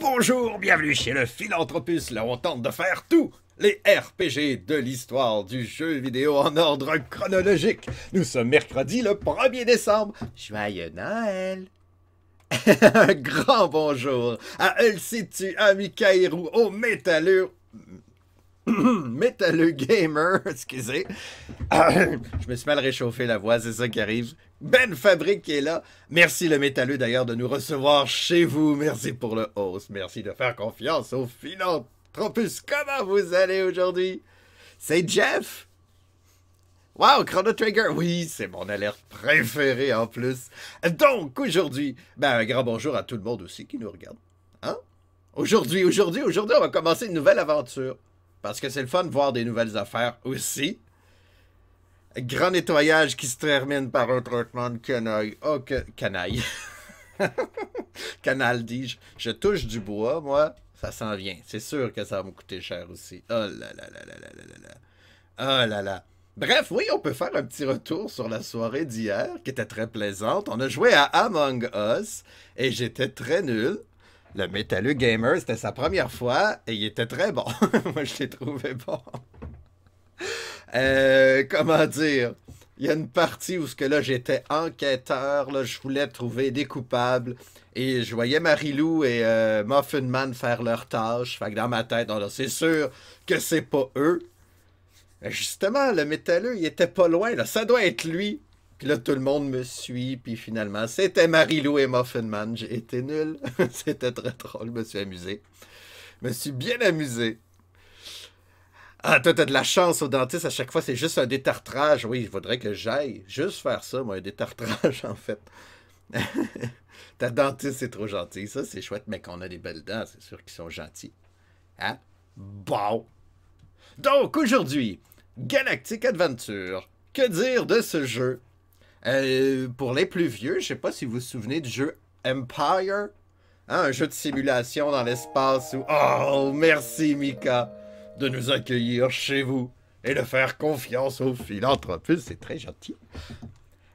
Bonjour, bienvenue chez le Philanthropus, là on tente de faire tout les RPG de l'histoire du jeu vidéo en ordre chronologique. Nous sommes mercredi le 1er décembre. Joyeux Noël! Un grand bonjour à Elsitu, à Mikaïrou, au métalleux... métalleux gamer, excusez. je me suis mal réchauffé la voix, c'est ça qui arrive. Ben Fabrique est là. Merci le métalleux d'ailleurs de nous recevoir chez vous. Merci pour le host. Merci de faire confiance au philanthropus. Comment vous allez aujourd'hui? C'est Jeff? Wow, Chrono Trigger! Oui, c'est mon alerte préférée en plus. Donc, aujourd'hui, ben, un grand bonjour à tout le monde aussi qui nous regarde. Hein? Aujourd'hui, aujourd'hui, aujourd'hui, on va commencer une nouvelle aventure. Parce que c'est le fun de voir des nouvelles affaires aussi. Grand nettoyage qui se termine par un traitement de canaille. Oh, que... canaille. Canal, dis-je. Je touche du bois, moi. Ça s'en vient. C'est sûr que ça va me coûter cher aussi. Oh là là là là là là là. Oh là là. Bref, oui, on peut faire un petit retour sur la soirée d'hier, qui était très plaisante. On a joué à Among Us, et j'étais très nul. Le métalleux gamer, c'était sa première fois, et il était très bon. Moi, je l'ai trouvé bon. Euh, comment dire? Il y a une partie où ce que là j'étais enquêteur, là, je voulais trouver des coupables et je voyais Marilou et euh, faire leur tâche. Fait que dans ma tête, c'est sûr que c'est pas eux. justement, le métalleux, il était pas loin, là. Ça doit être lui. Puis là, tout le monde me suit, puis finalement, c'était Marilou et Muffin Man. J'ai été nul. c'était très drôle, je me suis amusé. Je me suis bien amusé. Ah, toi, t'as de la chance au dentiste à chaque fois, c'est juste un détartrage. Oui, il faudrait que j'aille juste faire ça, moi, un détartrage, en fait. Ta dentiste, c'est trop gentil. Ça, c'est chouette, mais qu'on a des belles dents, c'est sûr qu'ils sont gentils. Hein? Bon. Donc, aujourd'hui, Galactic Adventure. Que dire de ce jeu? Euh, pour les plus vieux, je sais pas si vous vous souvenez du jeu Empire. Hein, un jeu de simulation dans l'espace où... Oh, merci, Mika de nous accueillir chez vous et de faire confiance aux philanthropes. C'est très gentil.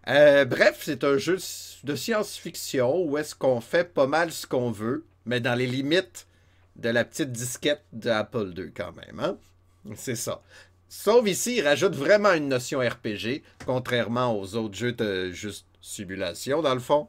Euh, bref, c'est un jeu de science-fiction où est-ce qu'on fait pas mal ce qu'on veut, mais dans les limites de la petite disquette d'Apple II quand même. Hein? C'est ça. Sauf ici, il rajoute vraiment une notion RPG, contrairement aux autres jeux de juste simulation, dans le fond.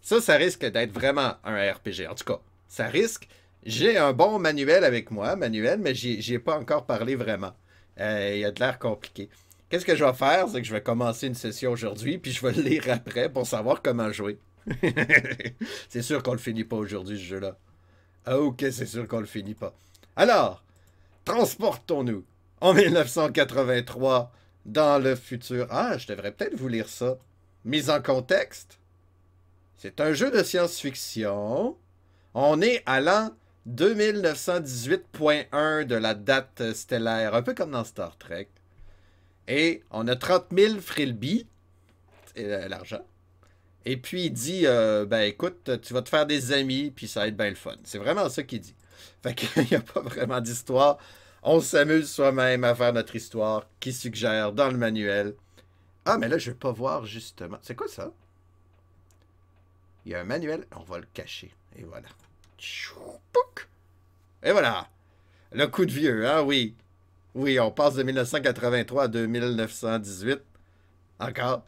Ça, ça risque d'être vraiment un RPG. En tout cas, ça risque, j'ai un bon manuel avec moi, manuel, mais j'y ai pas encore parlé vraiment. Euh, il a de l'air compliqué. Qu'est-ce que je vais faire? C'est que je vais commencer une session aujourd'hui, puis je vais le lire après pour savoir comment jouer. c'est sûr qu'on le finit pas aujourd'hui, ce jeu-là. Ah, ok, c'est sûr qu'on le finit pas. Alors, transportons-nous en 1983 dans le futur. Ah, je devrais peut-être vous lire ça. Mise en contexte. C'est un jeu de science-fiction. On est à l'an 2918.1 de la date stellaire, un peu comme dans Star Trek. Et on a 30 000 frilby, euh, l'argent. Et puis il dit, euh, ben écoute, tu vas te faire des amis, puis ça va être bien le fun. C'est vraiment ça qu'il dit. Fait qu'il n'y a pas vraiment d'histoire. On s'amuse soi-même à faire notre histoire qui suggère dans le manuel. Ah, mais là, je ne vais pas voir justement. C'est quoi ça? Il y a un manuel, on va le cacher. Et voilà. Et voilà. Le coup de vieux, hein, oui. Oui, on passe de 1983 à 1918. Encore.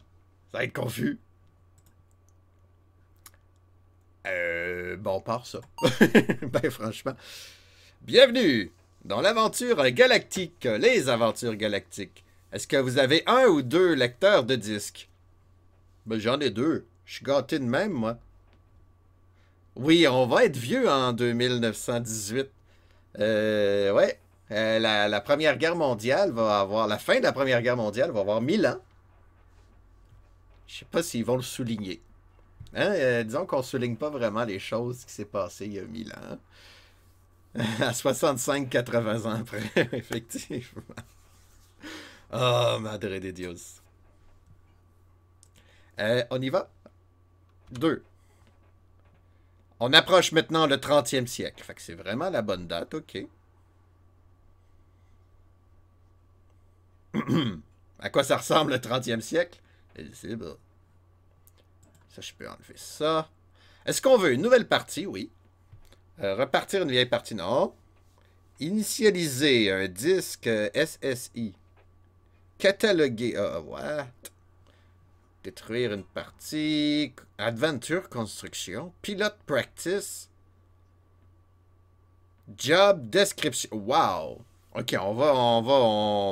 Ça va être confus. Euh, bon, on part ça. ben, franchement. Bienvenue dans l'aventure galactique, les aventures galactiques. Est-ce que vous avez un ou deux lecteurs de disques? Ben, j'en ai deux. Je suis gâté de même, moi. Oui, on va être vieux en 2918. Euh, ouais. Euh, la, Première Guerre mondiale va avoir... La fin de la Première Guerre mondiale va avoir 1000 ans. Je sais pas s'ils vont le souligner. Hein? Euh, disons qu'on souligne pas vraiment les choses qui s'est passées il y a 1000 ans. à 65-80 ans après, effectivement. Oh, madre de Dios. on y va? Deux. On approche maintenant le 30e siècle. Fait que c'est vraiment la bonne date, ok. à quoi ça ressemble le 30e siècle? Ça, je peux enlever ça. Est-ce qu'on veut une nouvelle partie? Oui. Euh, repartir une vieille partie, non. Initialiser un disque SSI. Cataloguer. Ah, what? Détruire une partie. Adventure construction. Pilote practice. Job description. Wow! Ok, on va, on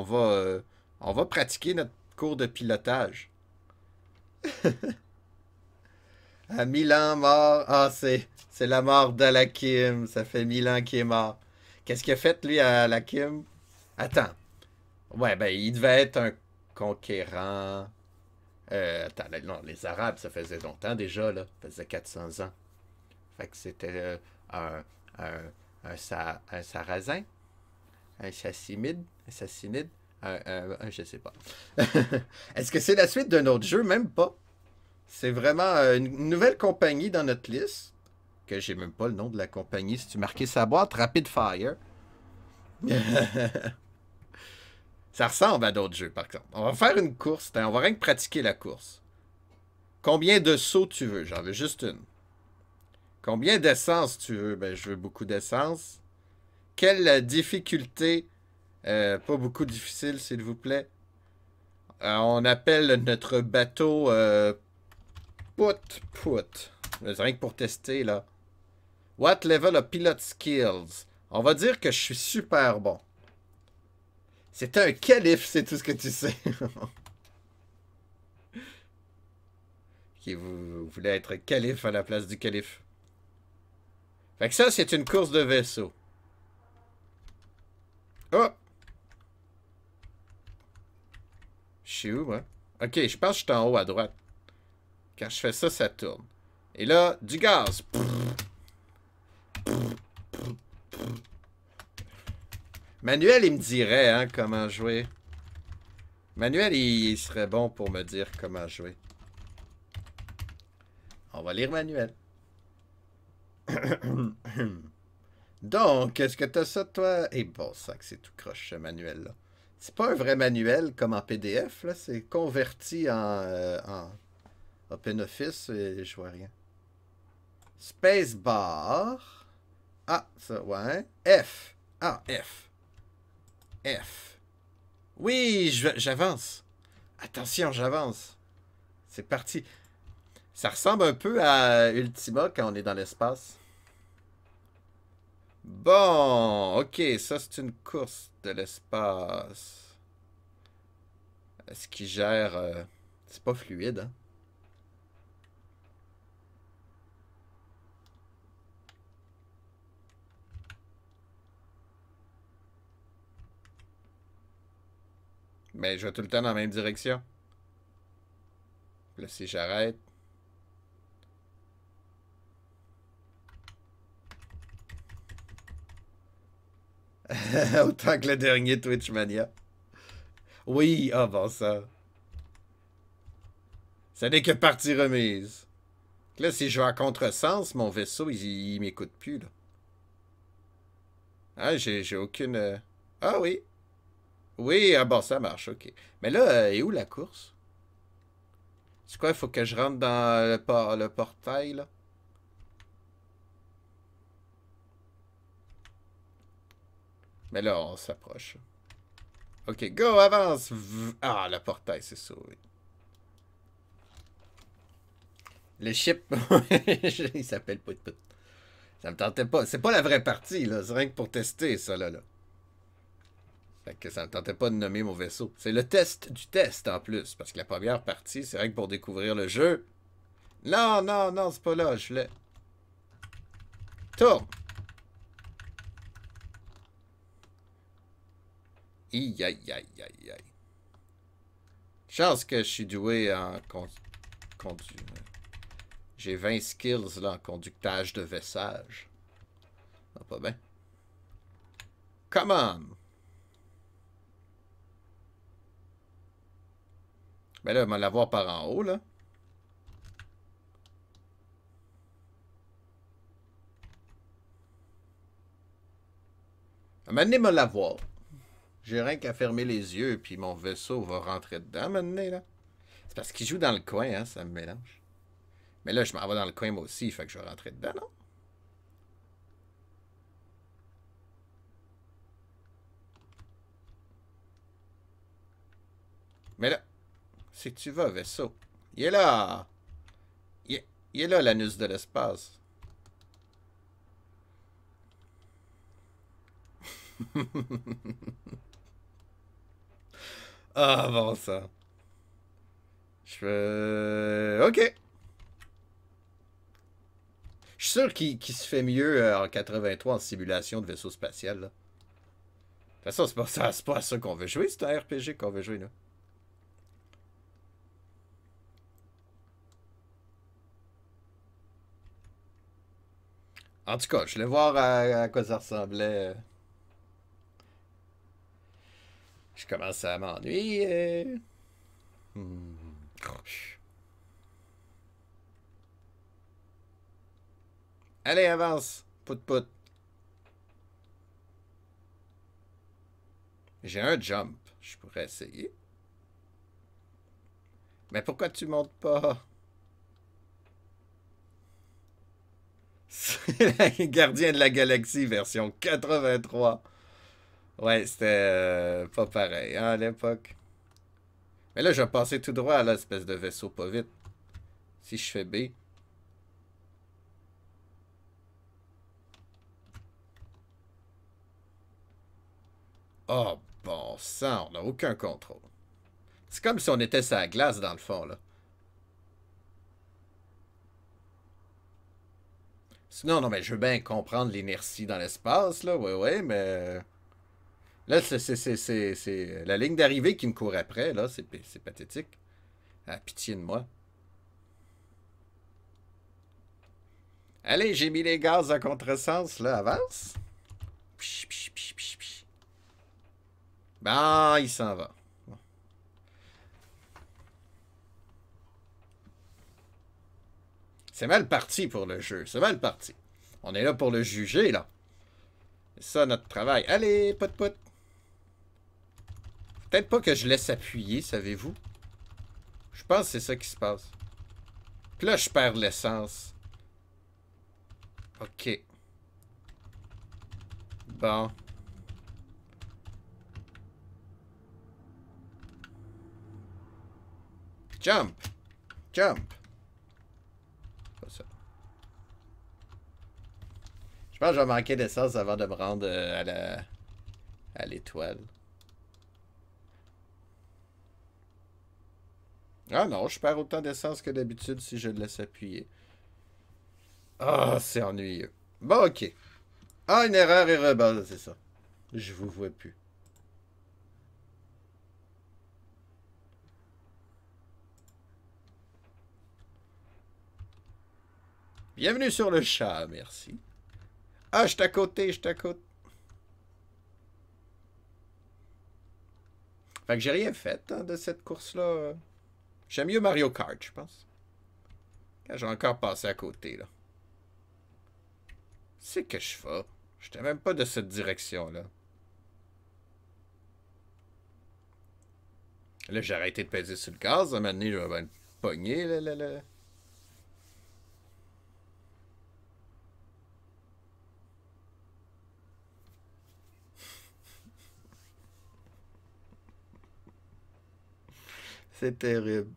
va, on va, pratiquer notre cours de pilotage. à Milan mort. Ah, c'est, c'est la mort d'Alakim. Ça fait mille ans qu'il est mort. Qu'est-ce qu'il a fait, lui, à Alakim? Attends. Ouais, ben, il devait être un conquérant. Euh, attends, les Arabes, ça faisait longtemps déjà, là. Ça faisait 400 ans. Fait que c'était euh, un, un, un, un sarrasin, un chassimide, un, je sais pas. Est-ce que c'est la suite d'un autre jeu? Même pas. C'est vraiment euh, une nouvelle compagnie dans notre liste, que j'ai même pas le nom de la compagnie. Si tu marquais sa boîte, Rapid Fire. Ça ressemble à d'autres jeux, par exemple. On va faire une course. On va rien que pratiquer la course. Combien de sauts tu veux? J'en veux juste une. Combien d'essence tu veux? Ben, je veux beaucoup d'essence. Quelle difficulté? Euh, pas beaucoup difficile, s'il vous plaît. Euh, on appelle notre bateau euh, Put Put. C'est rien que pour tester, là. What level of pilot skills? On va dire que je suis super bon. C'est un calife, c'est tout ce que tu sais. Qui vous, voulez être calife à la place du calife. Fait que ça, c'est une course de vaisseau. Oh! Je suis où, moi? Ok, je pense que je suis en haut à droite. Quand je fais ça, ça tourne. Et là, du gaz. Manuel, il me dirait hein, comment jouer. Manuel, il, serait bon pour me dire comment jouer. On va lire Manuel. Donc, est-ce que t'as ça, toi? Et eh, bon, ça que c'est tout croche, ce manuel-là. C'est pas un vrai manuel comme en PDF, là. C'est converti en, euh, et je vois rien. Spacebar. Ah, ça, ouais. F. Ah, F. F. Oui, j'avance. Attention, j'avance. C'est parti. Ça ressemble un peu à Ultima quand on est dans l'espace. Bon, ok, ça c'est une course de l'espace. Est-ce qu'il gère... Euh, c'est pas fluide, hein? Mais je vais tout le temps dans la même direction. Là, si j'arrête. Autant que le dernier Twitch Mania. Oui, ah bon, ça. Ça n'est que partie remise. Là, si je vais à contresens, mon vaisseau, il, il m'écoute plus, là. Ah, j'ai aucune... Euh, ah oui, oui, ah bon, ça marche, ok. Mais là, euh, est où la course? C'est quoi, il faut que je rentre dans le, portail, là? Mais là, on s'approche. Ok, go, avance! Ah, le portail, c'est oui. Le ship, il s'appelle Put Put. Ça me tentait pas. C'est pas la vraie partie, là. C'est rien que pour tester, ça, là. là. Fait que ça ne tentait pas de nommer mon vaisseau. C'est le test du test en plus. Parce que la première partie, c'est rien que pour découvrir le jeu. Non, non, non, c'est pas là. Je voulais. Tourne. Aïe, aïe, aïe, aïe, aïe. Chance que je suis doué en conduite. J'ai 20 skills là, en conductage de vaissage. Ah, pas bien. Come on! Mais là, elle va l'avoir par en haut, là. Maintenant, me la voir. J'ai rien qu'à fermer les yeux, puis mon vaisseau va rentrer dedans, maintenant, là. C'est parce qu'il joue dans le coin, hein, ça me mélange. Mais là, je m'en vais dans le coin, moi aussi, fait que je vais rentrer dedans, non? Mais là c'est que tu vas, vaisseau? Il est là! Il est, là, l'anus de l'espace. ah, bon ça. Je veux... Ok. Je suis sûr qu'il se fait mieux euh, en 83 en simulation de vaisseau spatial. Là. De toute façon, c'est pas, pas à ça qu'on veut jouer, c'est un RPG qu'on veut jouer. Là. En tout cas, je voulais voir à, quoi ça ressemblait. Je commence à m'ennuyer. Hmm. Allez, avance. Pout pout. J'ai un jump. Je pourrais essayer. Mais pourquoi tu montes pas? Gardien de la Galaxie version 83. Ouais, c'était euh, pas pareil hein, à l'époque. Mais là, je vais passer tout droit à l'espèce de vaisseau pas vite. Si je fais B. Oh, bon sang, on n'a aucun contrôle. C'est comme si on était sa glace, dans le fond, là. Sinon, non, mais je veux bien comprendre l'inertie dans l'espace, là, ouais, ouais, mais... Là, c'est la ligne d'arrivée qui me court après, là, c'est pathétique. Ah, pitié de moi. Allez, j'ai mis les gaz à contresens, là, avance. Ben, il s'en va. C'est mal parti pour le jeu. C'est mal parti. On est là pour le juger, là. C'est ça, notre travail. Allez, pot pot. Peut-être pas que je laisse appuyer, savez-vous? Je pense que c'est ça qui se passe. Puis là, je perds l'essence. OK. Bon. Jump. Jump. Pas ça. Je pense que je vais manquer d'essence avant de me rendre euh, à la à l'étoile. Ah non, je perds autant d'essence que d'habitude si je le laisse appuyer. Ah, c'est ennuyeux. Bon, ok. Ah, une erreur et rebelle, c'est ça. Je vous vois plus. Bienvenue sur le chat, merci. Ah, je à côté, je à côté. Fait que j'ai rien fait hein, de cette course-là. J'aime mieux Mario Kart, je pense. J'ai encore passé à côté, là. C'est que je fais. J'étais même pas de cette direction-là. Là, j'ai arrêté de peser sur le gaz. À un moment donné, je vais me pogner, là, là, là. C'est terrible.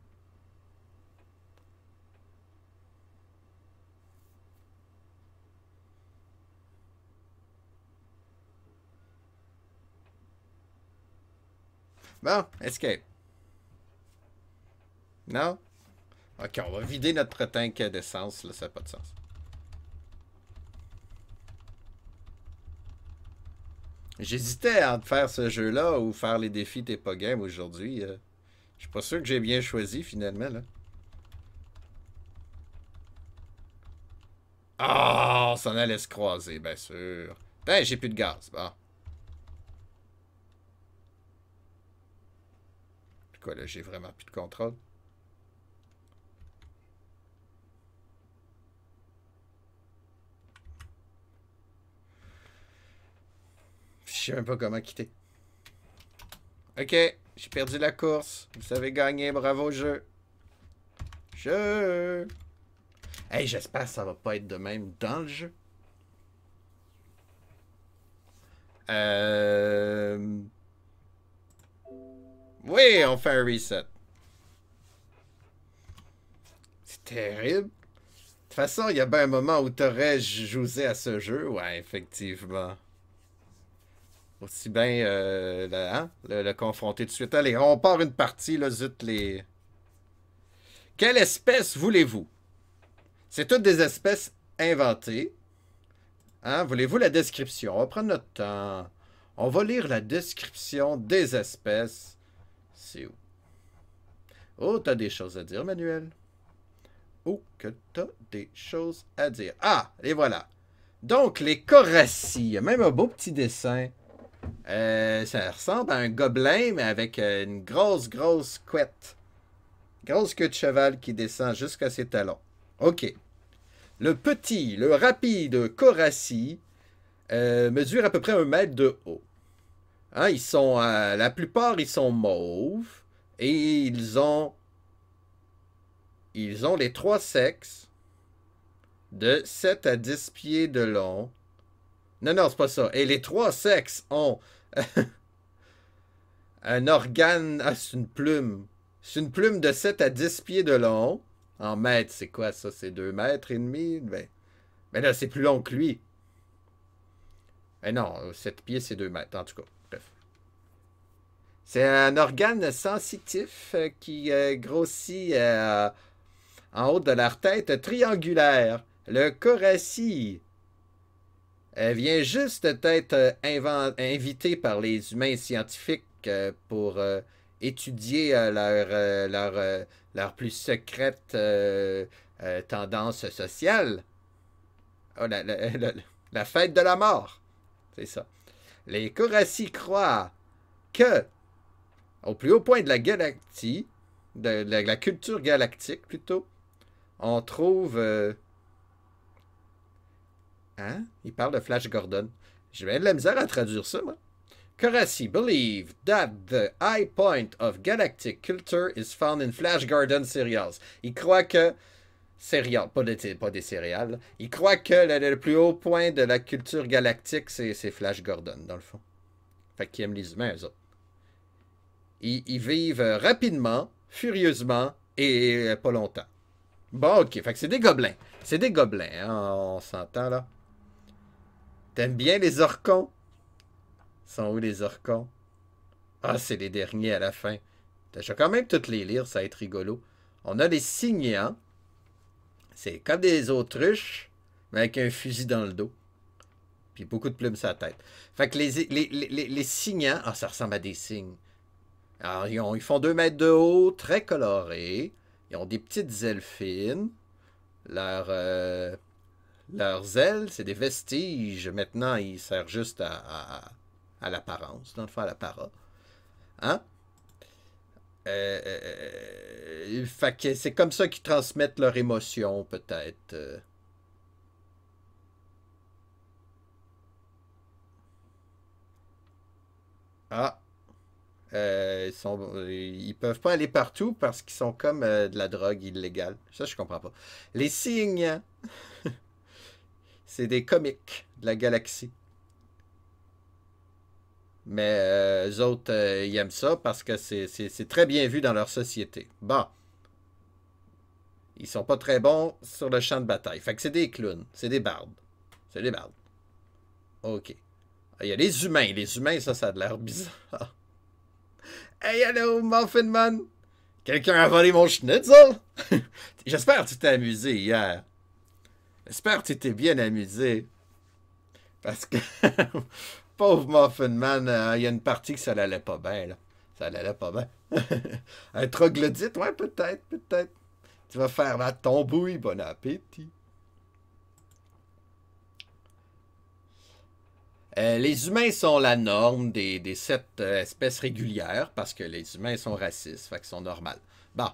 Bon, escape. Non? Ok, on va vider notre tank d'essence, là, ça n'a pas de sens. J'hésitais à faire ce jeu-là ou faire les défis T'es pas game aujourd'hui. Euh. Je suis pas sûr que j'ai bien choisi finalement. Là. Ah, oh, ça en allait se croiser, bien sûr. Ben, j'ai plus de gaz. Bon. Quoi, là, j'ai vraiment plus de contrôle? Je sais même pas comment quitter. Ok. J'ai perdu la course. Vous avez gagné. Bravo, jeu. Jeu. Hey, j'espère que ça va pas être de même dans le jeu. Euh... Oui, on fait un reset. terrible. De toute façon, il y a bien un moment où t'aurais joué à ce jeu. Ouais, effectivement. Aussi bien euh, le, hein, le, confronter tout de suite. Allez, on part une partie, là, zut, les... Quelle espèce voulez-vous? C'est toutes des espèces inventées. Hein? Voulez-vous la description? On va prendre notre temps. On va lire la description des espèces. C'est où? Oh, t'as des choses à dire, Manuel. Oh, que t'as des choses à dire. Ah, et voilà. Donc, les coracies. Il y a même un beau petit dessin. Euh, ça ressemble à un gobelin, mais avec euh, une grosse, grosse couette. Grosse queue de cheval qui descend jusqu'à ses talons. OK. Le petit, le rapide coracie euh, mesure à peu près un mètre de haut. Hein, ils sont, la plupart, ils sont mauves. Et ils ont. Ils ont les trois sexes de 7 à 10 pieds de long. Non, non, c'est pas ça. Et les trois sexes ont un organe. Ah, c'est une plume. C'est une plume de 7 à 10 pieds de long. En mètres, c'est quoi ça? C'est 2 mètres et demi? Ben, mais là, c'est plus long que lui. Mais non, 7 pieds, c'est 2 mètres, en tout cas. C'est un organe sensitif euh, qui euh, grossit euh, en haut de leur tête triangulaire. Le coracie vient juste d'être invité par les humains scientifiques pour étudier leur, plus secrète tendance sociale. Oh, la, la, fête de la mort. C'est ça. Les coracies croient que au plus haut point de la galaxie, de, la, culture galactique plutôt, on trouve. Hein? Il parle de Flash Gordon. Je vais de la misère à traduire ça, moi. Karasi believe that the high point of galactic culture is found in Flash Gordon cereals. Il croit que. Céréales, pas, pas des céréales. Il croit que le, plus haut point de la culture galactique, c'est Flash Gordon, dans le fond. Fait qu'il aime les humains, eux autres. Ils, vivent rapidement, furieusement et euh, pas longtemps. Bon, ok. Fait que c'est des gobelins. C'est des gobelins, hein, on s'entend là. T'aimes bien les orcons? Sont où les orcons? Ah, c'est les derniers à la fin. Je quand même toutes les lire, ça va être rigolo. On a les signants. C'est comme des autruches, mais avec un fusil dans le dos. Puis beaucoup de plumes sur la tête. Fait que les, les, les, les signants, ah, ça ressemble à des cygnes. Alors, ils, font 2 mètres de haut, très colorés. Ils ont des petites ailes fines. Euh, leurs ailes, c'est des vestiges. Maintenant, ils servent juste à, l'apparence, dans le fond, à la Hein? Euh, euh, que c'est comme ça qu'ils transmettent leurs émotions, peut-être. Ah, euh, ils, sont, ils peuvent pas aller partout parce qu'ils sont comme euh, de la drogue illégale. Ça, je comprends pas. Les signes, c'est des comiques de la galaxie. Mais euh, eux autres, ils aiment ça parce que c'est très bien vu dans leur société. Bon. Ils sont pas très bons sur le champ de bataille. Fait que c'est des clowns, c'est des bardes. C'est des bardes. OK. Il y a les humains. Les humains, ça, ça a l'air bizarre. Hey, hello, Muffin Man! Quelqu'un a volé mon schnitzel? J'espère que tu t'es amusé hier. J'espère que tu t'es bien amusé. Parce que, pauvre Muffin Man, euh, il y a une partie que ça n'allait pas bien, là. Ça n'allait pas bien. Un troglodyte, ouais, peut-être, peut-être. Tu vas faire la tombouille, bon appétit. Euh, les humains sont la norme des, sept euh, espèces régulières parce que les humains sont racistes, fait qu'ils sont normaux. Bon.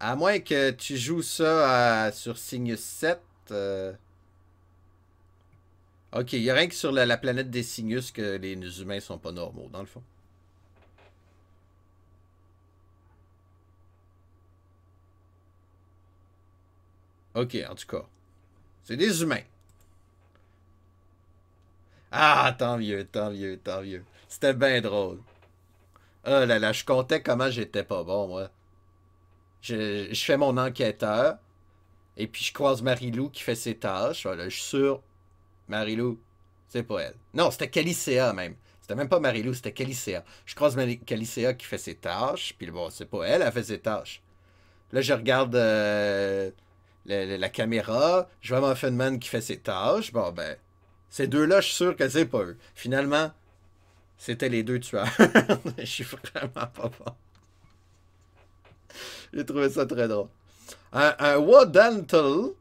À moins que tu joues ça sur Cygnus 7. Euh, ok, il n'y a rien que sur la, planète des Cygnus que les humains sont pas normaux, dans le fond. Ok, en tout cas. C'est des humains. Ah, tant mieux, tant mieux, tant mieux. C'était bien drôle. Oh là là, je comptais comment j'étais pas bon, moi. Je, fais mon enquêteur. Et puis je croise Marilou qui fait ses tâches. Voilà, je suis sûr. Marilou, c'est pas elle. Non, c'était Calicea même. C'était même pas Marilou, c'était Calicea. Je croise Calicea qui fait ses tâches. Puis bon, c'est pas elle, elle fait ses tâches. Là, je regarde euh, la, caméra. Je vois Muffin qui fait ses tâches. Bon, ben, ces deux-là, je suis sûr que c'est pas eux. Finalement, c'était les deux tueurs. je suis vraiment pas bon. J'ai trouvé ça très drôle. Un, un Wodantle,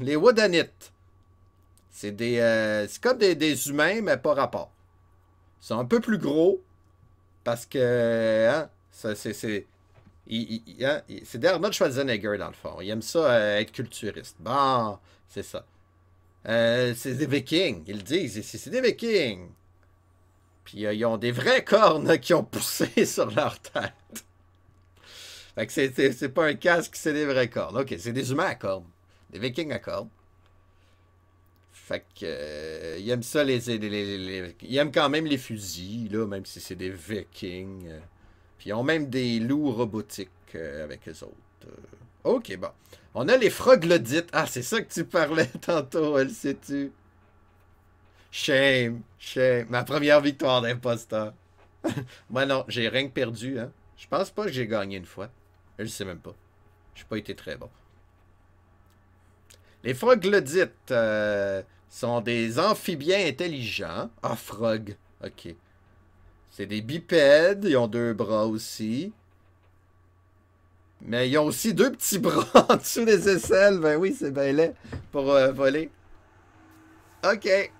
les Wodanites, c'est des, euh, c'est comme des, des, humains, mais pas rapport. Ils sont un peu plus gros parce que hein, c'est, c'est, hein, c'est d'Arnold Schwarzenegger dans le fond. Il aime ça euh, être culturiste. Bon, c'est ça. Euh, c'est des Vikings, ils disent. C'est des Vikings. Puis ils ont des vraies cornes qui ont poussé sur leur tête. Fait que c'est pas un casque, c'est des vraies cornes. Ok, c'est des humains à cornes. Des vikings à cornes. Fait que. Euh, ils aiment ça, les, les, Ils aiment quand même les fusils, là, même si c'est des vikings. Puis ils ont même des loups robotiques euh, avec eux autres. ok, bon. On a les froglodites. Ah, c'est ça que tu parlais tantôt, elle sais-tu? Shame, shame. Ma première victoire d'imposteur. Moi, non, j'ai rien perdu, hein. Je pense pas que j'ai gagné une fois. Je sais même pas. J'ai pas été très bon. Les froglodites euh, sont des amphibiens intelligents. Ah, frog. Ok. C'est des bipèdes. Ils ont deux bras aussi. Mais ils ont aussi deux petits bras en dessous des aisselles. Ben oui, c'est bien laid pour euh, voler. Ok. Ils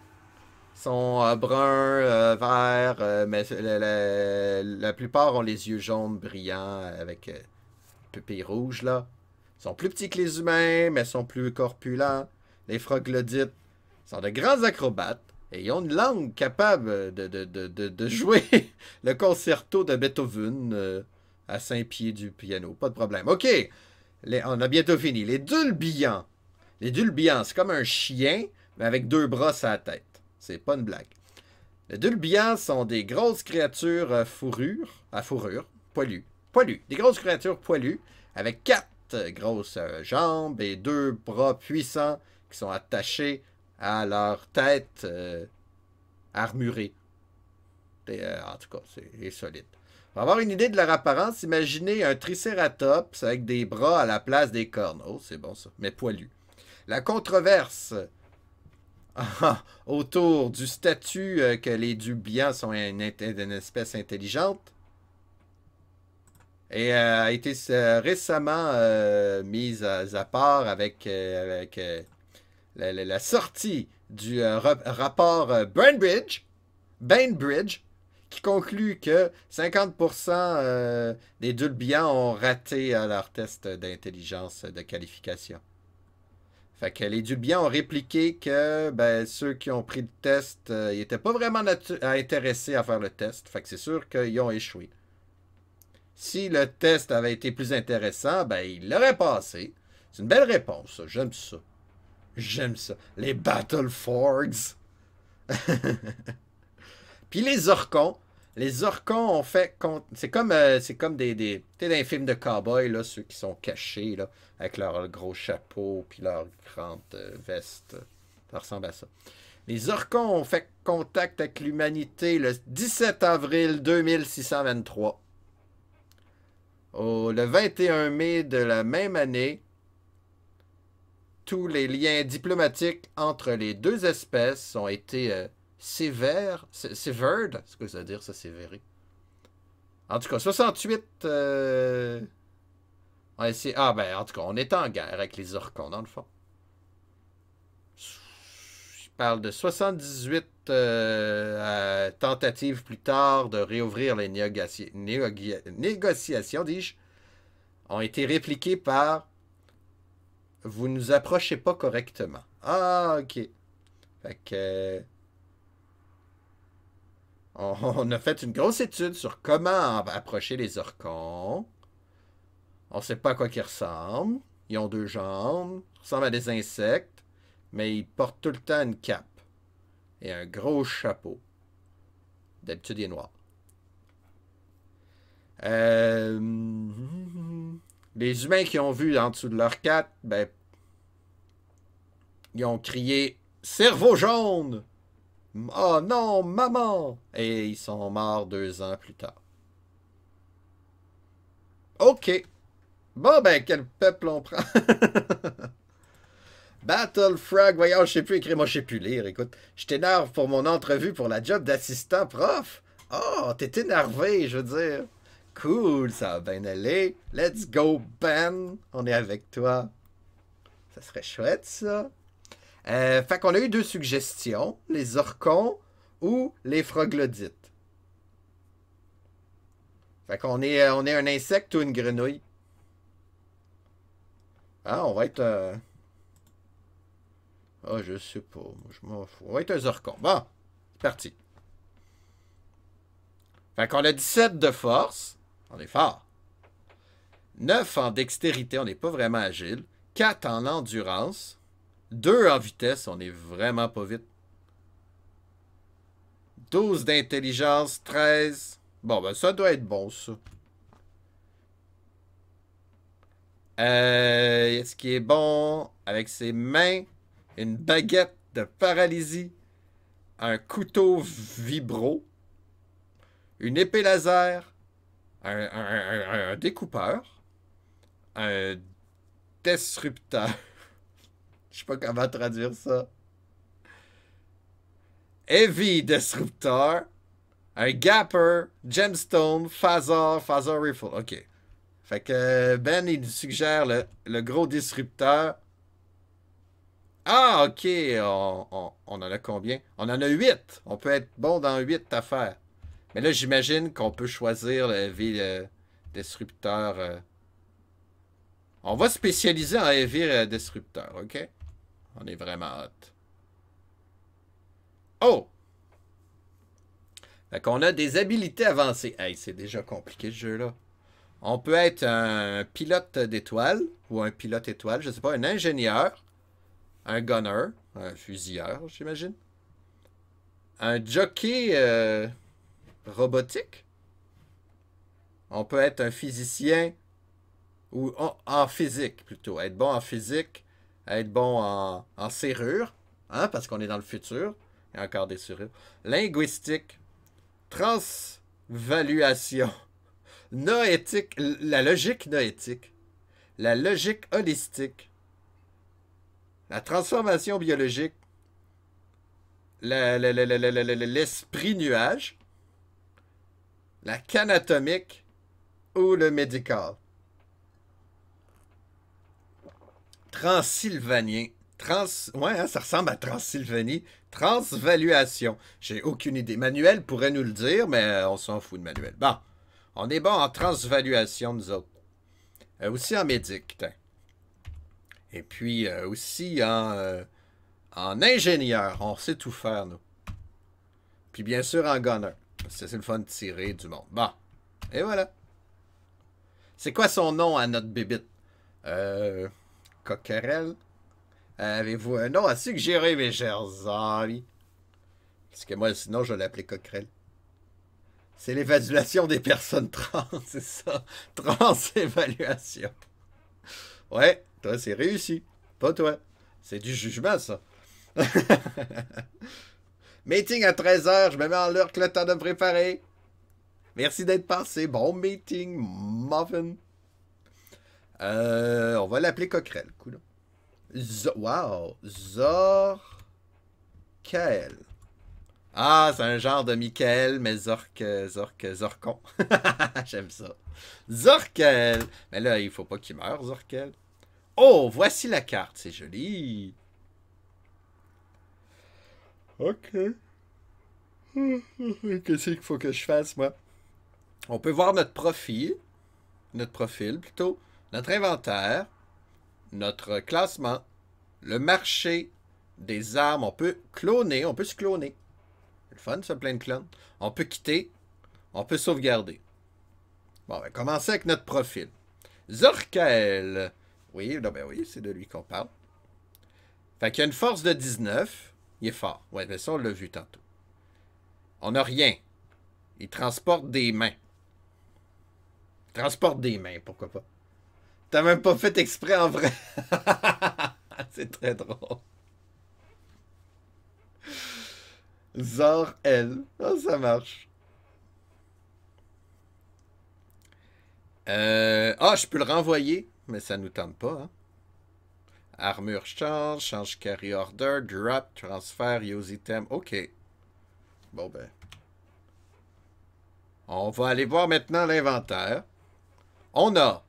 sont euh, bruns, verts, mais la, plupart ont les yeux jaunes brillants avec pupilles rouges, là. Ils sont plus petits que les humains, mais sont plus corpulents. Les froglodites sont de grands acrobates et ils ont une langue capable de, jouer le concerto de Beethoven euh, à cinq pieds du piano. Pas de problème. OK, on a bientôt fini. Les dulbians. Les dulbians, c'est comme un chien, mais avec deux bras à la tête. C'est pas une blague. Les dulbians sont des grosses créatures à fourrure, à fourrure, poilues, poilus. Des grosses créatures poilues avec quatre grosses euh, jambes et deux bras puissants qui sont attachés à leur tête euh, armurée. Euh, en tout cas, c'est solide. Pour avoir une idée de leur apparence, imaginez un tricératops avec des bras à la place des cornes. Oh, c'est bon ça, mais poilu. La controverse autour du statut que les dubians sont une espèce intelligente et euh, a été euh, récemment euh, mise à, part avec, avec la, sortie du rapport Bainbridge, Bainbridge, qui conclut que 50% des Dulbians ont raté leur test d'intelligence de qualification. Les Dulbians ont répliqué que ben, ceux qui ont pris le test n'étaient pas vraiment intéressés à faire le test. C'est sûr qu'ils ont échoué. Si le test avait été plus intéressant, ben, il l'aurait passé. C'est une belle réponse, J'aime ça. J'aime ça. Les Battle Forgs. Puis les orcons. Les orcons ont fait. C'est comme, euh, c'est comme des. des tu dans de cowboys, là, ceux qui sont cachés, là, avec leur gros chapeau, puis leur grande euh, veste. Ça ressemble à ça. Les orcons ont fait contact avec l'humanité le 17 avril 2623 le 21 mai de la même année, tous les liens diplomatiques entre les deux espèces ont été euh, sévères. Severed, ce que ça veut dire, ça, sévéré? En tout cas, 68. Euh... ah, ben, en tout cas, on est en guerre avec les Orcons, dans le fond. Parle de 78 euh, tentatives plus tard de réouvrir les négociations, dis-je, ont été répliquées par Vous nous approchez pas correctement. Ah, ok. Fait que. On, a fait une grosse étude sur comment approcher les orcons. On sait pas à quoi ils ressemblent. Ils ont deux jambes, ils ressemblent à des insectes, mais ils portent tout le temps une cape et un gros chapeau. D'habitude, il est noir. Euh, Les humains qui ont vu en dessous de leur 4, ben, ils ont crié Cerveau jaune! Oh non, maman! Et ils sont morts deux ans plus tard. OK. Bon, ben, quel peuple on prend? Battle Frog, voyons, je sais plus écrire, moi je sais plus lire, écoute. Je t'énerve pour mon entrevue pour la job d'assistant prof. Oh, t'es énervé, je veux dire. Cool, ça va bien. Let's go, Ben. On est avec toi. Ça serait chouette, ça. Euh, fait qu'on a eu deux suggestions, les orcons ou les froglodytes. Fait qu'on est, euh, on est un insecte ou une grenouille. Ah, on va être... Euh, ah, je sais pas. je m'en fous. On va être un zircon. Bon, c'est parti. Fait qu'on a 17 de force. On est fort. 9 en dextérité, on n'est pas vraiment agile. 4 en endurance. 2 en vitesse, on est vraiment pas vite. 12 d'intelligence, 13. Bon, ben ça doit être bon, ça. Euh, ce qui est bon avec ses mains, une baguette de paralysie, un couteau vibro, une épée laser, un, découpeur, un disrupteur. Je sais pas comment traduire ça. Heavy Disruptor, un Gapper, Gemstone, Phaser, Phaser Rifle. OK. Fait que Ben, il suggère le gros disrupteur ah, ok. On, en a combien? On en a 8. On peut être bon dans 8 affaires. Mais là, j'imagine qu'on peut choisir le heavy disrupteur. Euh. On va spécialiser en heavy euh, disrupteur, ok? On est vraiment hot. Oh! Fait qu'on a des habilités avancées. Hey, c'est déjà compliqué ce jeu-là. On peut être un pilote d'étoile ou un pilote étoile, je sais pas, un ingénieur un gunner, un fusilleur, j'imagine. Un jockey euh, robotique. On peut être un physicien ou en, physique plutôt. Être bon en physique, être bon en, en serrure, hein, parce qu'on est dans le futur. Il y a encore des serrures. Linguistique, transvaluation, noétique, la logique noétique, la logique holistique, la transformation biologique, l'esprit nuage, la canatomique ou le médical. Transylvanien. Trans... Ouais, hein, ça ressemble à Transylvanie. Transvaluation. J'ai aucune idée. Manuel pourrait nous le dire, mais on s'en fout de Manuel. Bon, on est bon en transvaluation, nous autres. Euh, aussi en médic, et puis euh, aussi euh, en, ingénieur, on sait tout faire, nous. Puis bien sûr en gunner. C'est le fun de tirer du monde. Bon. Et voilà. C'est quoi son nom à notre bébite? Euh. Coquerel? Avez-vous un nom à suggérer, mes chers amis? Parce que moi, sinon, je l'appelais Coquerel. C'est l'évaluation des personnes trans, c'est ça. Trans-évaluation. Ouais, toi, c'est réussi. Pas toi. C'est du jugement, ça. meeting à 13h. Je me mets en l'heure que le temps de me préparer. Merci d'être passé. Bon meeting, Muffin. Euh, on va l'appeler Coquerel. Cool. wow. Zorkel. Ah, c'est un genre de Michael, mais Zork, Zork, Zorkon. J'aime ça. Zorkel. Mais là, il faut pas qu'il meure, Zorkel. Oh, voici la carte. C'est joli. Ok. Qu'est-ce qu'il faut que je fasse, moi? On peut voir notre profil. Notre profil, plutôt. Notre inventaire. Notre classement. Le marché des armes. On peut cloner. On peut se cloner. C'est le fun, ça, plein de clones. On peut quitter. On peut sauvegarder. Bon, on va commencer avec notre profil. Zorkel. Oui, non, ben oui, c'est de lui qu'on parle. Fait qu'il a une force de 19. Il est fort. Ouais, mais ça, on l'a vu tantôt. On n'a rien. Il transporte des mains. transporte des mains, pourquoi pas. T'as même pas fait exprès en vrai. C'est très drôle. Zor L. Oh, ça marche. Euh... Ah, je peux le renvoyer, mais ça nous tente pas. Hein? Armure change, change carry order, drop, transfert, use item. OK. Bon ben. On va aller voir maintenant l'inventaire. On a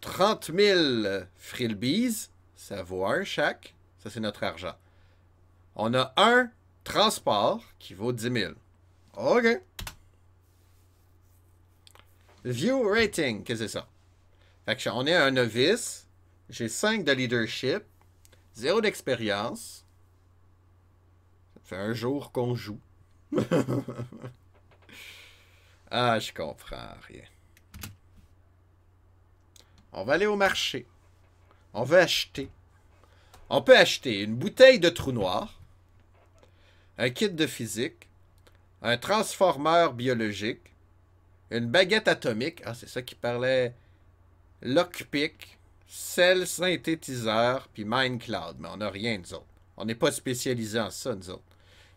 30 000 frilbies. Ça vaut un chaque. Ça, c'est notre argent. On a un transport qui vaut 10 000. OK. View rating, qu'est-ce que c'est ça? On est un novice. J'ai 5 de leadership. 0 d'expérience. Ça fait un jour qu'on joue. ah, je comprends rien. On va aller au marché. On veut acheter. On peut acheter une bouteille de trou noir, un kit de physique, un transformeur biologique, une baguette atomique. Ah, c'est ça qui parlait. Lockpick, cell synthétiseur, puis Mindcloud. Mais on n'a rien, nous. On n'est pas spécialisé en ça, nous autres.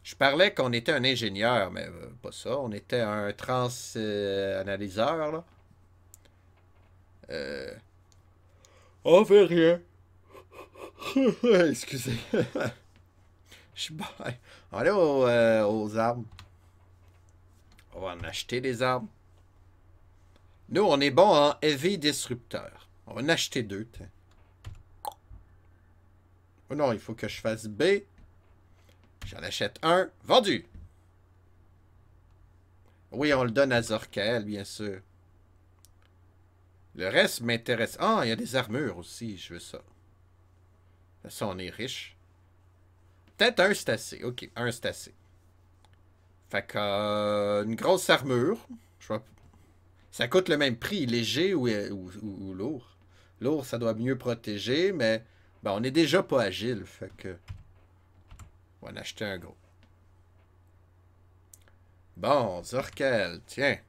Je parlais qu'on était un ingénieur, mais euh, pas ça. On était un trans-analyseur, là. Euh... On fait rien. Excusez. Je suis bon. On va euh, aux armes. On va en acheter des armes. Nous, on est bon en heavy disrupteur. On va en acheter deux. Oh non, il faut que je fasse B. J'en achète un. Vendu. Oui, on le donne à Zorkel, bien sûr. Le reste m'intéresse. Ah, il y a des armures aussi. Je veux ça. Ça, on est riche. Peut-être un, c'est assez. OK, un, c'est. Fait que, euh, grosse armure. Je Ça coûte le même prix, léger ou, ou, lourd. Lourd, ça doit mieux protéger, mais ben, on n'est déjà pas agile. Fait que, on va en acheter un gros. Bon, Zorkel, tiens.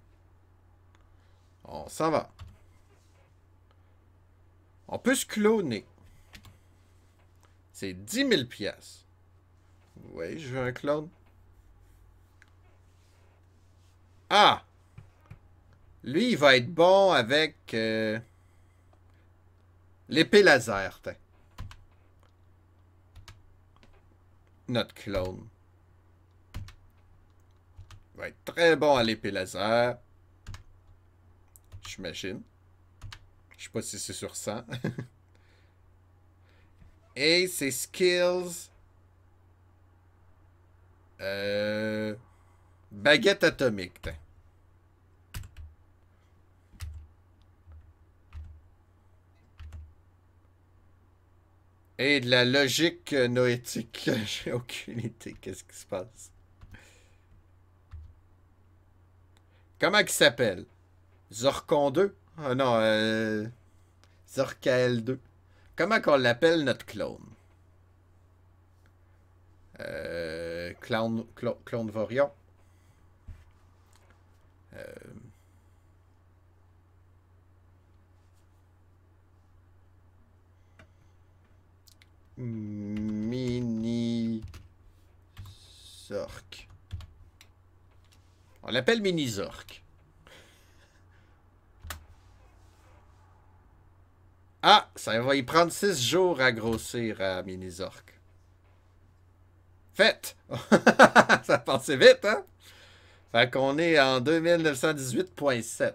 On s'en va. On peut se cloner. C'est 10 000 pièces. Oui, je veux un clone. Ah! Lui, il va être bon avec euh, l'épée laser. Notre clone. Il va être très bon à l'épée laser. J'imagine. Je sais pas si c'est sur 100. Et ses skills. Euh, baguette atomique. Et de la logique noétique. J'ai aucune idée. Qu'est-ce qui se passe? Comment il s'appelle? Zorcon 2? Ah non, euh... Zorkael 2. Comment qu'on l'appelle notre clone? Euh, clone, clone, Vorion. Euh, mini Zork. On l'appelle Mini Zork. Ah, ça va y prendre 6 jours à grossir à Mini-Zork. Fait! ça passé vite, hein? Fait qu'on est en 2918.7.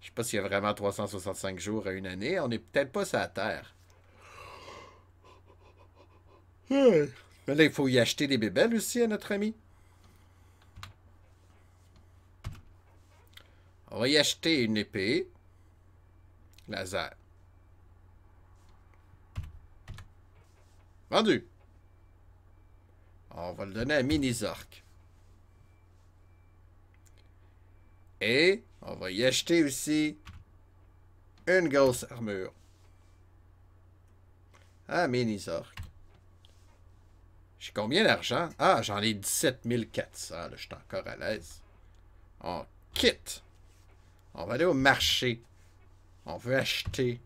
Je sais pas s'il y a vraiment 365 jours à une année. On est peut-être pas sur la Terre. Mais il faut y acheter des bébelles aussi à notre ami. On va y acheter une épée. Laser. Vendu. On va le donner à Mini-Zork. Et on va y acheter aussi une grosse armure. Ah, Mini-Zork. J'ai combien d'argent? Ah, j'en ai 17 400. Là, je suis encore à l'aise. On quitte. On va aller au marché. On veut acheter.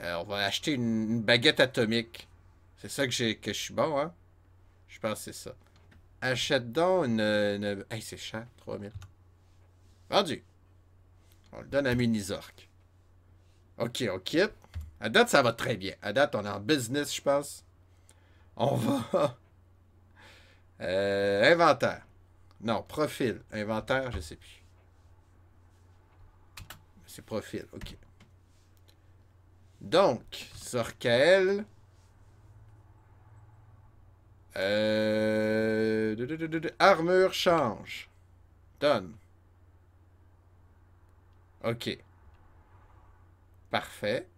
Euh, on va acheter une, baguette atomique. C'est ça que j'ai que je suis bon, hein? Je pense que c'est ça. Achète donc une. une... Hey, c'est cher, 3000. Vendu. On le donne à Minizork. Ok, on quitte. À date, ça va très bien. À date, on est en business, je pense. On va. Euh, inventaire. Non, profil. Inventaire, je sais plus. C'est profil, ok. Donc, Sorkael. Euh, armure change. Donne. Ok. Parfait.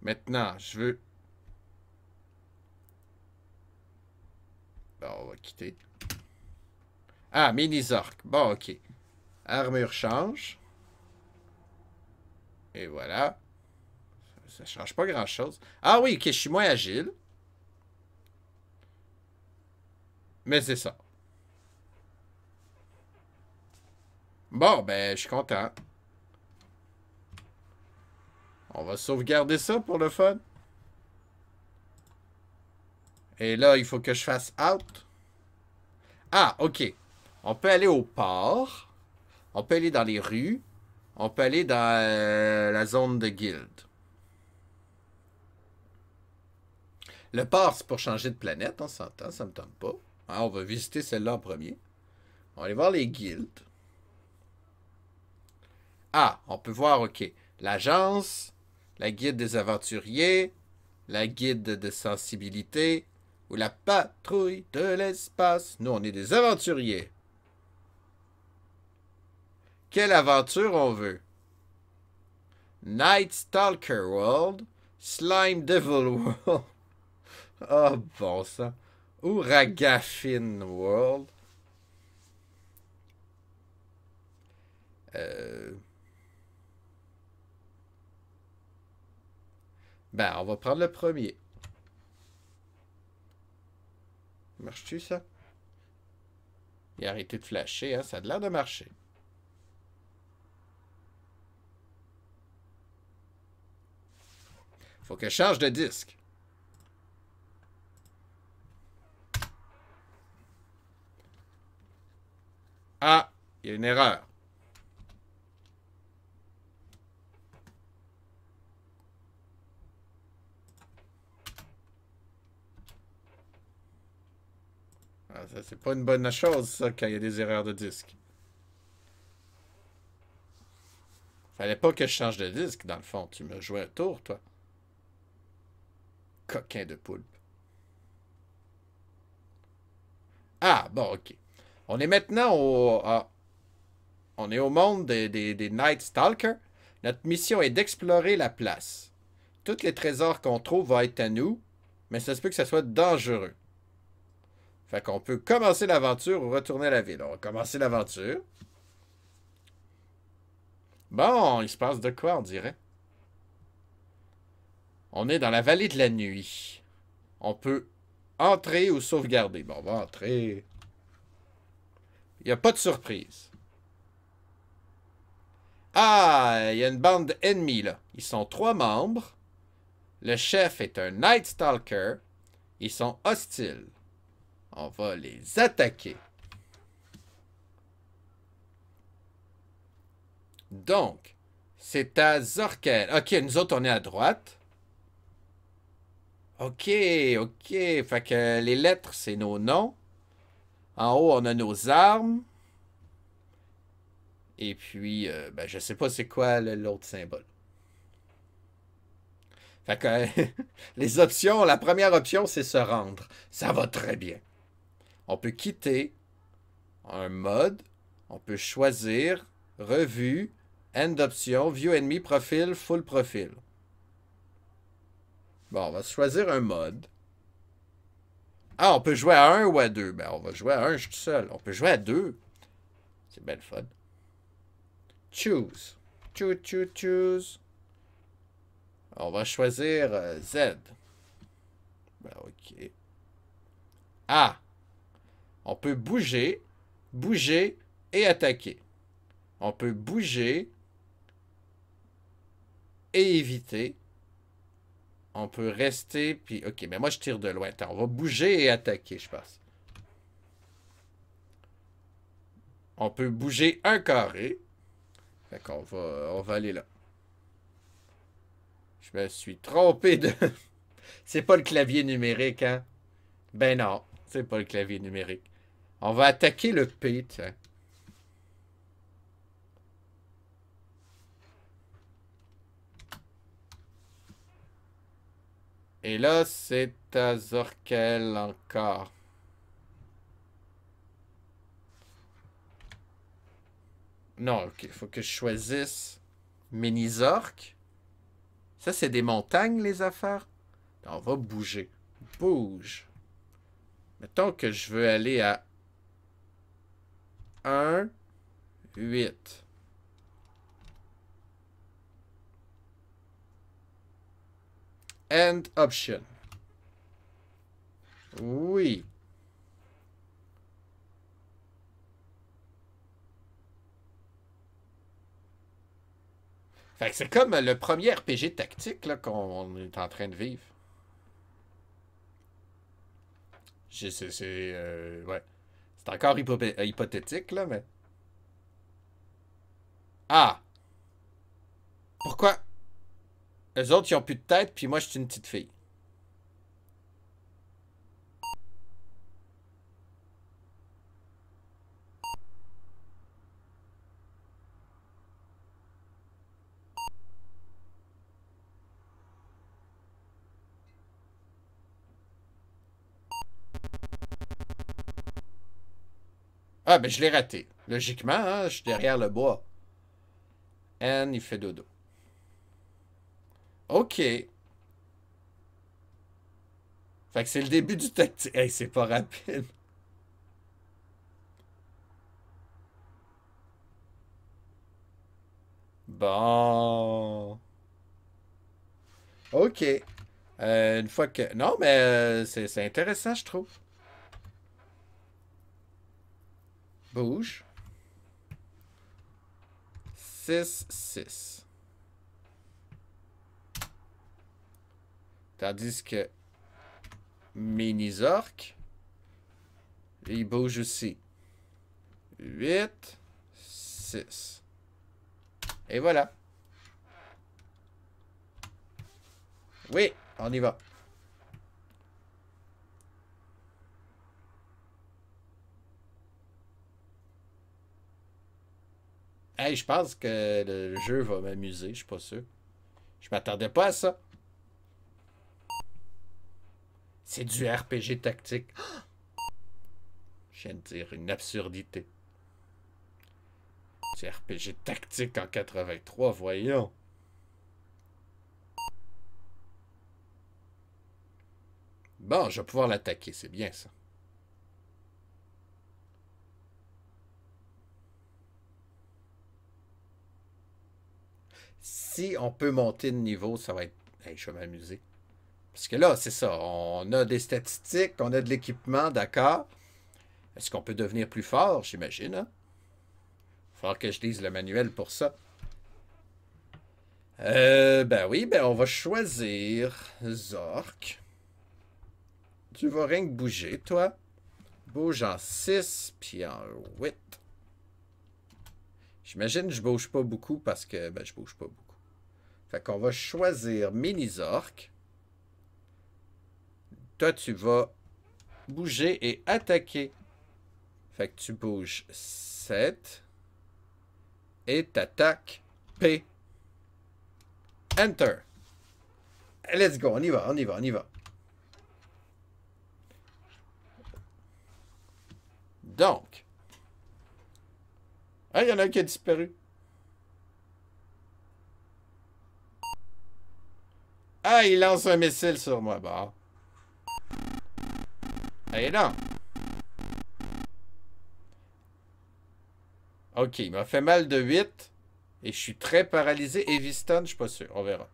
Maintenant, je veux. Bon, on va quitter. Ah, mini-zork. Bon, ok. Armure change. Et voilà. Ça change pas grand-chose. Ah oui, ok, je suis moins agile. Mais c'est ça. Bon, ben, je suis content. On va sauvegarder ça pour le fun. Et là, il faut que je fasse out. Ah, ok. On peut aller au port. On peut aller dans les rues. On peut aller dans euh, la zone de guild. Le port, c'est pour changer de planète, on s'entend, ça me tente pas. Hein, on va visiter celle-là en premier. On va aller voir les guildes. Ah, on peut voir, ok, l'agence, la guide des aventuriers, la guide de sensibilité ou la patrouille de l'espace. Nous, on est des aventuriers. Quelle aventure on veut? Night Stalker World, Slime Devil World. Ah, bon ça. Ou Ragaffin World. Euh... Ben, on va prendre le premier. Marche-tu, ça? Il a arrêté de flasher, hein? Ça a l'air de marcher. Faut que je change de disque. Ah, il y a une erreur. C'est pas une bonne chose, ça, quand il y a des erreurs de disque. Fallait pas que je change de disque, dans le fond. Tu me jouais un tour, toi. Coquin de poulpe. Ah, bon, ok. On est maintenant au. ah, on est au monde des, des, des Night Stalkers. Notre mission est d'explorer la place. Tous les trésors qu'on trouve vont être à nous, mais ça se peut que ça soit dangereux. Fait qu'on peut commencer l'aventure ou retourner à la ville. On va commencer l'aventure. Bon, il se passe de quoi, on dirait? On est dans la vallée de la nuit. On peut entrer ou sauvegarder. Bon, on va entrer. Il n'y a pas de surprise. Ah, il y a une bande ennemie, là. Ils sont trois membres. Le chef est un Night Stalker. Ils sont hostiles. On va les attaquer. Donc, c'est à Zorkel. Ok, nous autres, on est à droite. Ok, ok. Fait que les lettres, c'est nos noms. En haut, on a nos armes. Et puis, euh, ben, je sais pas c'est quoi l'autre symbole. Fait que les options, la première option, c'est se rendre. Ça va très bien. On peut quitter un mode. On peut choisir revue, end option, view ennemi, profil, full profil. Bon, on va choisir un mode. Ah, on peut jouer à un ou à deux. Ben, on va jouer à un, je suis seul. On peut jouer à deux. C'est belle fun. Choose. Choose, choose, choose. On va choisir euh, Z. Ben, ok. Ah. On peut bouger, bouger et attaquer. On peut bouger, et éviter. On peut rester, puis... Ok, mais moi, je tire de loin. On va bouger et attaquer, je pense. On peut bouger un carré. Fait qu'on va, on va aller là. Je me suis trompé de... c'est pas le clavier numérique, hein? Ben non, c'est pas le clavier numérique. On va attaquer le P. Et là, c'est à Zorkel encore. Non, il faut que je choisisse Mini-Zork. Ça, c'est des montagnes, les affaires? On va bouger. Bouge. Mettons que je veux aller à 1, 8. End option. Oui. Fait que c'est comme le premier RPG tactique qu'on est en train de vivre. C'est. Euh, ouais. C'est encore hypothétique, là, mais. Ah! Pourquoi? Eux autres, ils ont plus de tête, puis moi, je suis une petite fille. Ah, ben je l'ai raté. Logiquement, hein, je suis derrière le bois. N, il fait dodo. OK. Fait que c'est le début du tactique. Hey, c'est pas rapide. Bon. OK. Euh, une fois que... Non, mais euh, c'est intéressant, je trouve. Bouge. 6, 6. Tandis que Mini-Zork, il bouge aussi. 8, 6. Et voilà. Oui, on y va. Hey, je pense que le jeu va m'amuser, je suis pas sûr. Je m'attendais pas à ça. C'est du RPG tactique. Je viens de dire une absurdité. Du RPG tactique en 83, voyons. Bon, je vais pouvoir l'attaquer, c'est bien ça. Si on peut monter de niveau, ça va être. je vais m'amuser. Parce que là, c'est ça. On a des statistiques, on a de l'équipement, d'accord. Est-ce qu'on peut devenir plus fort, j'imagine? Hein? Il falloir que je lise le manuel pour ça. Euh, ben oui, ben on va choisir Zork. Tu vas rien que bouger, toi. Bouge en 6, puis en 8. J'imagine que je bouge pas beaucoup parce que ben, je bouge pas beaucoup. Fait qu'on va choisir Mini-Zork. Toi, tu vas bouger et attaquer. Fait que tu bouges 7 et t'attaques P. Enter. Let's go, on y va, on y va, on y va. Donc. Ah, il y en a un qui a disparu. Ah, il lance un missile sur moi. Bon. Allez, non. Ok, il m'a fait mal de 8. Et je suis très paralysé. Eviston, je suis pas sûr. On verra.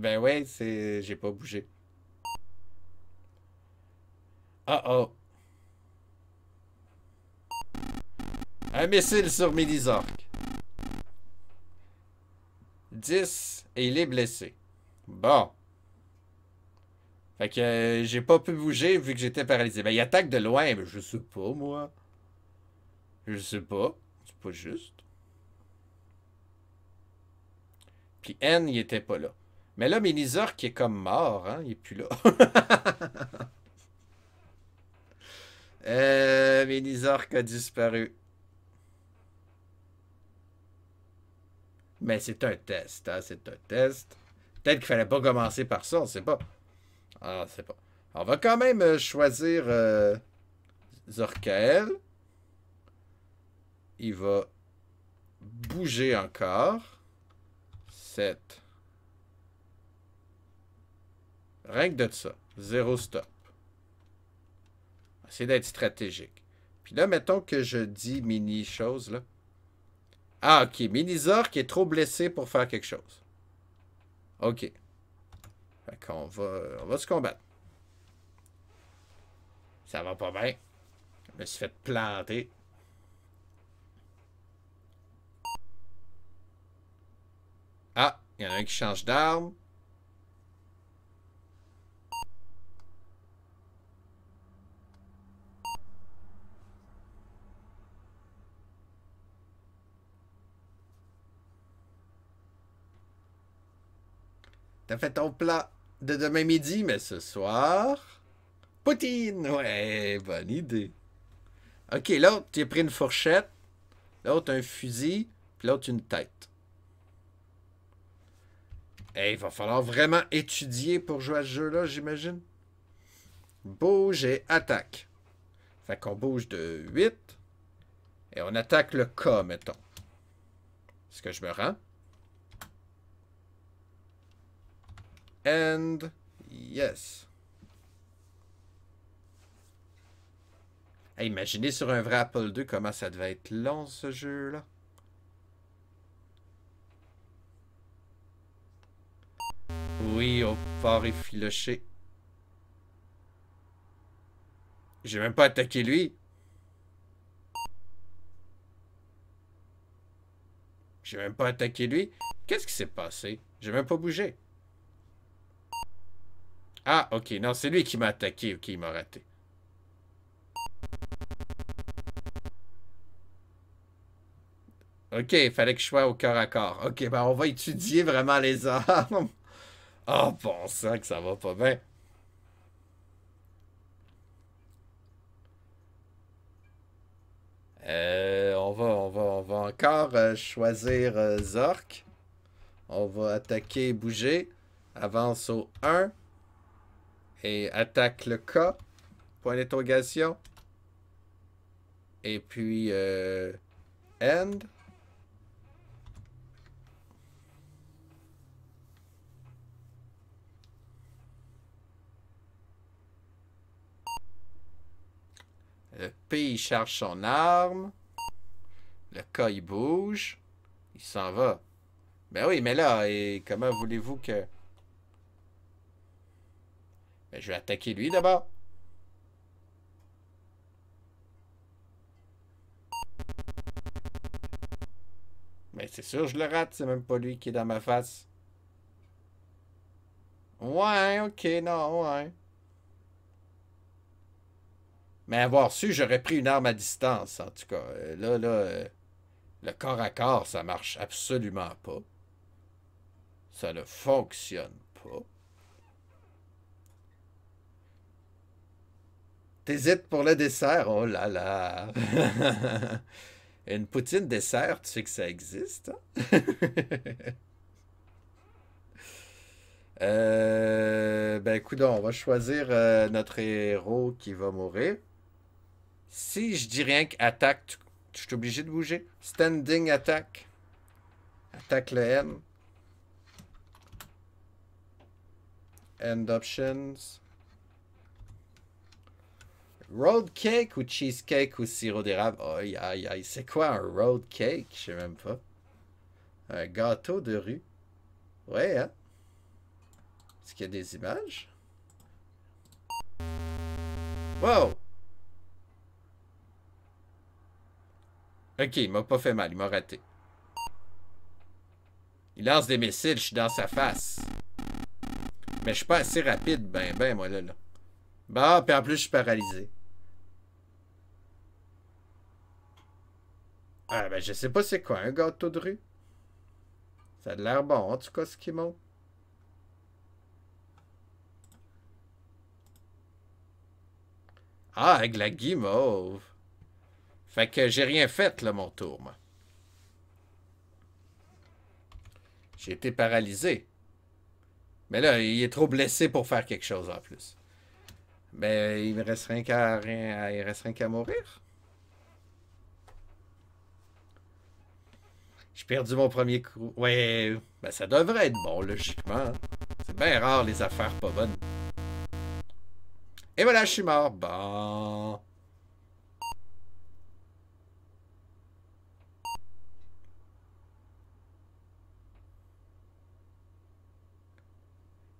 Ben ouais, c'est. J'ai pas bougé. Ah oh. Un missile sur Milizork. 10 et il est blessé. Bon. Fait que euh, j'ai pas pu bouger vu que j'étais paralysé. Ben, il attaque de loin, mais je sais pas, moi. Je sais pas. C'est pas juste. Puis N, il était pas là. Mais là, Minizor qui est comme mort, hein, il est plus là. euh, qui a disparu. Mais c'est un test, hein, c'est un test. Peut-être qu'il fallait pas commencer par ça, on sait pas. Ah, c'est pas. On va quand même euh, choisir euh, Zorkael. Il va bouger encore. 7. Rien que de ça. Zéro stop. Essayer d'être stratégique. Puis là, mettons que je dis mini chose là. Ah, ok. Minizor qui est trop blessé pour faire quelque chose. Ok. Fait qu'on va, on va se combattre. Ça va pas bien. Je me suis fait planter. Ah, il y en a un qui change d'arme. T'as fait ton plat de demain midi, mais ce soir. Poutine! Ouais, bonne idée. Ok, l'autre, tu as pris une fourchette. L'autre, un fusil. Puis l'autre, une tête. Eh, il va falloir vraiment étudier pour jouer à ce jeu-là, j'imagine. Bouge et attaque. Fait qu'on bouge de 8. Et on attaque le K, mettons. Est-ce que je me rends? And yes. imaginez sur un vrai Apple II comment ça devait être long ce jeu-là. Oui, au fort effiloché. J'ai même pas attaqué lui. J'ai même pas attaqué lui. Qu'est-ce qui s'est passé? J'ai même pas bougé. Ah, ok. Non, c'est lui qui m'a attaqué. Ok, il m'a raté. Ok, il fallait que je sois au cœur à corps. Ok, ben on va étudier vraiment les armes. Oh, bon sang que ça va pas bien. Euh, on, va, on, va, on va encore euh, choisir euh, Zork. On va attaquer et bouger. Avance au 1 et attaque le K. Point d'interrogation. Et puis euh, end. Le P, il charge son arme. Le K, il bouge. Il s'en va. Ben oui, mais là, et comment voulez-vous que... Ben, je vais attaquer lui d'abord. Mais c'est sûr, je le rate. C'est même pas lui qui est dans ma face. Ouais, ok, non, ouais. Mais avoir su, j'aurais pris une arme à distance, en tout cas. Euh, là, là, euh, le corps à corps, ça marche absolument pas. Ça ne fonctionne pas. T'hésites pour le dessert? Oh là là! Une poutine dessert, tu sais que ça existe? Hein? euh, ben écoute, on va choisir euh, notre héros qui va mourir. Si je dis rien qu'attaque, je suis obligé de bouger. Standing attack. Attaque le M. End options. Road cake ou cheesecake ou sirop d'érable? Aïe, aïe, aïe. C'est quoi un road cake? Je sais même pas. Un gâteau de rue. Ouais, hein? Est-ce qu'il y a des images? Wow! Ok, il m'a pas fait mal, il m'a raté. Il lance des missiles, je suis dans sa face. Mais je suis pas assez rapide, ben ben, moi, là, là. Bah, puis en plus, je suis paralysé. Ah, ben, je sais pas c'est quoi, un gâteau de rue. Ça a l'air bon, en tout cas, ce qui monte. Ah, avec la guimauve. Fait que j'ai rien fait, là, mon tour, moi. J'ai été paralysé. Mais là, il est trop blessé pour faire quelque chose en plus. Mais il me reste rien qu'à rien, il reste rien qu'à mourir. J'ai perdu mon premier coup. Ouais, ben ça devrait être bon, logiquement. C'est bien rare les affaires pas bonnes. Et voilà, je suis mort. Bon.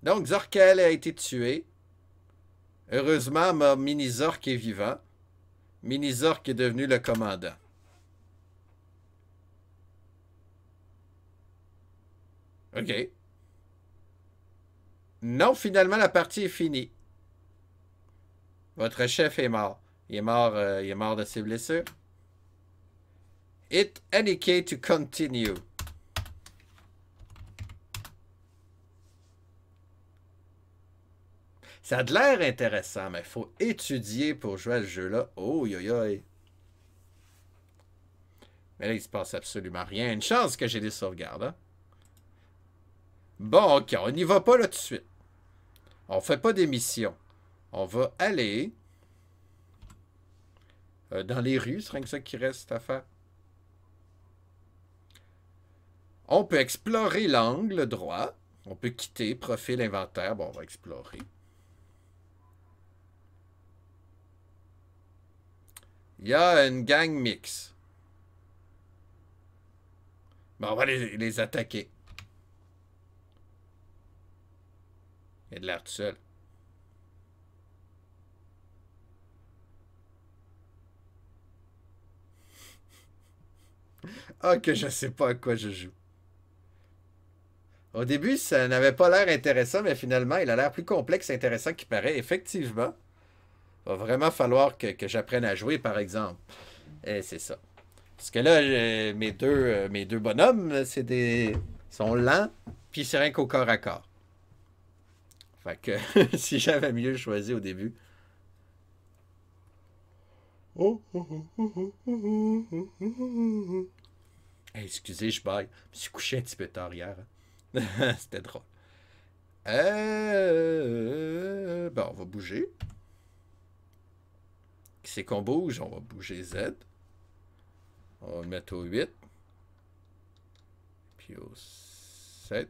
Donc, Zorkel a été tué. Heureusement, ma mini-Zork est vivant. Mini-Zork est devenu le commandant. OK. Non, finalement, la partie est finie. Votre chef est mort. Il est mort, euh, il est mort de ses blessures. It indicates to continue. Ça a l'air intéressant, mais il faut étudier pour jouer à ce jeu-là. Oh, yo, yo. Mais là, il se passe absolument rien. Une chance que j'ai des sauvegardes. Hein? Bon, ok, on n'y va pas là tout de suite. On fait pas d'émission. On va aller euh, dans les rues, c'est rien que ça qui reste à faire. On peut explorer l'angle droit. On peut quitter profil inventaire. Bon, on va explorer. Il y a une gang mix. Bon, on va les, attaquer. Il a de l'air tout seul. Ah, que je sais pas à quoi je joue. Au début, ça n'avait pas l'air intéressant, mais finalement, il a l'air plus complexe et intéressant qu'il paraît. Effectivement. Va vraiment falloir que, j'apprenne à jouer, par exemple. Et c'est ça. Parce que là, mes deux, euh, mes deux bonhommes, c'est des. sont lents, puis c'est rien qu'au corps à corps. Fait que si j'avais mieux choisi au début. excusez, je baille. Je me suis couché un petit peu tard hier. Hein. C'était drôle. Euh... Ben, on va bouger c'est qu'on bouge, on va bouger Z. On va le mettre au 8. Puis au 7.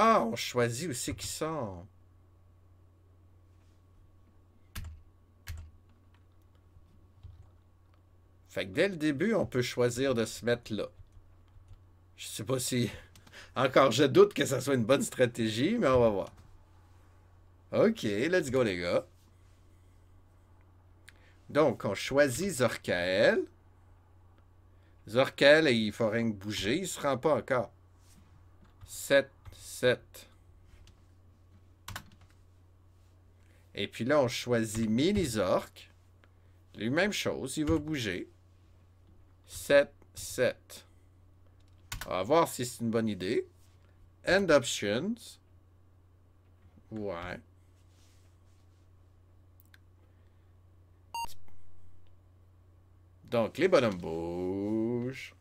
Ah, on choisit aussi qui sont. Fait que dès le début, on peut choisir de se mettre là. Je sais pas si... Encore, je doute que ça soit une bonne stratégie, mais on va voir. OK, let's go, les gars. Donc, on choisit Zorkael. Zorkael, il faut rien bouger. Il se rend pas encore. 7, 7. Et puis là, on choisit Mini-Zork. La même chose, il va bouger. 7, 7. On va voir si c'est une bonne idée. End options. Ouais. Donc, les bonhommes bougent.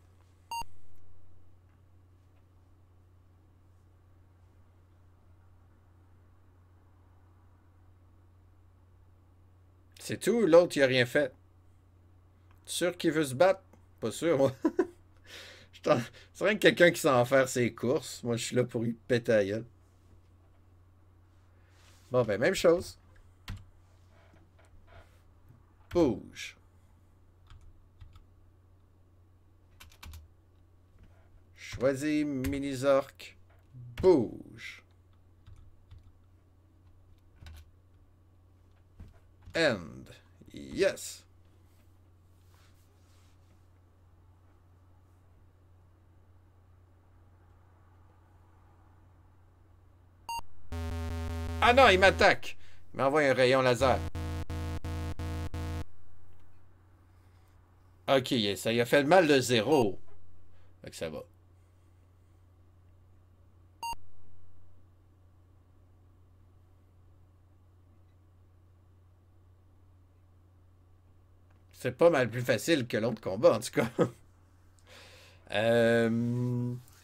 C'est tout, l'autre, il a rien fait. Sûr qu'il veut se battre? Pas sûr, moi. C'est vrai que quelqu'un qui s'en faire ses courses. Moi, je suis là pour lui péter. Bon, ben, même chose. Bouge. Choisis Mini-Zork. Bouge. End. Yes. Ah non, il m'attaque. Il m'envoie un rayon laser. Ok, ça y a fait le mal de zéro. Fait que ça va. C'est pas mal plus facile que l'autre combat, en tout cas. Euh,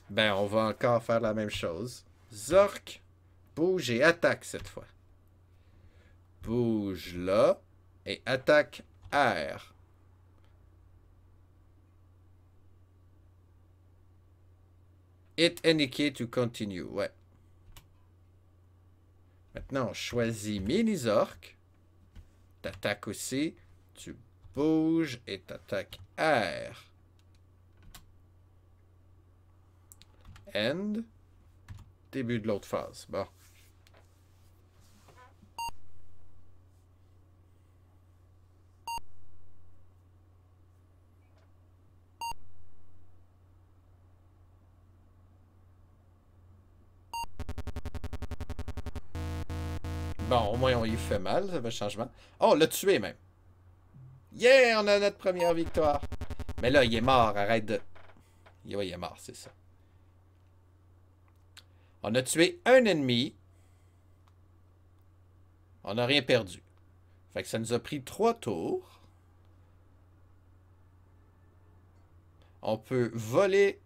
ben, on va encore faire la même chose. Zork, bouge et attaque cette fois. Bouge là et attaque R. Hit any key to continue. Ouais. Maintenant, on choisit Mini-Zork. T'attaques aussi. Tu bouges et t'attaques R. End. Début de l'autre phase. Bon. Bon, au moins on y fait mal, ça fait changement. Oh, l'a tué même. Yeah, on a notre première victoire. Mais là, il est mort, arrête de... Il est mort, c'est ça. On a tué un ennemi. On n'a rien perdu. Fait que ça nous a pris trois tours. On peut voler.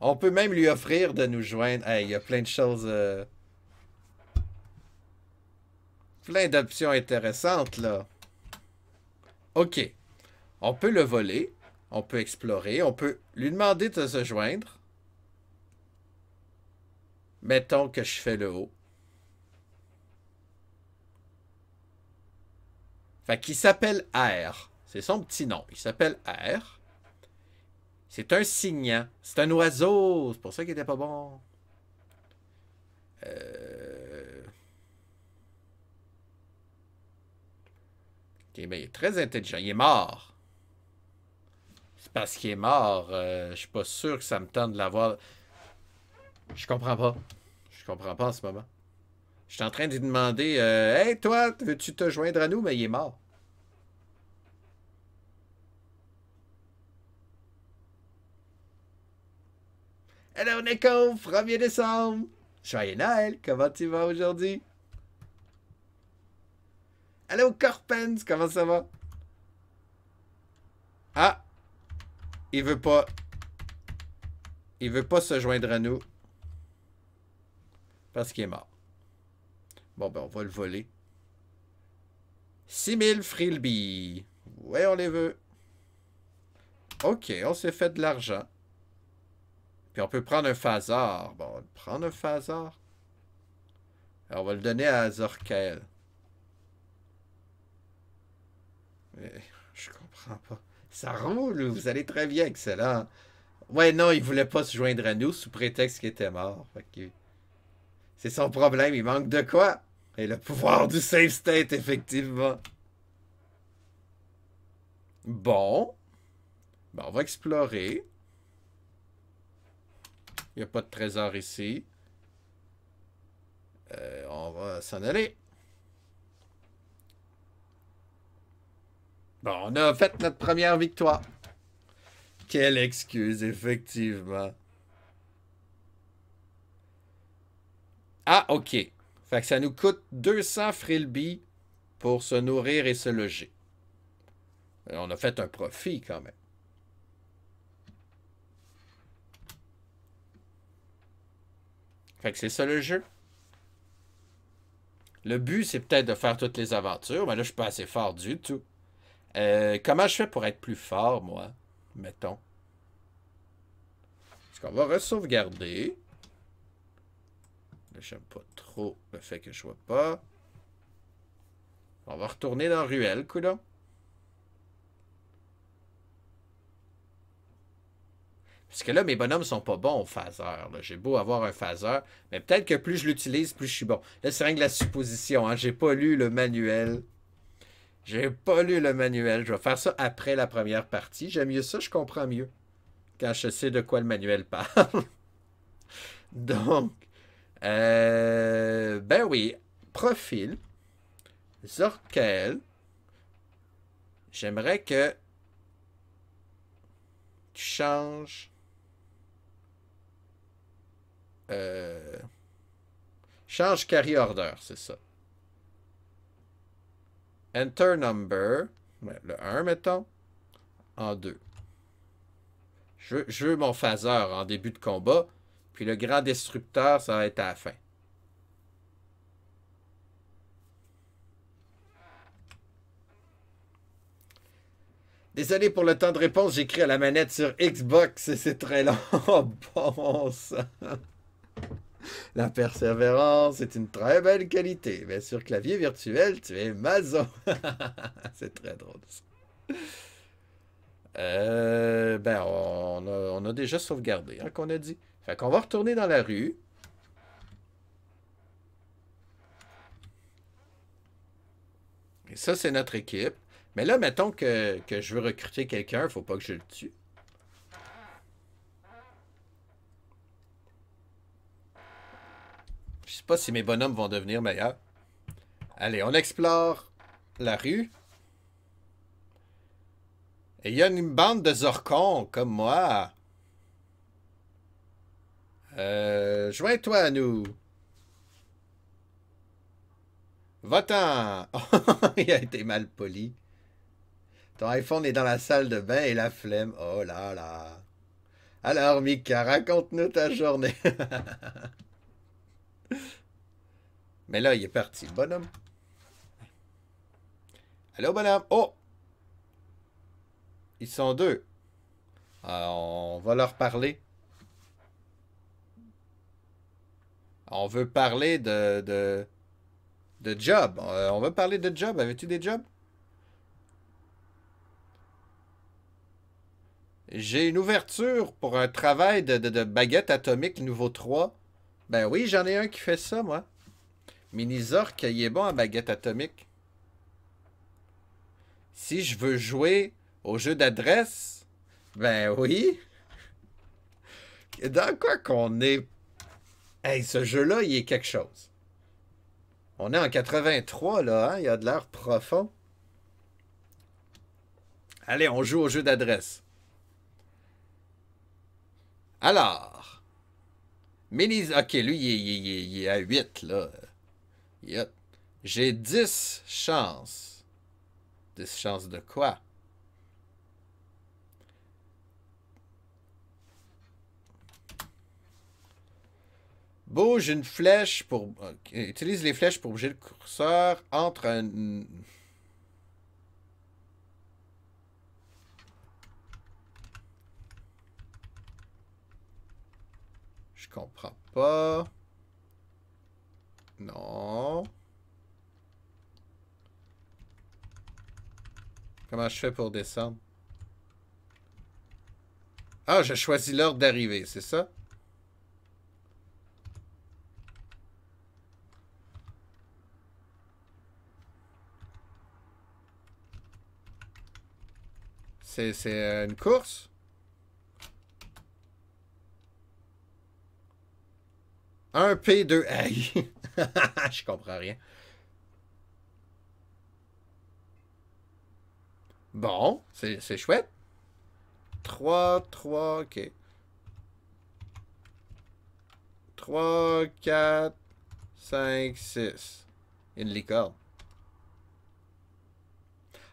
On peut même lui offrir de nous joindre. il y a plein de choses... Euh, plein d'options intéressantes, là. OK. On peut le voler. On peut explorer. On peut lui demander de se joindre. Mettons que je fais le haut. Fait qu'il s'appelle R. C'est son petit nom. Il s'appelle R. C'est un signant. C'est un oiseau. C'est pour ça qu'il était pas bon. Euh... Ben, il est très intelligent. Il est mort. C'est parce qu'il est mort. Euh, je suis pas sûr que ça me tente de l'avoir. Je comprends pas. Je comprends pas en ce moment. Je suis en train de lui demander euh, Hey, toi, veux-tu te joindre à nous? Mais il est mort. Hello, Nico! 1er décembre! Joyeux Noël! Comment tu vas aujourd'hui? Allô, Corpens, comment ça va? Ah! Il veut pas... Il veut pas se joindre à nous. Parce qu'il est mort. Bon, ben, on va le voler. 6000 Frilby. Ouais, on les veut. OK, on s'est fait de l'argent. Puis on peut prendre un phasar. Bon, on va prendre un phasar. Alors, on va le donner à Zorkel. Je comprends pas. Ça roule, vous allez très bien, excellent. Ouais, non, il voulait pas se joindre à nous sous prétexte qu'il était mort. C'est son problème, il manque de quoi? Et le pouvoir du safe state, effectivement. Bon. Ben, on va explorer. Il n'y a pas de trésor ici. Euh, on va s'en aller. Bon, on a fait notre première victoire. Quelle excuse, effectivement. Ah, OK. Fait que ça nous coûte 200 frilby pour se nourrir et se loger. Euh, on a fait un profit quand même. Fait que c'est ça le jeu. Le but, c'est peut-être de faire toutes les aventures, mais là, je suis pas assez fort du tout. Euh, comment je fais pour être plus fort, moi? Mettons. Est-ce qu'on va re-sauvegarder? J'aime pas trop le fait que je vois pas. On va retourner dans Ruelle, coudon. Parce que là, mes bonhommes sont pas bons au phaser. J'ai beau avoir un phaser, mais peut-être que plus je l'utilise, plus je suis bon. Là, c'est rien que la supposition. Hein? J'ai pas lu le manuel. J'ai pas lu le manuel. Je vais faire ça après la première partie. J'aime mieux ça, je comprends mieux. Quand je sais de quoi le manuel parle. Donc, euh, ben oui, profil, Zorkel. J'aimerais que tu changes Euh, change carry order, c'est ça. Enter number. Le 1, mettons. En 2. Je, veux mon phaser en début de combat. Puis le grand destructeur, ça va être à la fin. Désolé pour le temps de réponse, j'écris à la manette sur Xbox et c'est très long. Bon ça. La persévérance est une très belle qualité. Mais sur clavier virtuel, tu es mazo. c'est très drôle. Euh, ben, on a, déjà sauvegardé, hein, qu'on a dit. Fait qu'on va retourner dans la rue. Et ça, c'est notre équipe. Mais là, mettons que, que je veux recruter quelqu'un, il faut pas que je le tue. Je sais pas si mes bonhommes vont devenir meilleurs. Allez, on explore la rue. Et il y a une bande de zorcons comme moi. Euh, Joins-toi à nous. Va-t'en. il a été mal poli. Ton iPhone est dans la salle de bain et la flemme. Oh là là. Alors, Mika, raconte-nous ta journée. Mais là, il est parti, bonhomme. Allô, bonhomme. Oh! Ils sont deux. on va leur parler. On veut parler de, de, de job. Euh, on veut parler de job. Avais-tu des jobs? J'ai une ouverture pour un travail de, de, de baguette atomique niveau 3. Ben oui, j'en ai un qui fait ça, moi. Minizork, il est bon à baguette atomique. Si je veux jouer au jeu d'adresse, ben oui. Dans quoi qu'on est... Hey, ce jeu-là, il est quelque chose. On est en 83, là, hein? Il y a de l'air profond. Allez, on joue au jeu d'adresse. Alors, Mini... Ok, lui, il est, à 8, là. J'ai 10 chances. 10 chances de quoi? Bouge une flèche pour... Utilise les flèches pour bouger le curseur entre un... Je pas. Non. Comment je fais pour descendre? Ah, j'ai choisi l'ordre d'arrivée, c'est ça? C'est une course? Un P2. Aïe! Je comprends rien. Bon, c'est chouette. 3, 3, ok. 3, 4, 5, 6. Une licorne.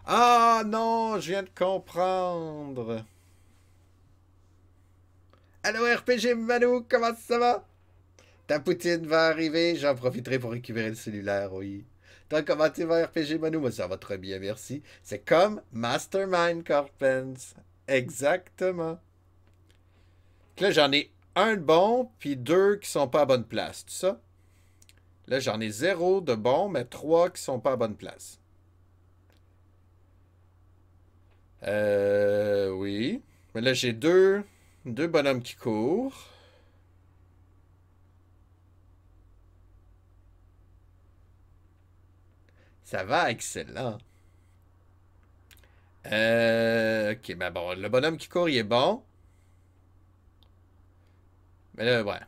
Ah non, je viens de comprendre. Allô RPG Manu, comment ça va? Ta poutine va arriver, j'en profiterai pour récupérer le cellulaire, oui. Toi, comment tu vas, RPG Manu? Moi, ça va très bien, merci. C'est comme Mastermind Corpens. Exactement. Là, j'en ai un de bon, puis deux qui sont pas à bonne place, tout ça? Là, j'en ai zéro de bon, mais trois qui sont pas à bonne place. Euh, oui. Mais là, j'ai deux. Deux bonhommes qui courent. Ça va, excellent. Euh, ok, ben bon, le bonhomme qui court, il est bon. Mais là, ouais.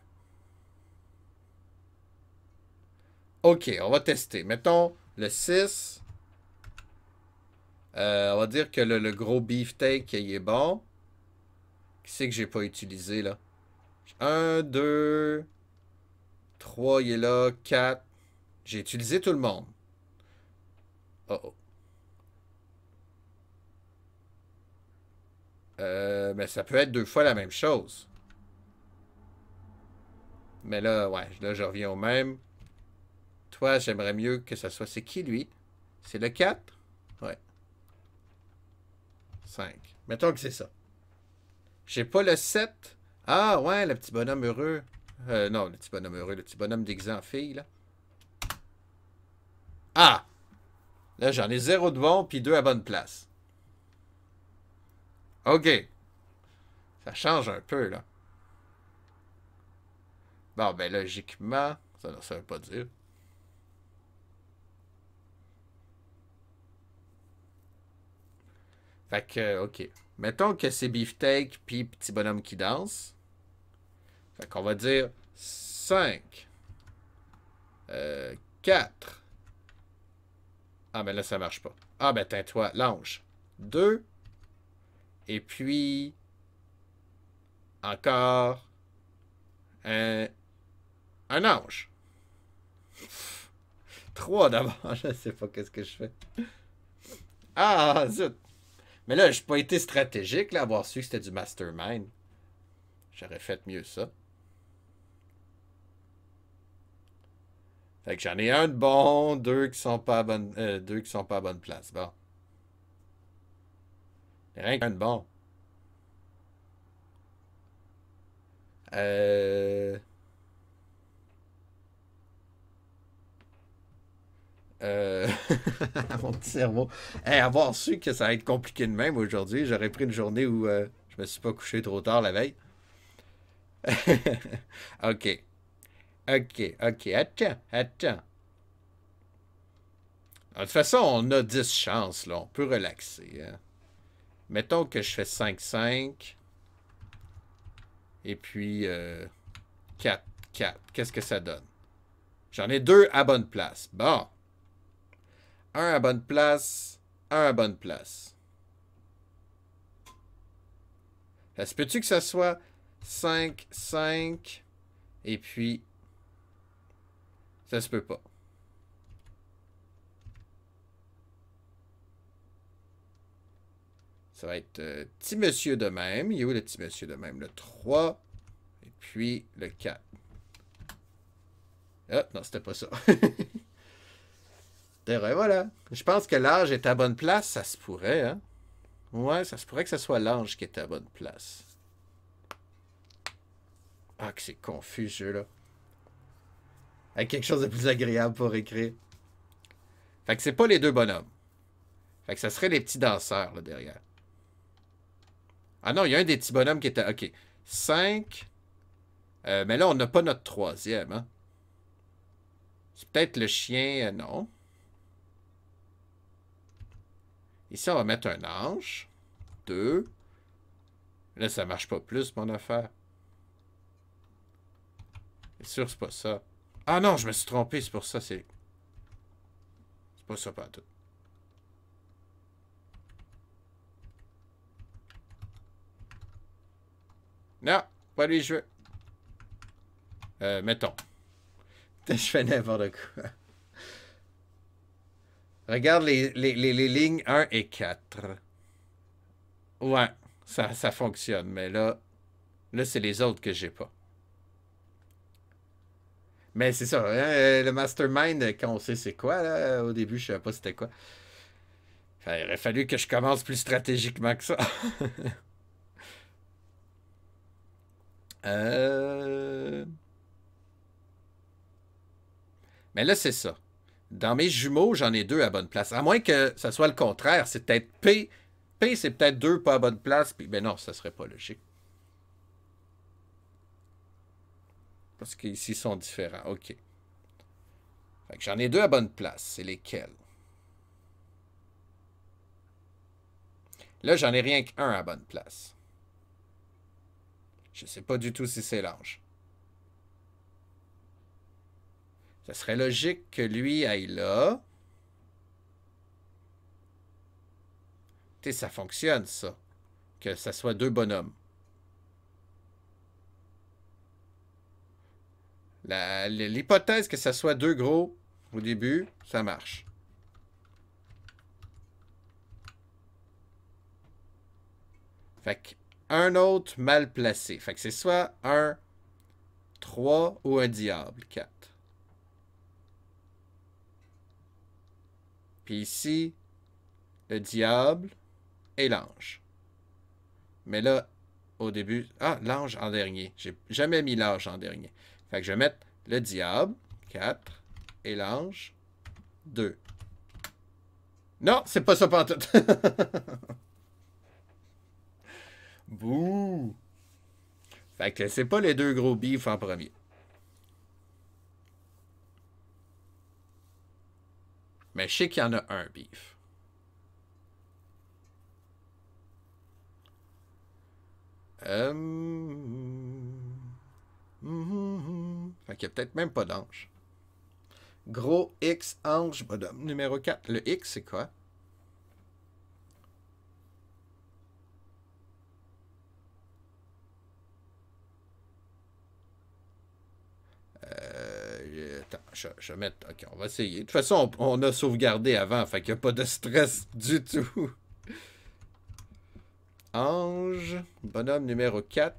Ok, on va tester. Mettons le 6. Euh, on va dire que le, gros beefsteak, il est bon. Qui c'est que j'ai pas utilisé, là? 1, 2, 3, il est là. 4. J'ai utilisé tout le monde. Oh oh. Euh, mais ça peut être deux fois la même chose. Mais là, ouais, là, je reviens au même. Toi, j'aimerais mieux que ça soit... C'est qui, lui? C'est le 4? Ouais. 5. Mettons que c'est ça. J'ai pas le 7. Ah, ouais, le petit bonhomme heureux. Euh, non, le petit bonhomme heureux, le petit bonhomme déguisé en fille, là. Ah! Là, j'en ai zéro de bon, puis deux à bonne place. OK. Ça change un peu, là. Bon, ben logiquement, ça ne veut pas dire. Fait que, OK. Mettons que c'est beefsteak puis petit bonhomme qui danse. Fait qu'on va dire 5, 4, ah, mais là, ça marche pas. Ah, ben, tais-toi, l'ange. Deux. Et puis... Encore... Un... Un ange. Trois d'abord. Je sais pas qu'est-ce que je fais. Ah, zut. Mais là, j'ai pas été stratégique, là, avoir su que c'était du mastermind. J'aurais fait mieux ça. Fait que j'en ai un de bon, deux qui sont pas à bonne, euh, deux qui sont pas à bonne place. Bon. Rien qu'un de bon. Euh... Euh... Mon petit cerveau. avoir su que ça allait être compliqué de même aujourd'hui, j'aurais pris une journée où euh, je me suis pas couché trop tard la veille. ok. OK, OK. Attends, attends. De toute façon, on a 10 chances, là. On peut relaxer. Hein. Mettons que je fais 5-5. Et puis, 4, euh, 4. Qu'est-ce que ça donne? J'en ai deux à bonne place. Bon. Un à bonne place, un à bonne place. Est-ce peut-tu que ça soit 5, 5, et puis ça se peut pas. Ça va être euh, petit monsieur de même. Il est où le petit monsieur de même? Le 3. Et puis le 4. Ah, non, c'était pas ça. voilà. Je pense que l'âge est à bonne place. Ça se pourrait, hein? Ouais, ça se pourrait que ce soit l'ange qui est à bonne place. Ah, que c'est confus, ce jeu-là. Avec quelque chose de plus agréable pour écrire. Fait que c'est pas les deux bonhommes. Fait que ça serait les petits danseurs là derrière. Ah non, il y a un des petits bonhommes qui était. OK. 5. Euh, mais là, on n'a pas notre troisième. Hein? C'est peut-être le chien. Euh, non. Ici, on va mettre un ange. 2. Là, ça marche pas plus, mon affaire. C'est sûr, c'est pas ça. Ah non, je me suis trompé, c'est pour ça, c'est... C'est pas ça, pas tout. Non, pas lui, je veux. Euh, mettons. Je fais n'importe quoi. Regarde les, les, les, lignes 1 et 4. Ouais, ça, ça fonctionne, mais là, là, c'est les autres que j'ai pas. Mais c'est ça, hein, euh, le mastermind, quand on sait c'est quoi, là, au début, je savais pas c'était quoi. il aurait fallu que je commence plus stratégiquement que ça. Euh. Mais là, c'est ça. Dans mes jumeaux, j'en ai deux à bonne place. À moins que ça soit le contraire. C'est peut-être P. P, c'est peut-être deux pas à bonne place. Puis, ben non, ça serait pas logique. Parce qu'ici, sont différents. OK. j'en ai deux à bonne place. C'est lesquels? Là, j'en ai rien qu'un à bonne place. Je ne sais pas du tout si c'est l'ange. Ce serait logique que lui aille là. Tu ça fonctionne, ça. Que ça soit deux bonhommes. L'hypothèse que ça soit deux gros au début, ça marche. Fait un autre mal placé. Fait que c'est soit un 3 ou un diable 4. Puis ici, le diable et l'ange. Mais là, au début... Ah, l'ange en dernier. J'ai jamais mis l'ange en dernier. Fait que je vais mettre le diable, 4, et l'ange, 2. Non, c'est pas ça pantoute. Bouh! Fait que c'est pas les deux gros bifs en premier. Mais je sais qu'il y en a un bif. Euh... Fait qu'il n'y a peut-être même pas d'ange. Gros X ange bonhomme numéro 4. Le X, c'est quoi? Euh, attends, je, vais mettre. Ok, on va essayer. De toute façon, on, a sauvegardé avant, fait qu'il n'y a pas de stress du tout. Ange, bonhomme numéro 4.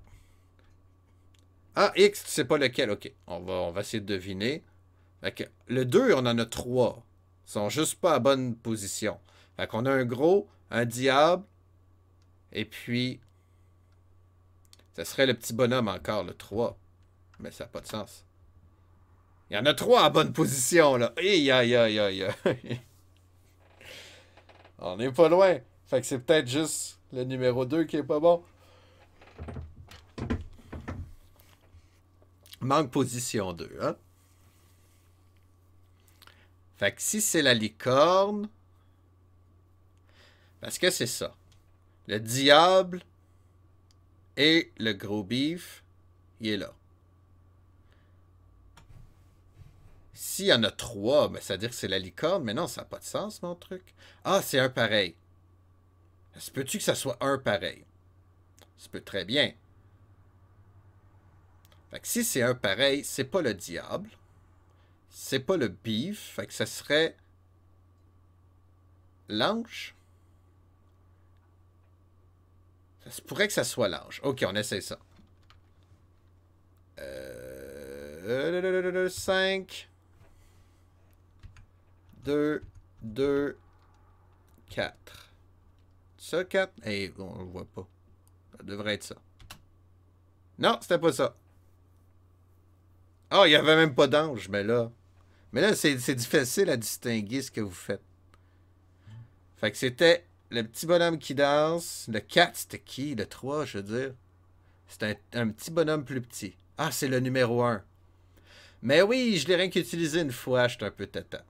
Ah, X, tu sais pas lequel. Ok, on va, on va essayer de deviner. Fait le 2, on en a 3. Ils sont juste pas à bonne position. Fait qu'on a un gros, un diable, et puis. Ce serait le petit bonhomme encore, le 3. Mais ça n'a pas de sens. Il y en a trois en bonne position, là. Aïe, aïe, aïe, aïe, On n'est pas loin. Fait que c'est peut-être juste le numéro 2 qui est pas bon. Manque position 2, hein? Fait que si c'est la licorne, parce que c'est ça. Le diable et le gros bif, il est là. S'il y en a trois, ben, ça veut dire que c'est la licorne, mais non, ça n'a pas de sens, mon truc. Ah, c'est un pareil. Se peut-tu que ça soit un pareil? Ça peut très bien. Si c'est un pareil, c'est pas le diable. C'est pas le bif. Fait que ça serait l'ange. Ça pourrait que ça soit l'ange. Ok, on essaie ça. Euh, 5. 2, 2, 4. Ça, 4? Hey, on ne voit pas. Ça devrait être ça. Non, c'était pas ça. Ah, oh, il n'y avait même pas d'ange, mais là. Mais là, c'est difficile à distinguer ce que vous faites. Fait que c'était le petit bonhomme qui danse. Le 4, c'était qui? Le 3, je veux dire. C'était un, petit bonhomme plus petit. Ah, c'est le numéro 1. Mais oui, je l'ai rien qu'utilisé une fois. J'étais un peu tata.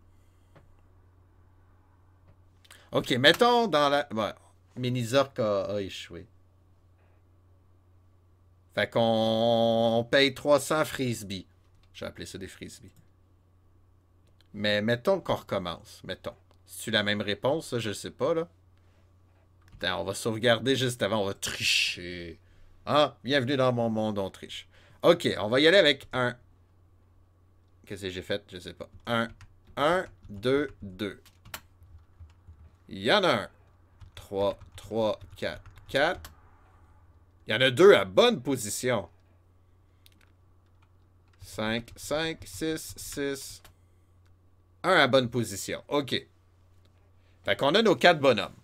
OK, mettons dans la... Ouais, Minizork a, échoué. Fait qu'on paye 300 frisbees. J'ai appelé ça des frisbees. Mais mettons qu'on recommence. Mettons. Si tu la même réponse, je sais pas, là. Attends, on va sauvegarder juste avant. On va tricher. Ah, bienvenue dans mon monde, on triche. OK, on va y aller avec un... Qu'est-ce que j'ai fait? Je sais pas. Un, un, deux, deux. Il y en a un. 3, 3, 4, 4. Il y en a deux à bonne position. 5, 5, 6, 6. Un à bonne position. OK. Fait qu'on a nos quatre bonhommes.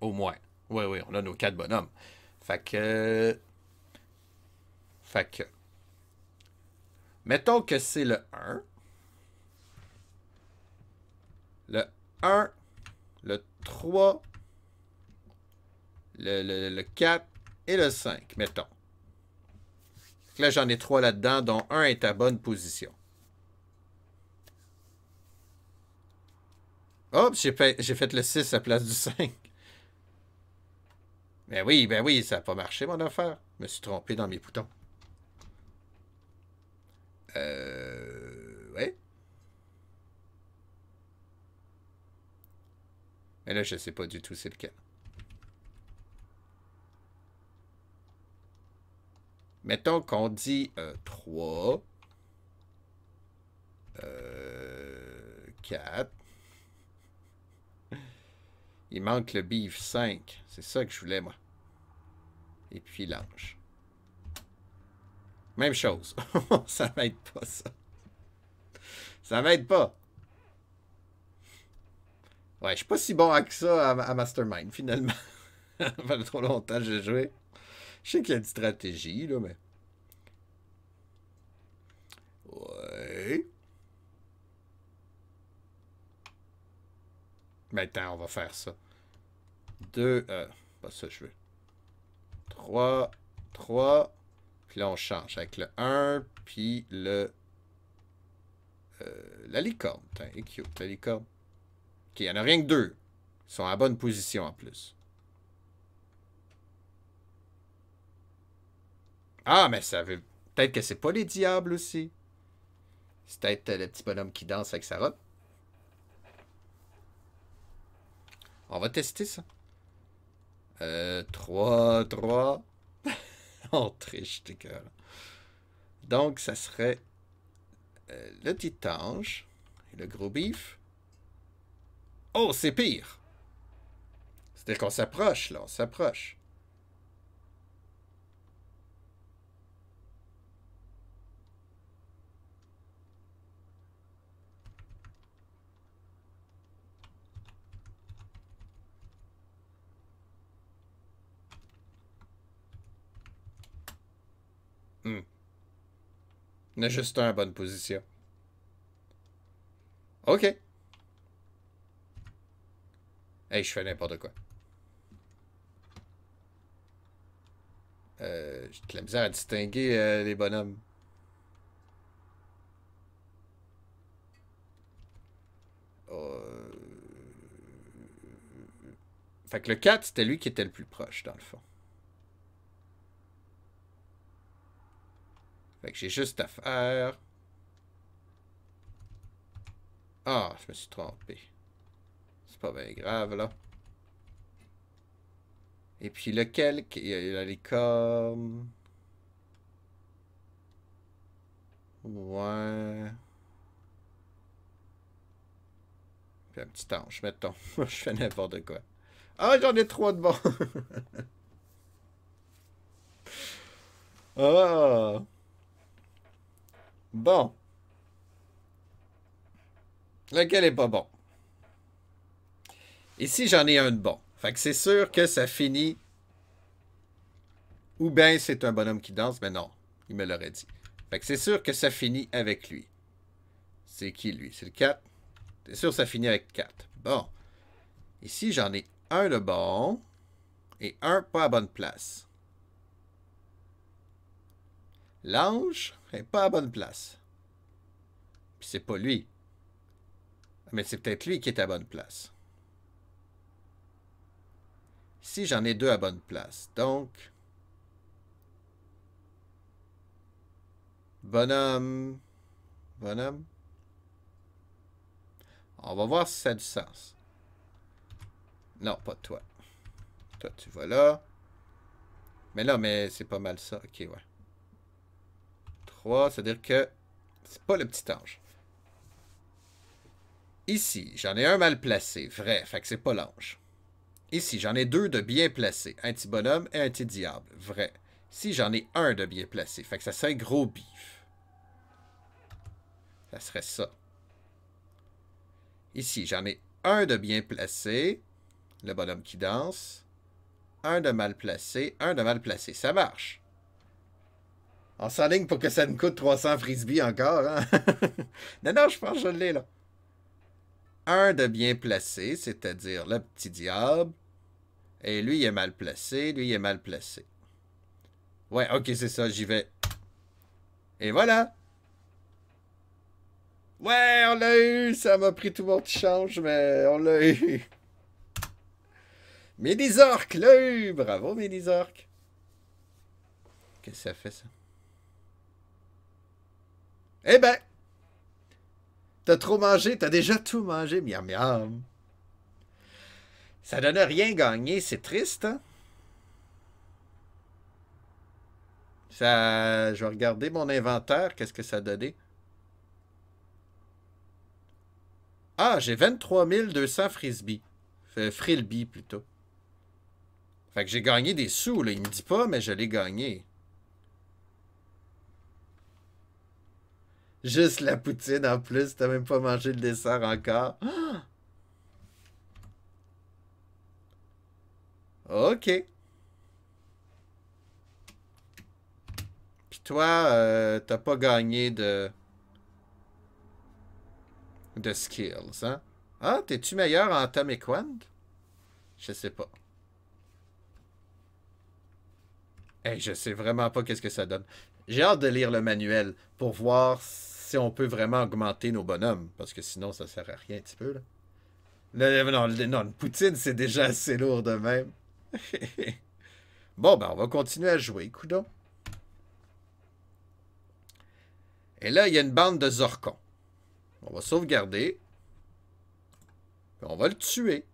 Au moins. Oui, oui, on a nos quatre bonhommes. Fait que... Fait que... Mettons que c'est le 1 le 1, le 3, le, 4 et le 5, mettons. Là, j'en ai trois là-dedans, dont un est à bonne position. Hop, j'ai fait, le 6 à la place du 5. Ben oui, ben oui, ça n'a pas marché, mon affaire. Je me suis trompé dans mes boutons. Euh... Ouais. Mais là, je ne sais pas du tout c'est lequel. Mettons qu'on dit 3, euh, 4. Euh, Il manque le beef 5. C'est ça que je voulais, moi. Et puis l'ange. Même chose. ça m'aide pas, ça. Ça m'aide pas. Ouais, je suis pas si bon que ça à, Mastermind, finalement. ça fait trop longtemps que j'ai joué. Je sais qu'il y a une stratégie, là, mais... Ouais. Maintenant, on va faire ça. Deux... Euh, pas ça, je veux. Trois... Trois... Puis là, on change avec le 1, puis le... Euh, la licorne. Tiens, cute, la licorne. OK, il n'y en a rien que deux. Ils sont à bonne position en plus. Ah, mais ça veut... Peut-être que c'est pas les diables aussi. C'est peut-être le petit bonhomme qui danse avec sa robe. On va tester ça. Euh, 3, 3. On triche, t'es cœur. Donc, ça serait euh, le petit ange et le gros bif. Oh, c'est pire. C'est-à-dire qu'on s'approche, là. On s'approche. Hmm. On a juste un à bonne position. OK. Hey, je fais n'importe quoi. Euh, J'ai de la misère à distinguer euh, les bonhommes. Euh... Fait que le 4, c'était lui qui était le plus proche, dans le fond. Fait que j'ai juste à faire... Ah, je me suis trompé. C'est pas bien grave, là. Et puis lequel Il y a les. Ouais. Puis un petit ange, mettons. je fais n'importe quoi. Ah, j'en ai trois de bons. ah. Bon. Lequel est pas bon? Ici, j'en ai un de bon. Fait que c'est sûr que ça finit... Ou bien c'est un bonhomme qui danse, mais non. Il me l'aurait dit. Fait que c'est sûr que ça finit avec lui. C'est qui, lui? C'est le 4? C'est sûr que ça finit avec 4. Bon. Ici, j'en ai un de bon et un pas à bonne place. L'ange n'est pas à bonne place. Puis c'est pas lui. Mais c'est peut-être lui qui est à bonne place. Ici, j'en ai deux à bonne place. Donc, bonhomme, bonhomme. On va voir si ça a du sens. Non, pas toi. Toi, tu vas là. Mais là, mais c'est pas mal ça. Ok, ouais. 3, c'est-à-dire que c'est pas le petit ange. Ici, j'en ai un mal placé, vrai, fait que c'est pas l'ange. Ici, j'en ai deux de bien placés, un petit bonhomme et un petit diable, vrai. Ici, j'en ai un de bien placé, fait que ça serait gros bif. Ça serait ça. Ici, j'en ai un de bien placé, le bonhomme qui danse, un de mal placé, un de mal placé. Ça marche. On s'enligne pour que ça nous coûte 300 frisbees encore. Hein? non, non, je pense que je l'ai là. Un de bien placé, c'est-à-dire le petit diable. Et lui, il est mal placé. Lui, il est mal placé. Ouais, ok, c'est ça. J'y vais. Et voilà. Ouais, on l'a eu. Ça m'a pris tout mon petit change, mais on l'a eu. Médizork l'a eu. Bravo, Médizork. Qu'est-ce que ça fait, ça? Eh ben, t'as trop mangé, t'as déjà tout mangé, miam miam. Ça donne rien gagné, c'est triste, hein? Ça, je vais regarder mon inventaire, qu'est-ce que ça donné? Ah, j'ai 23 200 frisbees. Frilby, plutôt. Fait que j'ai gagné des sous, là. Il me dit pas, mais je l'ai gagné. Juste la poutine en plus. T'as même pas mangé le dessert encore. OK. Puis toi, euh, t'as pas gagné de... de skills, hein? Ah, t'es-tu meilleur en Atomic Wand? Je sais pas. Hey, je sais vraiment pas qu'est-ce que ça donne. J'ai hâte de lire le manuel pour voir si on peut vraiment augmenter nos bonhommes. Parce que sinon, ça sert à rien un petit peu. Là. non, non, une poutine, c'est déjà assez lourd de même. bon, ben, on va continuer à jouer, coudon. Et là, il y a une bande de Zorkons. On va sauvegarder. on va le tuer.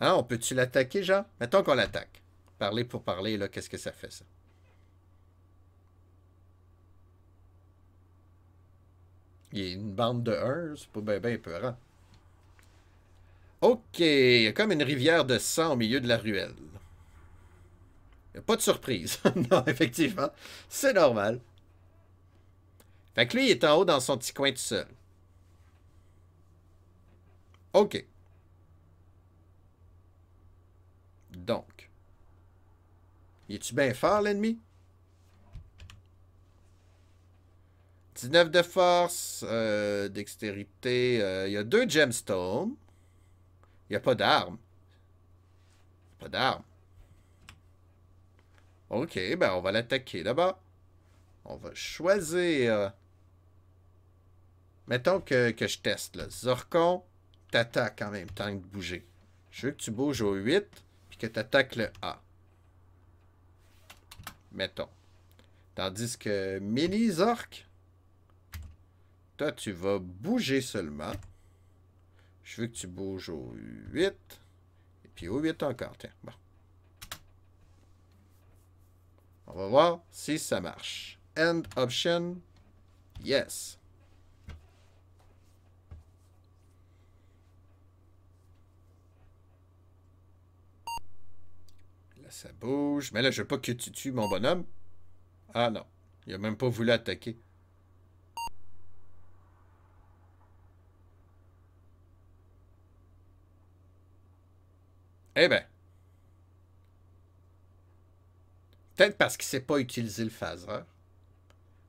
Hein, on peut-tu l'attaquer, Jean? Mettons qu'on l'attaque. Parler pour parler, là, qu'est-ce que ça fait, ça? Il y a une bande de 1, c'est pas bien peurant. OK, il y a comme une rivière de sang au milieu de la ruelle. A pas de surprise. non, effectivement, c'est normal. Fait que lui, il est en haut dans son petit coin tout seul. OK. Donc. Es-tu bien fort, l'ennemi? 19 de force, euh, dextérité. Euh, il y a deux gemstones. Il n'y a pas d'armes. Pas d'armes. Ok, ben on va l'attaquer là-bas. On va choisir... Mettons que, que je teste. Là. Zorkon, t'attaques en même temps de bouger. Je veux que tu bouges au 8, puis que tu attaques le A. Mettons. Tandis que Mini Zork, toi, tu vas bouger seulement. Je veux que tu bouges au 8. Et puis au 8 encore. Tiens, bon. On va voir si ça marche. End option. Yes. Là, ça bouge. Mais là, je veux pas que tu tues mon bonhomme. Ah non. Il a même pas voulu attaquer. Eh bien. Peut-être parce qu'il ne sait pas utiliser le phaser.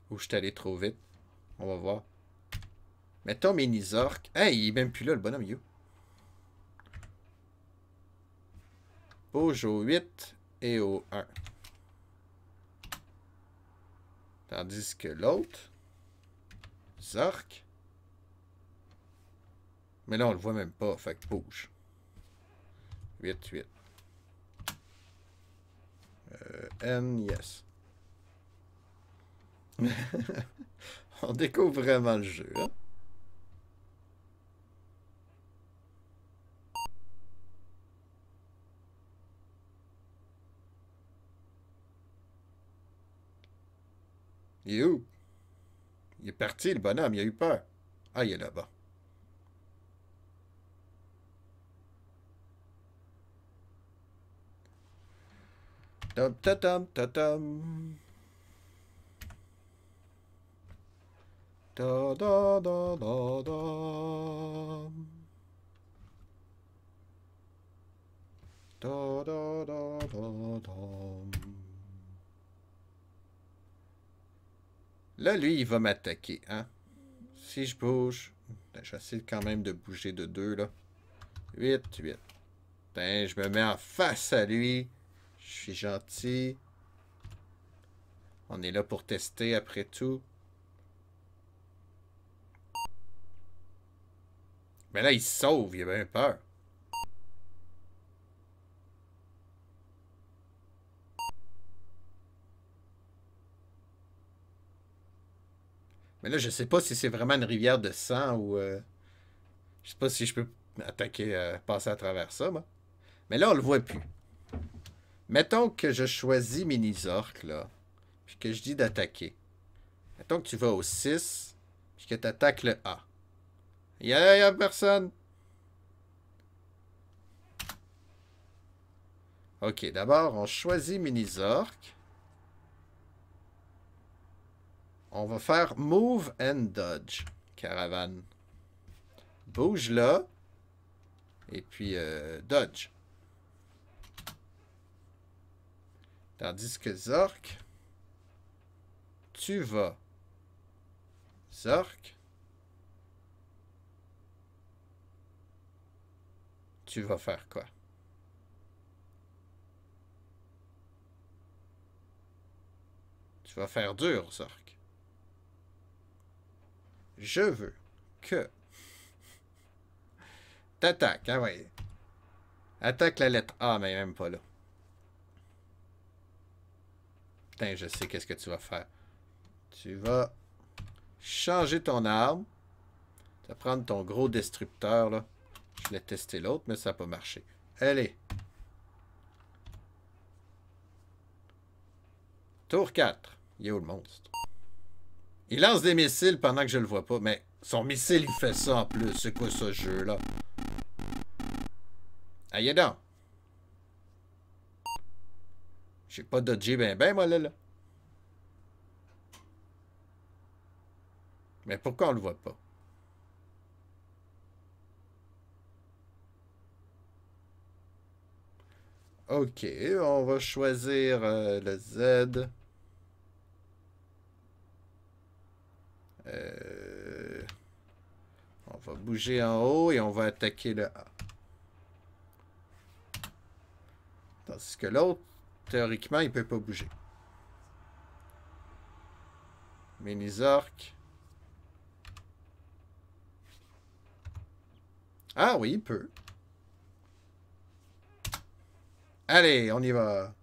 Ou je suis allé trop vite. On va voir. Mettons Mini-Zork. Hey, il est même plus là, le bonhomme, you. Bouge au 8 et au 1. Tandis que l'autre, Zork. Mais là, on le voit même pas, fait que bouge. 8, 8. Euh, N, yes. On découvre vraiment le jeu. Hein? Il est où? Il est parti, le bonhomme. Il a eu peur. Ah, il est là-bas. Dum. Da da da da da. Da da da da da. Là, lui, il va m'attaquer, hein? Si je bouge... Ben, J'essaie quand même de bouger de deux, là. 8, 8. Ben, je me mets en face à lui. Je suis gentil. On est là pour tester après tout. Mais là, il se sauve, il a bien peur. Mais là, je sais pas si c'est vraiment une rivière de sang ou... Euh, je sais pas si je peux attaquer, euh, passer à travers ça. Mais là, on le voit plus. Mettons que je choisis Mini-Zork, là, puis que je dis d'attaquer. Mettons que tu vas au 6, puis que tu attaques le A. Il y a, personne. Ok, d'abord, on choisit Mini-Zork. On va faire Move and Dodge, caravane. Bouge là. Et puis euh, Dodge. Tandis que Zork, tu vas. Zork. Tu vas faire quoi? Tu vas faire dur, Zork. Je veux que t'attaques, hein, ouais. Attaque la lettre A, mais même pas là. Je sais qu'est-ce que tu vas faire. Tu vas changer ton arme. Tu vas prendre ton gros destructeur, là. Je voulais tester l'autre, mais ça n'a pas marché. Allez. Tour 4. Il est où le monstre? Il lance des missiles pendant que je le vois pas. Mais son missile, il fait ça en plus. C'est quoi ce jeu-là? Aïe donc. J'ai pas dodgé ben ben, moi, là, là. Mais pourquoi on le voit pas? Ok, on va choisir euh, le Z. Euh, on va bouger en haut et on va attaquer le A. Tandis que l'autre, théoriquement, il peut pas bouger. Mini-Zork. Ah oui, il peut. Allez, on y va.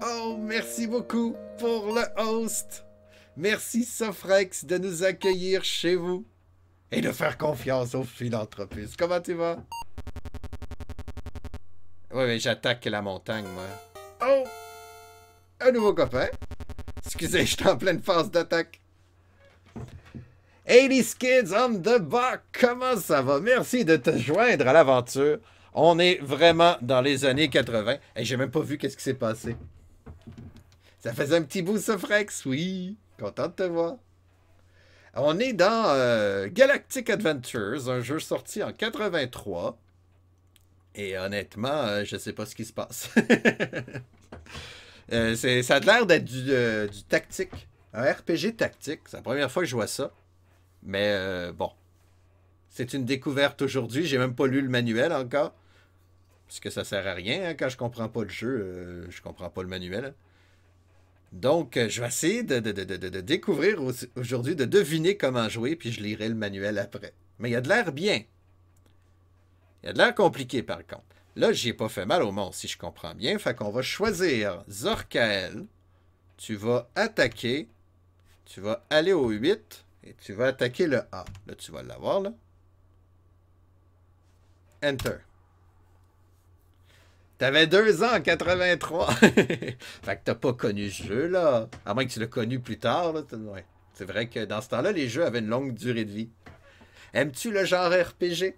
Oh, merci beaucoup pour le host. Merci Sofrex de nous accueillir chez vous et de faire confiance aux philanthropistes. Comment tu vas? Oui, mais j'attaque la montagne, moi. Oh! Un nouveau copain? Excusez, je suis en pleine phase d'attaque. 80 Kids on the Block, comment ça va? Merci de te joindre à l'aventure. On est vraiment dans les années 80. Et j'ai même pas vu qu'est-ce qui s'est passé. Ça faisait un petit bout, ce Frex, oui. Content de te voir. On est dans euh, Galactic Adventures, un jeu sorti en 83. Et honnêtement, euh, je sais pas ce qui se passe. Euh, ça a l'air d'être du, tactique. Un RPG tactique. C'est la première fois que je vois ça. Mais bon. C'est une découverte aujourd'hui. J'ai même pas lu le manuel encore. Parce que ça sert à rien. Hein, quand je comprends pas le jeu, je comprends pas le manuel. Donc, euh, je vais essayer de, découvrir aujourd'hui, de deviner comment jouer, puis je lirai le manuel après. Mais il y a de l'air bien. Il y a de l'air compliqué, par contre. Là, j'ai pas fait mal au monstre, si je comprends bien. Fait qu'on va choisir Zorkael. Tu vas attaquer. Tu vas aller au 8. Et tu vas attaquer le A. Là, tu vas l'avoir, là. Enter. T'avais deux ans en 83. fait que t'as pas connu ce jeu, là. À moins que tu l'aies connu plus tard, là. C'est vrai que dans ce temps-là, les jeux avaient une longue durée de vie. Aimes-tu le genre RPG?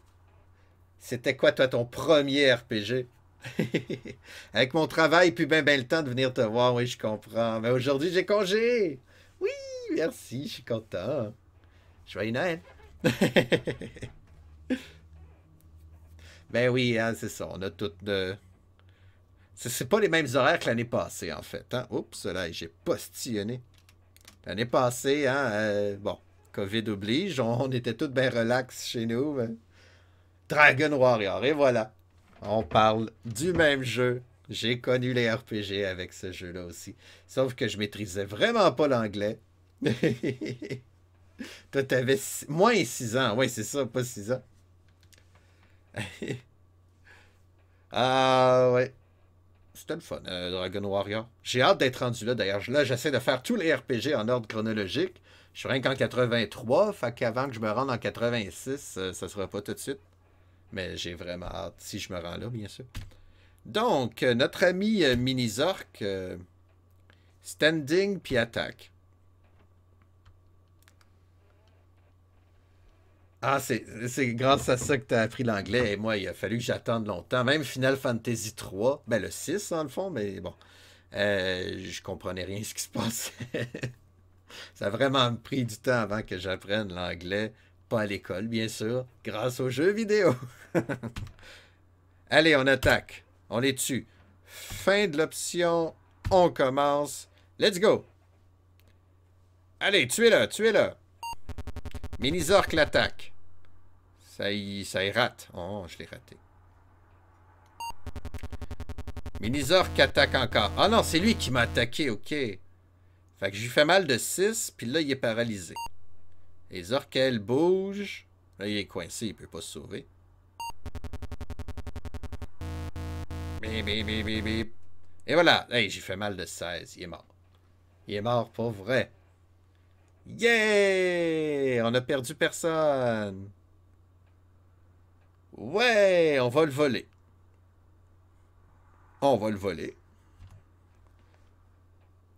C'était quoi, toi, ton premier RPG? Avec mon travail, puis ben, ben le temps de venir te voir, oui, je comprends. Mais aujourd'hui, j'ai congé. Oui, merci, je suis content. Joyeux Noël. ben oui, hein, c'est ça. On a toutes de. C'est pas les mêmes horaires que l'année passée, en fait. Hein? Oups, là, j'ai postillonné. L'année passée, hein, euh, bon, COVID oblige, on, était tous bien relax chez nous. Hein. Dragon Warrior, et voilà. On parle du même jeu. J'ai connu les RPG avec ce jeu-là aussi. Sauf que je maîtrisais vraiment pas l'anglais. Toi, t'avais moins 6 ans. Oui, c'est ça, pas 6 ans. ah, ouais. C'était le fun, euh, Dragon Warrior. J'ai hâte d'être rendu là, d'ailleurs. Là, j'essaie de faire tous les RPG en ordre chronologique. Je suis rien qu'en 83, fait qu'avant que je me rende en 86, euh, ça sera pas tout de suite. Mais j'ai vraiment hâte, si je me rends là, bien sûr. Donc, euh, notre ami Mini-Zork, standing puis attaque. Ah, c'est grâce à ça que tu as appris l'anglais. Et moi, il a fallu que j'attende longtemps. Même Final Fantasy 3, ben le 6 en le fond, mais bon. Euh, je comprenais rien ce qui se passait. ça a vraiment pris du temps avant que j'apprenne l'anglais. Pas à l'école, bien sûr, grâce aux jeux vidéo. Allez, on attaque. On est dessus. Fin de l'option. On commence. Let's go. Allez, tuez-le, tuez-le. Minizork l'attaque. Ça y, ça y rate. Oh, je l'ai raté. Minizork attaque encore. Ah non, c'est lui qui m'a attaqué, ok. Fait que je lui fais mal de 6, puis là, il est paralysé. Et Zorkel bouge. Là, il est coincé, il peut pas se sauver. Bip, bip, bip, Et voilà. Hey, j'ai fait mal de 16. Il est mort. Il est mort pour vrai. Yeah! On a perdu personne. Ouais, on va le voler. On va le voler.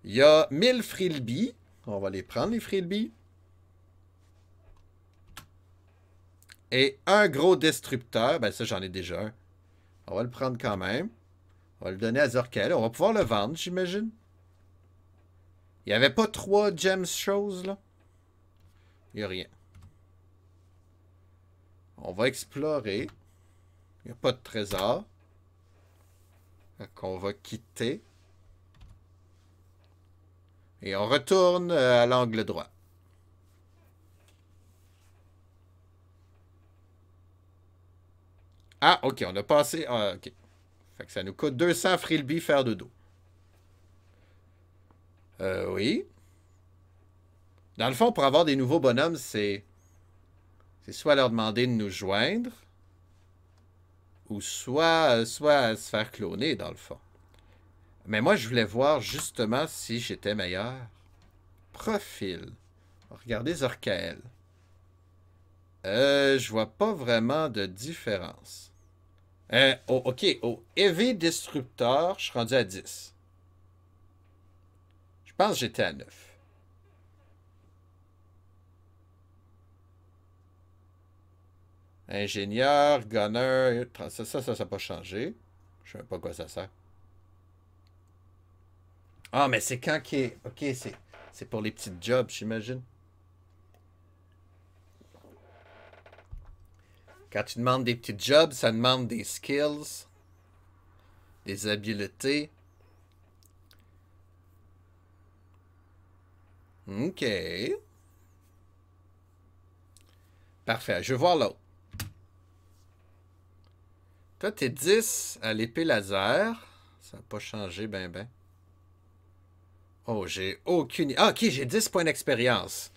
Il y a 1000 frilbies. On va les prendre, les frilbies. Et un gros destructeur. Ben ça, j'en ai déjà un. On va le prendre quand même. On va le donner à Zorkel. On va pouvoir le vendre, j'imagine. Il n'y avait pas trois gems choses, là? Il n'y a rien. On va explorer. Il n'y a pas de trésor. Qu'on va quitter. Et on retourne euh, à l'angle droit. Ah, ok, on a passé... Ah, ok. Fait ça nous coûte 200 frilby faire de dos. Euh, oui. Dans le fond, pour avoir des nouveaux bonhommes, c'est. C'est soit leur demander de nous joindre, ou soit, soit se faire cloner, dans le fond. Mais moi, je voulais voir justement si j'étais meilleur. Profil. Regardez Zorkael. Euh, je vois pas vraiment de différence. Euh, ok, au Heavy Destructeur, je suis rendu à 10. Pense que j'étais à 9. Ingénieur, gunner, ça, ça, ça n'a pas changé. Je ne sais pas quoi ça sert. Ah, mais c'est quand qui est... Ok, c'est pour les petits jobs, j'imagine. Quand tu demandes des petits jobs, ça demande des skills, des habiletés. OK. Parfait. Je vais voir l'autre. Toi, t'es 10 à l'épée laser. Ça n'a pas changé ben ben. Oh, j'ai aucune... Ah, ok, j'ai 10 points d'expérience.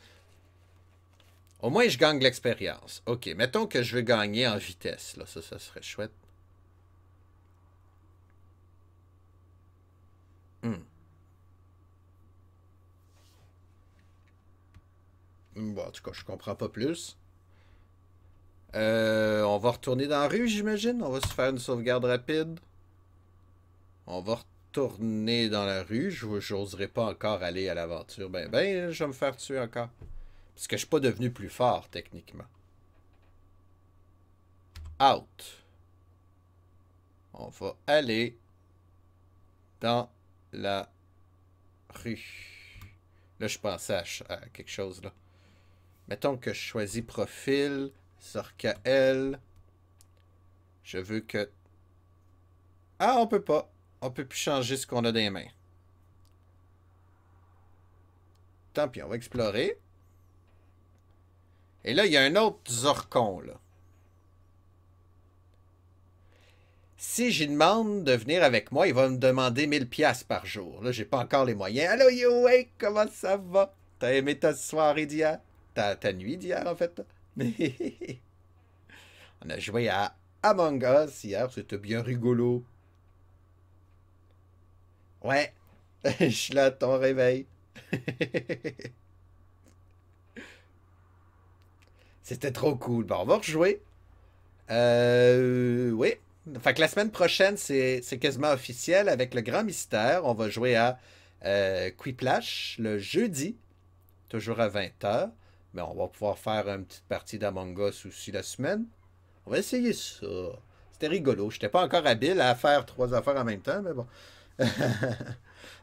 Au moins, je gagne l'expérience. Ok, mettons que je veux gagner en vitesse. Là, ça, ça serait chouette. Hmm. Bon, en tout cas, je comprends pas plus. Euh, on va retourner dans la rue, j'imagine. On va se faire une sauvegarde rapide. On va retourner dans la rue. Je n'oserais pas encore aller à l'aventure. Ben, ben, je vais me faire tuer encore. Parce que je suis pas devenu plus fort, techniquement. Out. On va aller dans la rue. Là, je pensais à quelque chose, là. Mettons que je choisis profil. L. Je veux que... Ah, on peut pas. On peut plus changer ce qu'on a dans les mains. Tant pis, on va explorer. Et là, il y a un autre Zorcon, là. si j'y demande de venir avec moi, il va me demander 1000 pièces par jour. Là, j'ai pas encore les moyens. Allô, yo, comment ça va? T'as aimé ta soirée d'hier? Ta, nuit d'hier, en fait? On a joué à Among Us hier, c'était bien rigolo. Ouais, je suis là ton réveil. C'était trop cool. Bon, on va rejouer. Euh, oui. Fait que la semaine prochaine, c'est quasiment officiel avec le grand mystère. On va jouer à euh, Quiplash le jeudi, toujours à 20h. Mais on va pouvoir faire une petite partie d'Among Us aussi la semaine. On va essayer ça. C'était rigolo. Je n'étais pas encore habile à faire trois affaires en même temps, mais bon.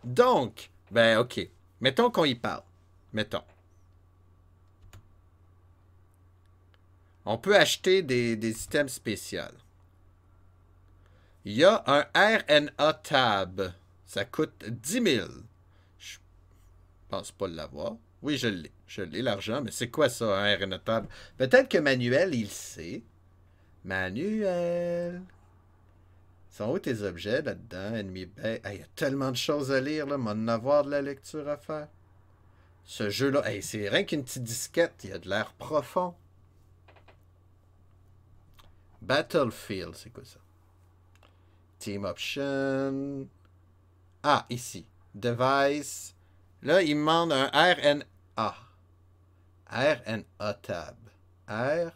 Donc, ben ok. Mettons qu'on y parle. Mettons. On peut acheter des, items spéciaux. Il y a un RNA Tab. Ça coûte 10 000. Je pense pas l'avoir. Oui, je l'ai. Je l'ai, l'argent. Mais c'est quoi ça, un RNA Tab? Peut-être que Manuel, il sait. Manuel. Sont où tes objets là-dedans? Ennemi? Il y a tellement de choses à lire, là. M'en avoir de la lecture à faire. Ce jeu-là, c'est rien qu'une petite disquette. Il y a de l'air profond. Battlefield, c'est quoi ça? Team Option. Ah, ici. Device. Là, il me demande un RNA. RNA tab. R.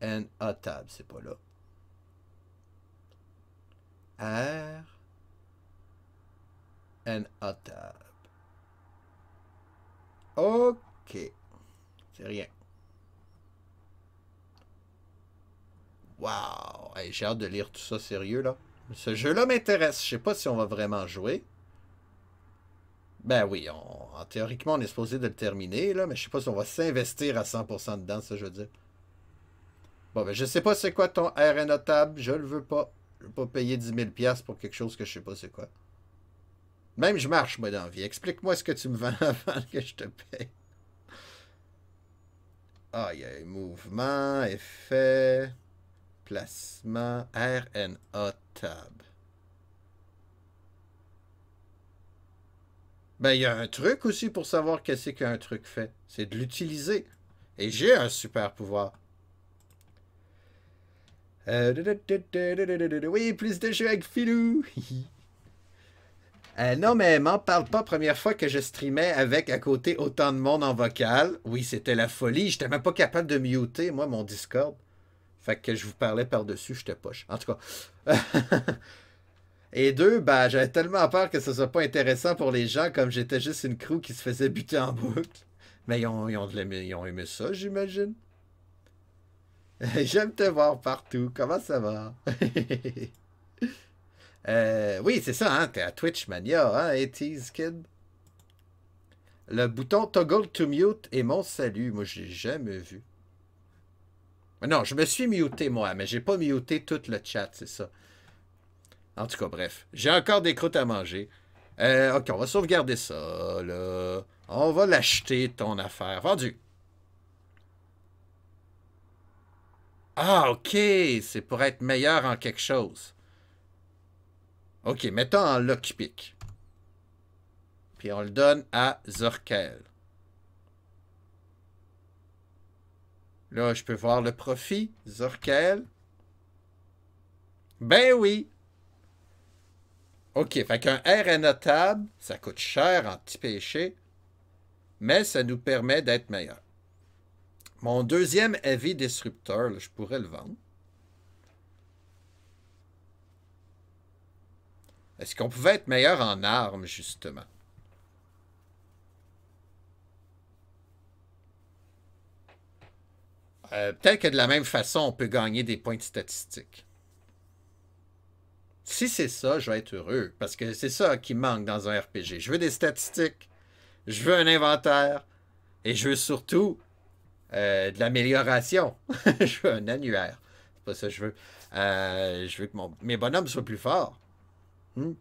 NA tab, c'est pas là. R. NA tab. OK. C'est rien. Wow! J'ai hâte de lire tout ça sérieux, là. Ce jeu-là m'intéresse. Je sais pas si on va vraiment jouer. Ben oui, on, en, théoriquement, on est supposé de le terminer, là, mais je sais pas si on va s'investir à 100% dedans, ça, je veux dire. Bon, ben je sais pas c'est quoi ton RN notable. Je le veux pas. Je veux pas payer 10 000$ pour quelque chose que je sais pas c'est quoi. Même je marche, moi, dans vie. Explique-moi ce que tu me vends avant que je te paye. Ah, il y a mouvement, effet. Placement RNA tab. Ben, il y a un truc aussi pour savoir qu'est-ce qu'un truc fait. C'est de l'utiliser. Et j'ai un super pouvoir. Euh, oui, plus de jeux avec Filou. Euh, non, mais m'en parle pas. Première fois que je streamais avec à côté autant de monde en vocal. Oui, c'était la folie. J'étais même pas capable de muter, moi, mon Discord. Fait que je vous parlais par-dessus, j'étais poche. En tout cas. Et deux, ben, j'avais tellement peur que ce soit pas intéressant pour les gens, comme j'étais juste une crew qui se faisait buter en boucle. Mais ils ont, ils ont, ils ont aimé ça, j'imagine. J'aime te voir partout. Comment ça va? Euh, oui, c'est ça, hein? T'es à Twitch Mania, hein, 80 Kid? Le bouton Toggle to Mute est mon salut. Moi, je l'ai jamais vu. Non, je me suis muté, moi, mais j'ai pas muté tout le chat, c'est ça. En tout cas, bref. J'ai encore des croûtes à manger. Euh, ok, on va sauvegarder ça. On va l'acheter, ton affaire. Vendu. Ah, ok, c'est pour être meilleur en quelque chose. Ok, mettons en lockpick. Puis on le donne à Zorkel. Là, je peux voir le profit. Zorkel. Ben oui. OK, fait qu'un RNA tab, ça coûte cher en petit péché, mais ça nous permet d'être meilleur. Mon deuxième Heavy Disruptor, je pourrais le vendre. Est-ce qu'on pouvait être meilleur en armes, justement? Euh, peut-être que de la même façon, on peut gagner des points de statistiques. Si c'est ça, je vais être heureux, parce que c'est ça qui manque dans un RPG. Je veux des statistiques, je veux un inventaire, et je veux surtout euh, de l'amélioration. je veux un annuaire. C'est pas ça que je veux. Euh, je veux que mes bonhommes soient plus forts. Hmm?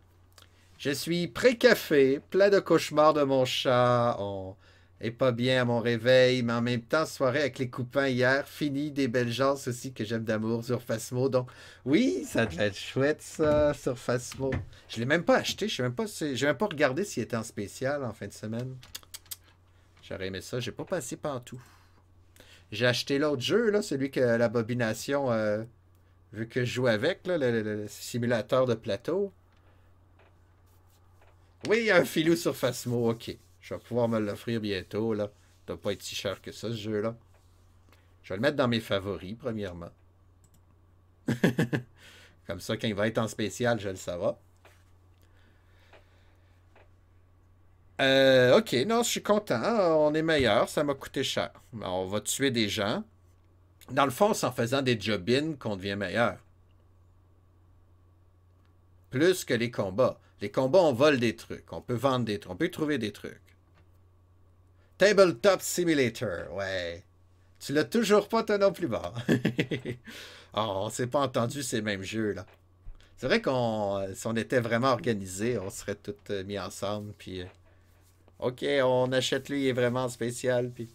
Je suis pré-café, plein de cauchemars de mon chat. Et pas bien à mon réveil, mais en même temps, soirée avec les copains hier, fini des belles gens aussi que j'aime d'amour sur Fasmo. Donc, oui, ça devait être chouette ça, sur Fasmo. Je l'ai même pas acheté, je n'ai même, pas, même pas regardé s'il était en spécial en fin de semaine. J'aurais aimé ça, j'ai pas passé partout. J'ai acheté l'autre jeu, là, celui que la bobination, euh, vu que je joue avec, là, le, simulateur de plateau. Oui, il y a un filou sur Fasmo, ok. Je vais pouvoir me l'offrir bientôt, là. Ça doit pas être si cher que ça, ce jeu-là. Je vais le mettre dans mes favoris, premièrement. Comme ça, quand il va être en spécial, je le saurai. Euh, ok, non, je suis content. On est meilleur. Ça m'a coûté cher. On va tuer des gens. Dans le fond, c'est en faisant des job qu'on devient meilleur. Plus que les combats. Les combats, on vole des trucs. On peut vendre des trucs. On peut trouver des trucs. Tabletop Simulator, ouais. Tu l'as toujours pas, toi non plus, bas. oh, on s'est pas entendu ces mêmes jeux, là. C'est vrai qu'on, si on était vraiment organisé, on serait tous euh, mis ensemble, puis... Euh, OK, on achète lui, il est vraiment spécial. Puis...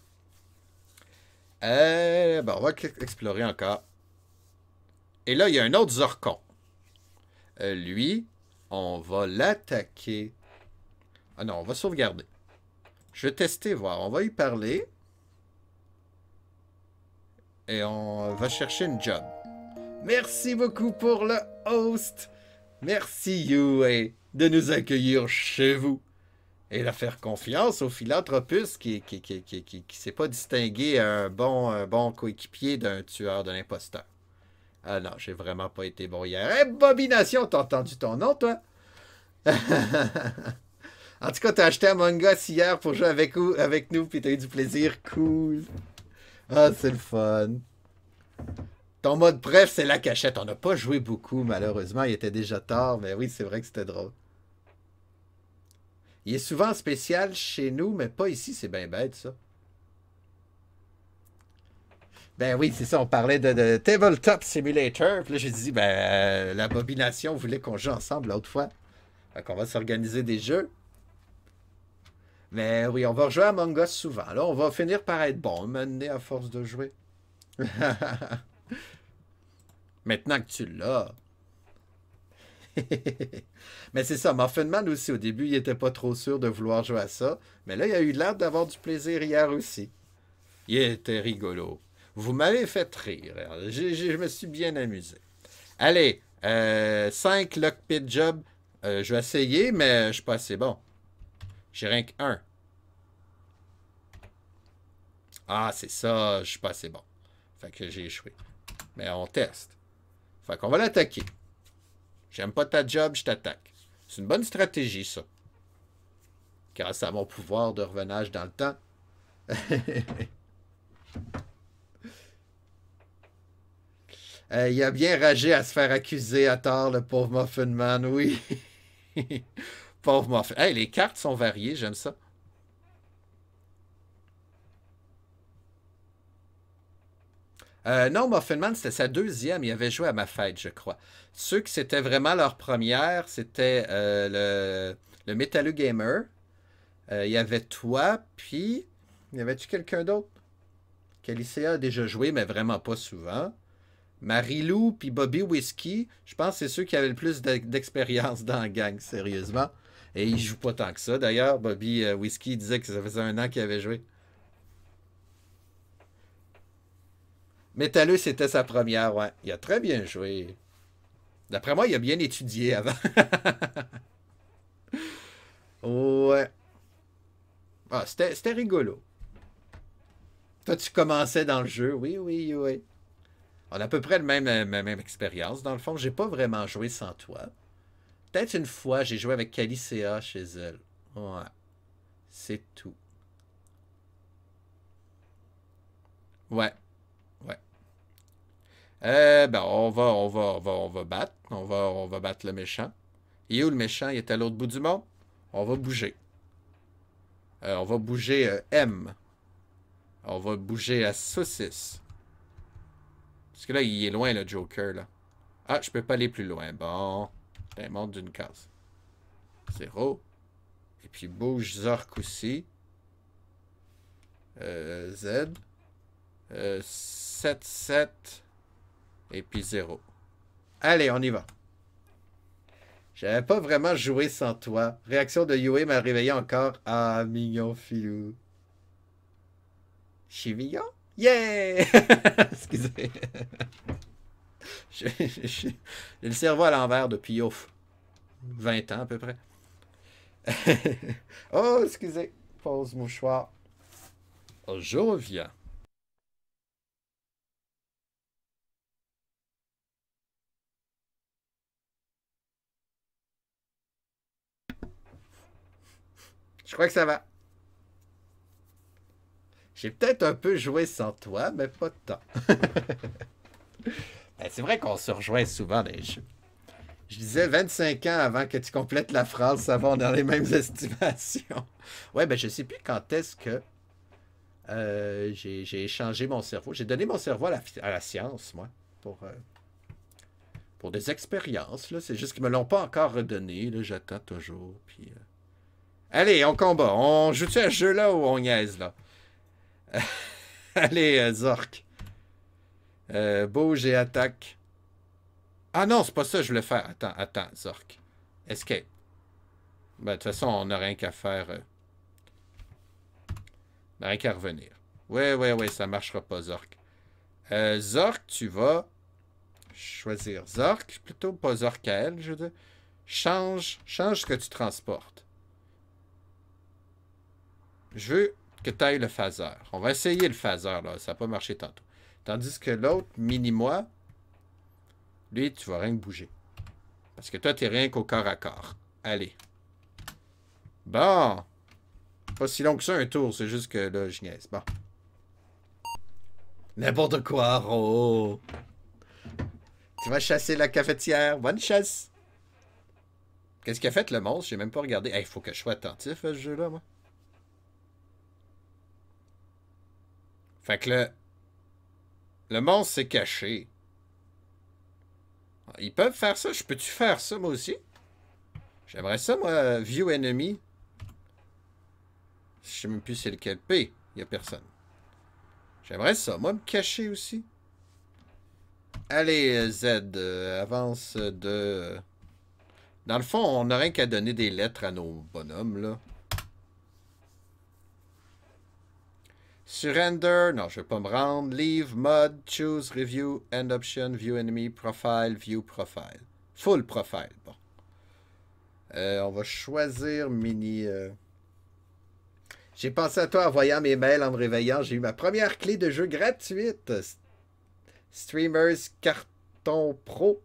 Euh, on va explorer encore. Et là, il y a un autre Zorcon. Euh, lui, on va l'attaquer. Ah non, on va sauvegarder. Je vais tester, voir. On va y parler. Et on va chercher une job. Merci beaucoup pour le host. Merci, You, de nous accueillir chez vous et de faire confiance au philanthropus qui qui, qui, s'est pas distingué un bon, bon coéquipier d'un tueur, d'un imposteur. Ah non, j'ai vraiment pas été bon hier. Hey, Bobination, t'as entendu ton nom, toi? en tout cas, t'as acheté Among Us hier pour jouer avec, nous, puis t'as eu du plaisir. Cool. Ah, c'est le fun. Ton mode bref, c'est la cachette. On n'a pas joué beaucoup, malheureusement. Il était déjà tard, mais oui, c'est vrai que c'était drôle. Il est souvent spécial chez nous, mais pas ici, c'est bien bête, ça. Ben oui, c'est ça, on parlait de, Tabletop Simulator. Puis là, j'ai dit, ben, euh, la bobination voulait qu'on joue ensemble l'autre fois. Fait qu'on va s'organiser des jeux. Mais oui, on va rejouer à Among souvent. Là, on va finir par être bon, mener à force de jouer. Maintenant que tu l'as. mais c'est ça, Man aussi, au début, il était pas trop sûr de vouloir jouer à ça. Mais là, il a eu l'air d'avoir du plaisir hier aussi. Il était rigolo. Vous m'avez fait rire. Je me suis bien amusé. Allez, 5 euh, lockpit job. Euh, je vais essayer, mais je suis pas assez bon. J'ai rien qu'un. Ah, c'est ça, je suis pas assez bon. Fait que j'ai échoué. Mais on teste. Fait qu'on va l'attaquer. J'aime pas ta job, je t'attaque. C'est une bonne stratégie, ça. Grâce à mon pouvoir de revenage dans le temps. Euh, il a bien ragé à se faire accuser à tort, le pauvre Muffin Man, oui. pauvre. Hey, les cartes sont variées, j'aime ça. Euh, non, Muffin c'était sa deuxième. Il avait joué à ma fête, je crois. Ceux qui c'était vraiment leur première, c'était euh, le, le Gamer. Euh, il y avait toi, puis. Y avait-tu quelqu'un d'autre? Calicea a déjà joué, mais vraiment pas souvent. Marilou puis Bobby Whiskey, je pense que c'est ceux qui avaient le plus d'expérience dans la gang, sérieusement. Et ils jouent pas tant que ça. D'ailleurs, Bobby Whiskey disait que ça faisait un an qu'il avait joué. Métalleux, c'était sa première, ouais. Il a très bien joué. D'après moi, il a bien étudié avant. ouais. Ah, c'était rigolo. Toi, tu commençais dans le jeu. Oui, oui, oui. On a à peu près la même, même, expérience. Dans le fond, j'ai pas vraiment joué sans toi. Peut-être une fois, j'ai joué avec Calicea chez elle. Ouais. C'est tout. Ouais. Euh, ben, on va, on va, on va, on va battre. On va, on va battre le méchant. Et où le méchant? Il est à l'autre bout du monde? On va bouger. Euh, on va bouger euh, M. On va bouger la saucisse. Parce que là, il est loin, le Joker, là. Ah, je peux pas aller plus loin. Bon. Ben, monte d'une case. Zéro. Et puis, bouge Zork aussi. Euh, Z. Euh, 7, 7. Et puis 0. Allez, on y va. J'avais pas vraiment joué sans toi. Réaction de Yue m'a réveillé encore. Ah, mignon filou. Je suis mignon? Yeah! Excusez. J'ai le cerveau à l'envers depuis ouf, 20 ans à peu près. oh, excusez. Pause mouchoir. Je reviens. Je crois que ça va. J'ai peut-être un peu joué sans toi, mais pas temps. Ben, c'est vrai qu'on se rejoint souvent les jeux. Je disais 25 ans avant que tu complètes la phrase, ça va dans les mêmes estimations. Ouais, ben je sais plus quand est-ce que euh, j'ai échangé mon cerveau. J'ai donné mon cerveau à la, science, moi, pour, euh, pour des expériences. C'est juste qu'ils me l'ont pas encore redonné. J'attends toujours. Puis, euh, Allez, on combat. On joue-tu ce jeu-là ou on niaise, là? Allez, Zork. Euh, bouge et attaque. Ah non, c'est pas ça que je voulais faire. Attends, attends, Zork. Escape. Ben, de toute façon, on n'a rien qu'à faire. Euh... On n'a rien qu'à revenir. Ouais, ouais, ouais, ça marchera pas, Zork. Euh, Zork, tu vas choisir Zork, plutôt pas Zorkael, je veux dire. Change, change ce que tu transportes. Je veux que tu ailles le phaser. On va essayer le phaser, là. Ça n'a pas marché tantôt. Tandis que l'autre, mini-moi, lui, tu vas rien bouger. Parce que toi, tu rien qu'au corps à corps. Allez. Bon. Pas si long que ça, un tour. C'est juste que là, je niaise. Bon. N'importe quoi, oh. Tu vas chasser la cafetière. Bonne chasse. Qu'est-ce qu'a fait le monstre? J'ai même pas regardé. Il faut que je sois attentif à ce jeu-là, moi. Fait que le, le monstre s'est caché. Ils peuvent faire ça. Je peux-tu faire ça, moi aussi? J'aimerais ça, moi, view enemy. Je sais même plus c'est lequel. P. Il n'y a personne. J'aimerais ça, moi, me cacher aussi. Allez, Z, euh, avance de... Dans le fond, on n'a rien qu'à donner des lettres à nos bonhommes, là. Surrender, non, je ne vais pas me rendre. Leave, mod, choose, review, end option, view enemy, profile, view profile. Full profile, bon. Euh, on va choisir mini... Euh. J'ai pensé à toi en voyant mes mails en me réveillant. J'ai eu ma première clé de jeu gratuite. Streamers Carton Pro.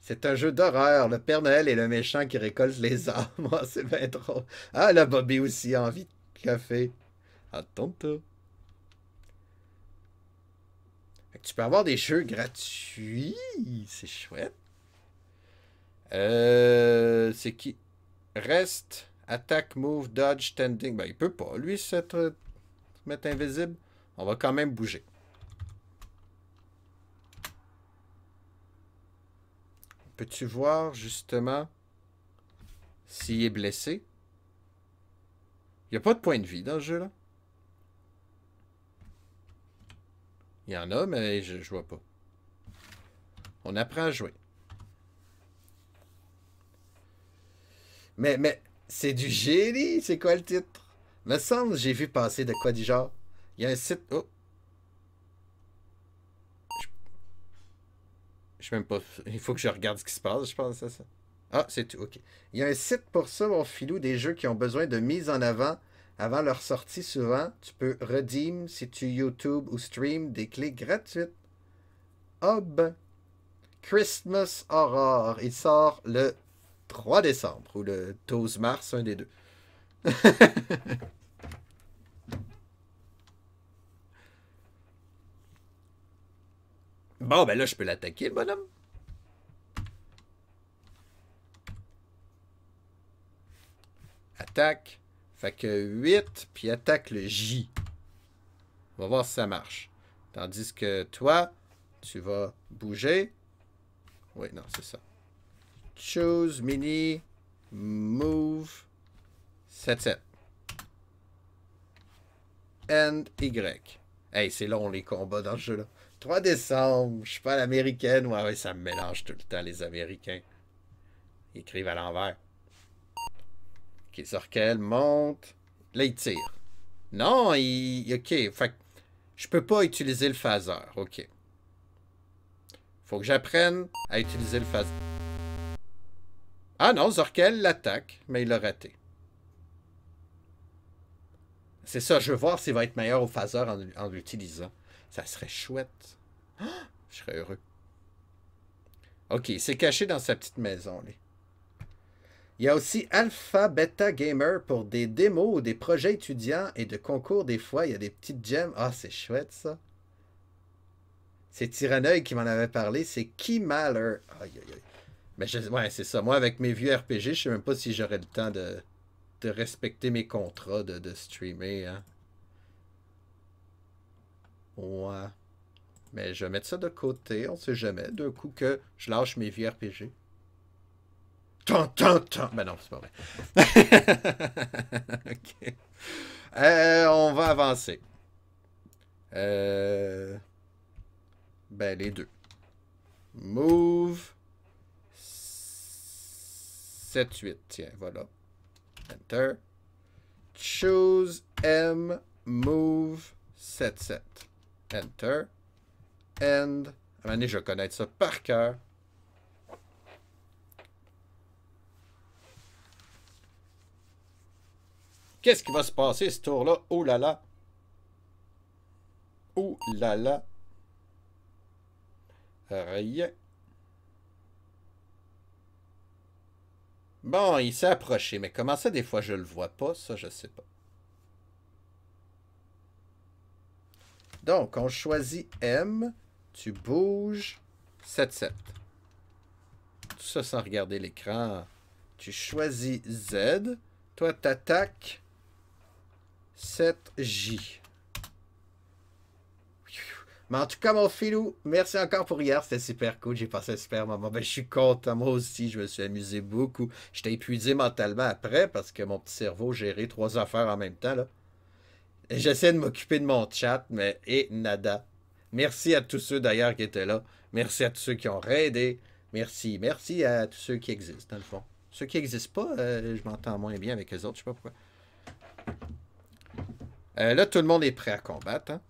C'est un jeu d'horreur. Le Père Noël et le méchant qui récolte les armes. Oh, c'est bien drôle. Ah, la Bobby aussi a envie de café. À tantôt. Tu peux avoir des jeux gratuits. C'est chouette. Euh, c'est qui? Reste, attaque, move, dodge, standing. Ben, il peut pas, lui, se mettre invisible. On va quand même bouger. Peux-tu voir, justement, s'il est blessé? Il n'y a pas de point de vie dans ce jeu-là. Il y en a, mais je, ne vois pas. On apprend à jouer. Mais, mais, c'est du génie! C'est quoi le titre? Me semble j'ai vu passer de quoi du genre. Il y a un site. Oh! Je sais même pas. Il faut que je regarde ce qui se passe, je pense à ça. Ah, c'est tout, ok. Il y a un site pour ça, mon filou, des jeux qui ont besoin de mise en avant avant leur sortie, souvent, tu peux redeem si tu YouTube ou stream des clés gratuites. Hub Christmas Horror. Il sort le 3 décembre ou le 12 mars, un des deux. bon, ben là, je peux l'attaquer, bonhomme. Attaque. Fait que 8, puis attaque le J. On va voir si ça marche. Tandis que toi, tu vas bouger. Oui, non, c'est ça. Choose, mini, move, 7, 7. and Y. Hey, c'est long les combats dans ce jeu-là. 3 décembre, je suis pas l'américaine. Ouais, ouais, ça me mélange tout le temps, les Américains. Ils écrivent à l'envers. Ok, Zorkel monte. Là, il tire. Non, il. Ok, fait je peux pas utiliser le phaser. Ok. Faut que j'apprenne à utiliser le phaser. Ah non, Zorkel l'attaque, mais il l'a raté. C'est ça, je veux voir s'il va être meilleur au phaser en, l'utilisant. Ça serait chouette. je serais heureux. Ok, c'est caché dans sa petite maison. Là. Il y a aussi Alpha Beta Gamer pour des démos des projets étudiants et de concours des fois. Il y a des petites gemmes. Ah, c'est chouette ça. C'est Tyranneuil qui m'en avait parlé. C'est Key Maller. Aïe, aïe, aïe. Mais ouais, c'est ça. Moi, avec mes vieux RPG, je sais même pas si j'aurais le temps de respecter mes contrats de, streamer. Hein. Ouais. Mais je vais mettre ça de côté, on sait jamais. D'un coup que je lâche mes vieux RPG. Tant, tant, tant. Ben non, c'est pas vrai. ok. Euh, on va avancer. Euh... Ben, les deux. Move. 7, 8. Tiens, voilà. Enter. Choose M, move, set, set. Enter. End. À je vais connaître ça par cœur. Qu'est-ce qui va se passer ce tour-là? Oh là là! Oh là là! Rien. Bon, il s'est approché, mais comment ça, des fois, je le vois pas? Ça, je sais pas. Donc, on choisit M, tu bouges 7-7. Tout ça sans regarder l'écran. Tu choisis Z, toi, t'attaques 7J. Mais en tout cas, mon filou, merci encore pour hier. C'était super cool. J'ai passé un super moment. Ben, je suis content. Moi aussi, je me suis amusé beaucoup. J'étais épuisé mentalement après parce que mon petit cerveau gérait trois affaires en même temps. J'essaie de m'occuper de mon chat, mais et nada. Merci à tous ceux d'ailleurs qui étaient là. Merci à tous ceux qui ont raidé. Merci. Merci à tous ceux qui existent, dans le fond. Ceux qui n'existent pas, euh, je m'entends moins bien avec les autres. Je sais pas pourquoi. Euh, là, tout le monde est prêt à combattre. Hein?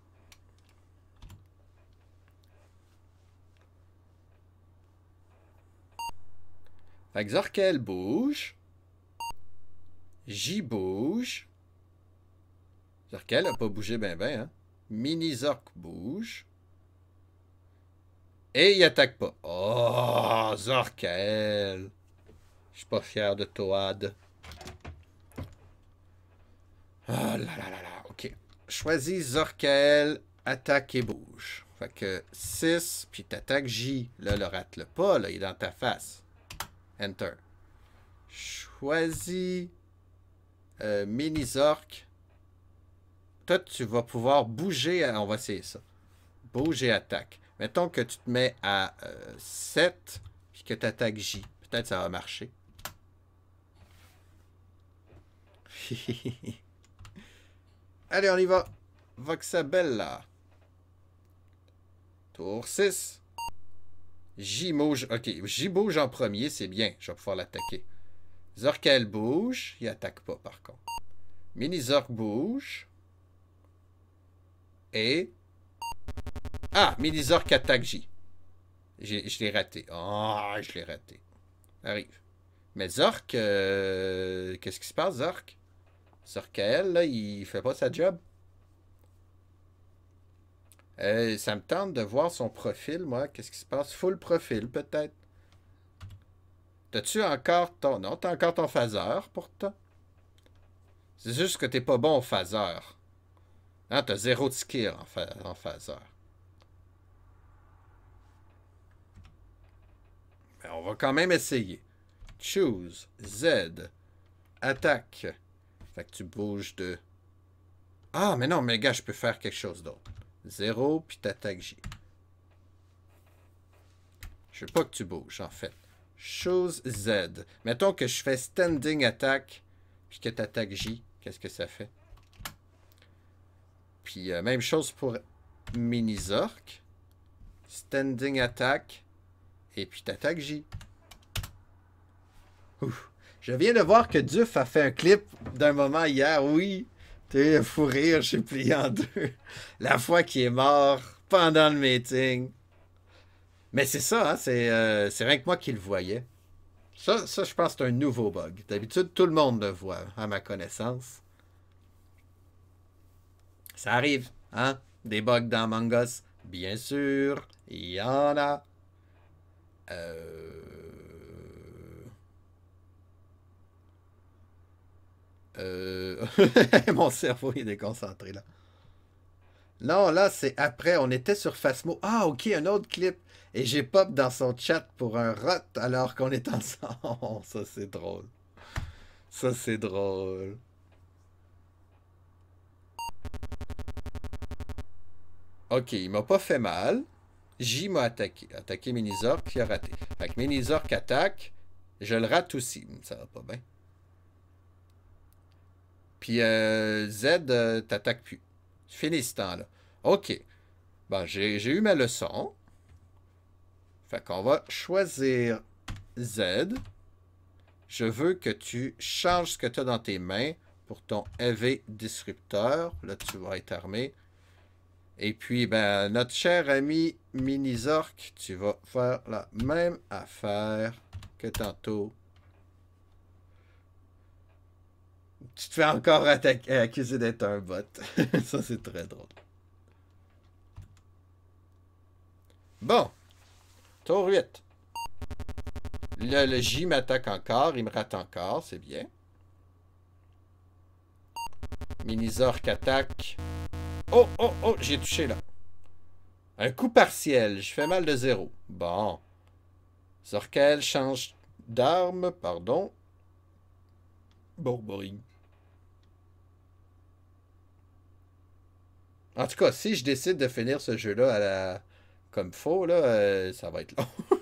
Fait que Zorkel bouge. J bouge. Zorkel n'a pas bougé ben ben, hein. Mini Zork bouge. Et il attaque pas. Oh, Zorkel. Je suis pas fier de Toad. Oh là là là là. Choisis Zorkel. Attaque et bouge. Fait que 6, puis t'attaques J. Là, le rate-le pas, il est dans ta face. Enter. Choisis euh, mini Zork. Toi, tu vas pouvoir bouger. On va essayer ça. Bouger attaque. Mettons que tu te mets à 7 euh, puis que tu attaques J. Peut-être ça va marcher. Allez, on y va. Voxabella. Tour 6. J bouge. Ok, J bouge en premier, c'est bien. Je vais pouvoir l'attaquer. Zorkel bouge. Il attaque pas, par contre. Mini Zork bouge. Et... Ah, Mini Zork attaque J. Je l'ai raté. Ah, je l'ai raté. Arrive. Mais Zork... Euh, qu'est-ce qui se passe, Zork? Zorkel, là, il fait pas sa job. Euh, ça me tente de voir son profil, moi. Qu'est-ce qui se passe? Full profil, peut-être. T'as-tu encore ton... Non, t'as encore ton phaseur, pourtant. C'est juste que t'es pas bon au phaseur. Hein, t'as zéro de skill en, fa... en phaseur. Mais on va quand même essayer. Choose. Z. Attaque. Que tu bouges de... Ah, mais non, mais gars, je peux faire quelque chose d'autre. 0, puis t'attaques J. Je veux pas que tu bouges, en fait. Chose Z. Mettons que je fais standing attack, puis que t'attaques J. Qu'est-ce que ça fait? puis euh, même chose pour Mini-Zork. Standing attack. Et puis t'attaques J. Ouf. Je viens de voir que Duf a fait un clip d'un moment hier. Oui, t'es fou rire, suis plié en deux. La fois qu'il est mort pendant le meeting. Mais c'est ça, hein, c'est euh, rien que moi qui le voyais. Ça, ça je pense, c'est un nouveau bug. D'habitude, tout le monde le voit, à ma connaissance. Ça arrive, hein? Des bugs dans Mangus. Bien sûr, il y en a. Euh... Euh... Mon cerveau est déconcentré là. Non, là, c'est après. On était sur Fasmo. Ah, ok, un autre clip. Et j'ai pop dans son chat pour un rot alors qu'on est ensemble. ça, c'est drôle. Ça, c'est drôle. Ok, il m'a pas fait mal. J m'a attaqué. Attaqué Minizork, qui a raté. Fait que Minizork attaque. Je le rate aussi. Ça va pas bien. Puis euh, Z, euh, t'attaques plus. Fini ce temps-là. OK. Bon, j'ai eu ma leçon. Fait qu'on va choisir Z. Je veux que tu changes ce que tu as dans tes mains pour ton EV disrupteur. Là, tu vas être armé. Et puis, ben, notre cher ami Minizork, tu vas faire la même affaire que tantôt. Tu te fais encore accuser d'être un bot. Ça, c'est très drôle. Bon. Tour 8. Le, J m'attaque encore. Il me rate encore. C'est bien. Minizork attaque. Oh, oh, oh, j'ai touché là. Un coup partiel. Je fais mal de zéro. Bon. Zorkel change d'arme. Pardon. Bourboring. En tout cas, si je décide de finir ce jeu-là à la... comme faux, euh, ça va être long.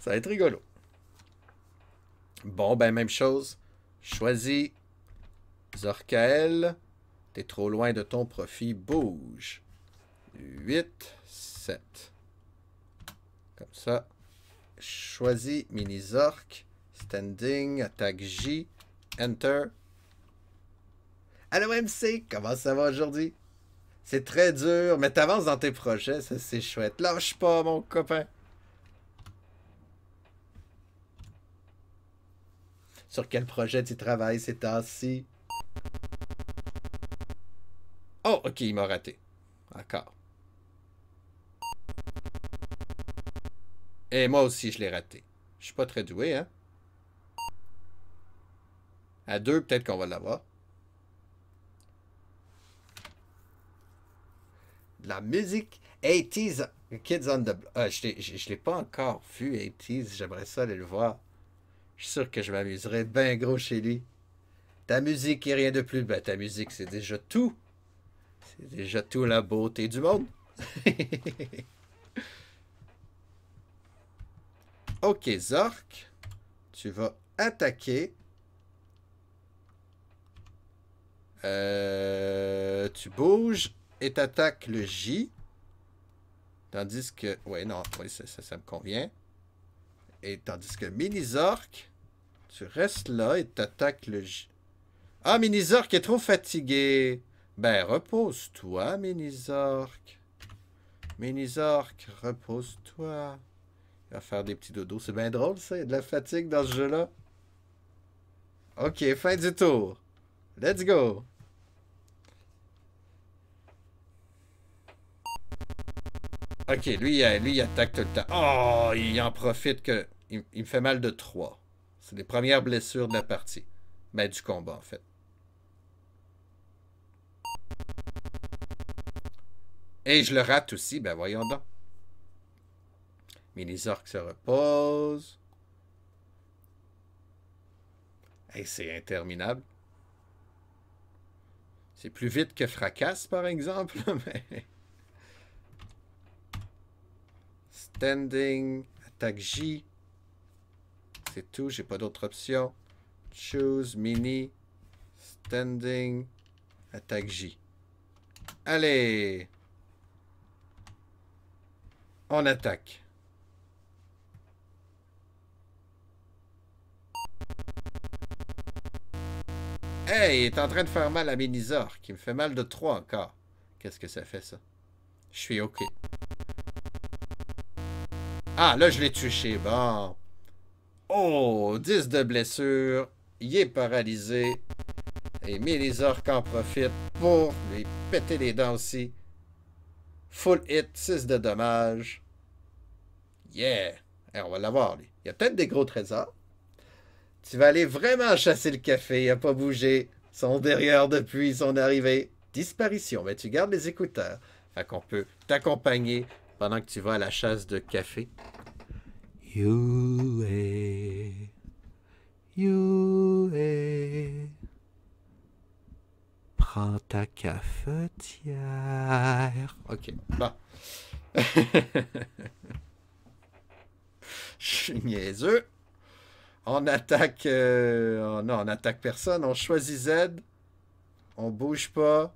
ça va être rigolo. Bon, ben, même chose. Choisis Zorkael. T'es trop loin de ton profit. Bouge. 8, 7. Comme ça. Choisis Mini-Zork. Standing. Attaque J. Enter. Allô MC, comment ça va aujourd'hui? C'est très dur, mais t'avances dans tes projets, ça c'est chouette. Lâche pas, mon copain. Sur quel projet tu travailles ces temps-ci? Oh, ok, il m'a raté. D'accord. Et moi aussi, je l'ai raté. Je suis pas très doué, hein? À deux, peut-être qu'on va l'avoir. La musique 80s Kids on the Block. je ne l'ai pas encore vu, 80s. J'aimerais ça aller le voir. Je suis sûr que je m'amuserais bien gros chez lui. Ta musique et rien de plus. Ben, ta musique, c'est déjà tout. C'est déjà tout la beauté du monde. ok, Zork. Tu vas attaquer. Euh, tu bouges et t'attaques le J. Tandis que... Ouais, non, ça, ça, me convient. Et tandis que Minizork, tu restes là et t'attaques le J. Ah, Minizork est trop fatigué. Ben, repose-toi, Minizork. Minizork, repose-toi. Il va faire des petits dodos. C'est bien drôle, ça. Il y a de la fatigue dans ce jeu-là. Ok, fin du tour. Let's go. Ok, lui, il attaque tout le temps. Oh, il en profite que. Il, me fait mal de 3. C'est les premières blessures de la partie. Ben, du combat, en fait. Et je le rate aussi. Ben, voyons donc. Mini-Zork se repose. Et c'est interminable. C'est plus vite que Fracasse, par exemple, mais... Standing, attaque J. C'est tout, j'ai pas d'autre option. Choose, mini, standing, attaque J. Allez. On attaque. Hey, il est en train de faire mal à Ménisor, qui me fait mal de 3 encore. Qu'est-ce que ça fait, ça? Je suis OK. Ah, là, je l'ai touché. Bon. Oh, 10 de blessure. Il est paralysé. Et Mélisor en profite pour lui péter les dents aussi. Full hit, 6 de dommages. Yeah! Eh, on va l'avoir, lui. Il y a peut-être des gros trésors. Tu vas aller vraiment chasser le café. Il n'a pas bougé. Son derrière depuis son arrivée. Disparition. Mais tu gardes les écouteurs. Fait qu'on peut t'accompagner pendant que tu vas à la chasse de café. You You Prends ta cafetière. Ok, bon. Je suis niaiseux. On attaque. Euh, oh non, on attaque personne. On choisit Z. On bouge pas.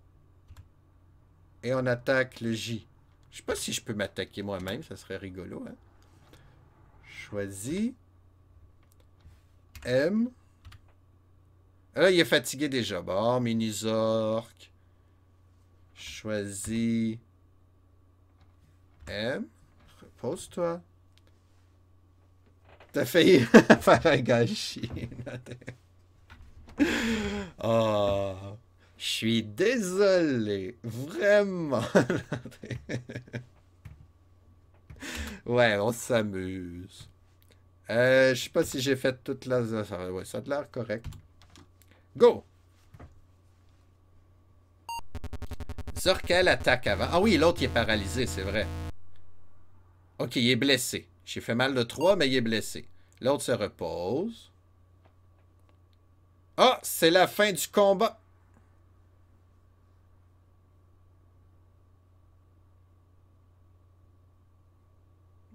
Et on attaque le J. Je sais pas si je peux m'attaquer moi-même. Ça serait rigolo. Hein? Choisis. M. Ah, il est fatigué déjà. Bon, mini-zork. Choisis. M. Repose-toi. T'as failli faire un gâchis. oh, je suis désolé. Vraiment. ouais, on s'amuse. Euh, je sais pas si j'ai fait toute la... Ouais, ça a l'air correct. Go! Zorkel attaque avant? Ah oui, l'autre, il est paralysé, c'est vrai. Ok, il est blessé. J'ai fait mal de 3, mais il est blessé. L'autre se repose. Ah, c'est la fin du combat.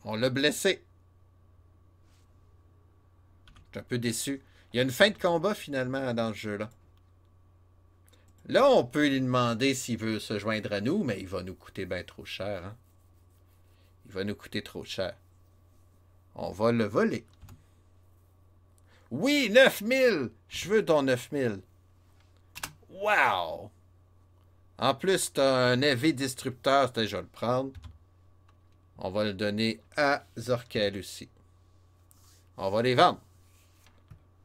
On l'a blessé. Je suis un peu déçu. Il y a une fin de combat finalement dans ce jeu-là. Là, on peut lui demander s'il veut se joindre à nous, mais il va nous coûter bien trop cher. Hein. Il va nous coûter trop cher. On va le voler. Oui, 9000! Je veux ton 9000. Wow! En plus, tu as un heavy disrupteur, je vais le prendre. On va le donner à Zorkel aussi. On va les vendre.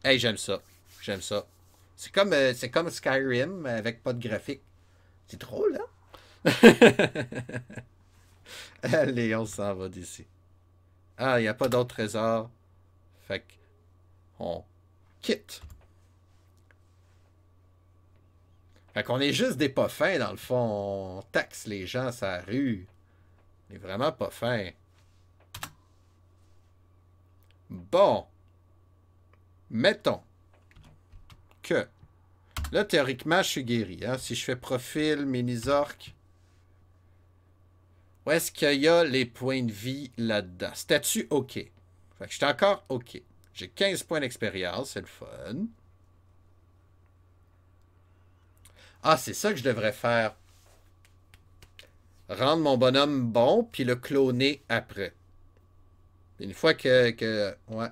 Hey, j'aime ça. J'aime ça. C'est comme, euh, c'est comme Skyrim avec pas de graphique. C'est drôle, hein? Allez, on s'en va d'ici. Ah, il n'y a pas d'autre trésor. Fait on quitte. Fait qu'on est juste des pas fins, dans le fond. On taxe les gens sur rue. On est vraiment pas fin. Bon. Mettons que... Là, théoriquement, je suis guéri. Hein? Si je fais profil, mini-zork, où est-ce qu'il y a les points de vie là-dedans? Statut OK. Fait que je suis encore OK. J'ai 15 points d'expérience, c'est le fun. Ah, c'est ça que je devrais faire. Rendre mon bonhomme bon, puis le cloner après. Une fois que... que ouais.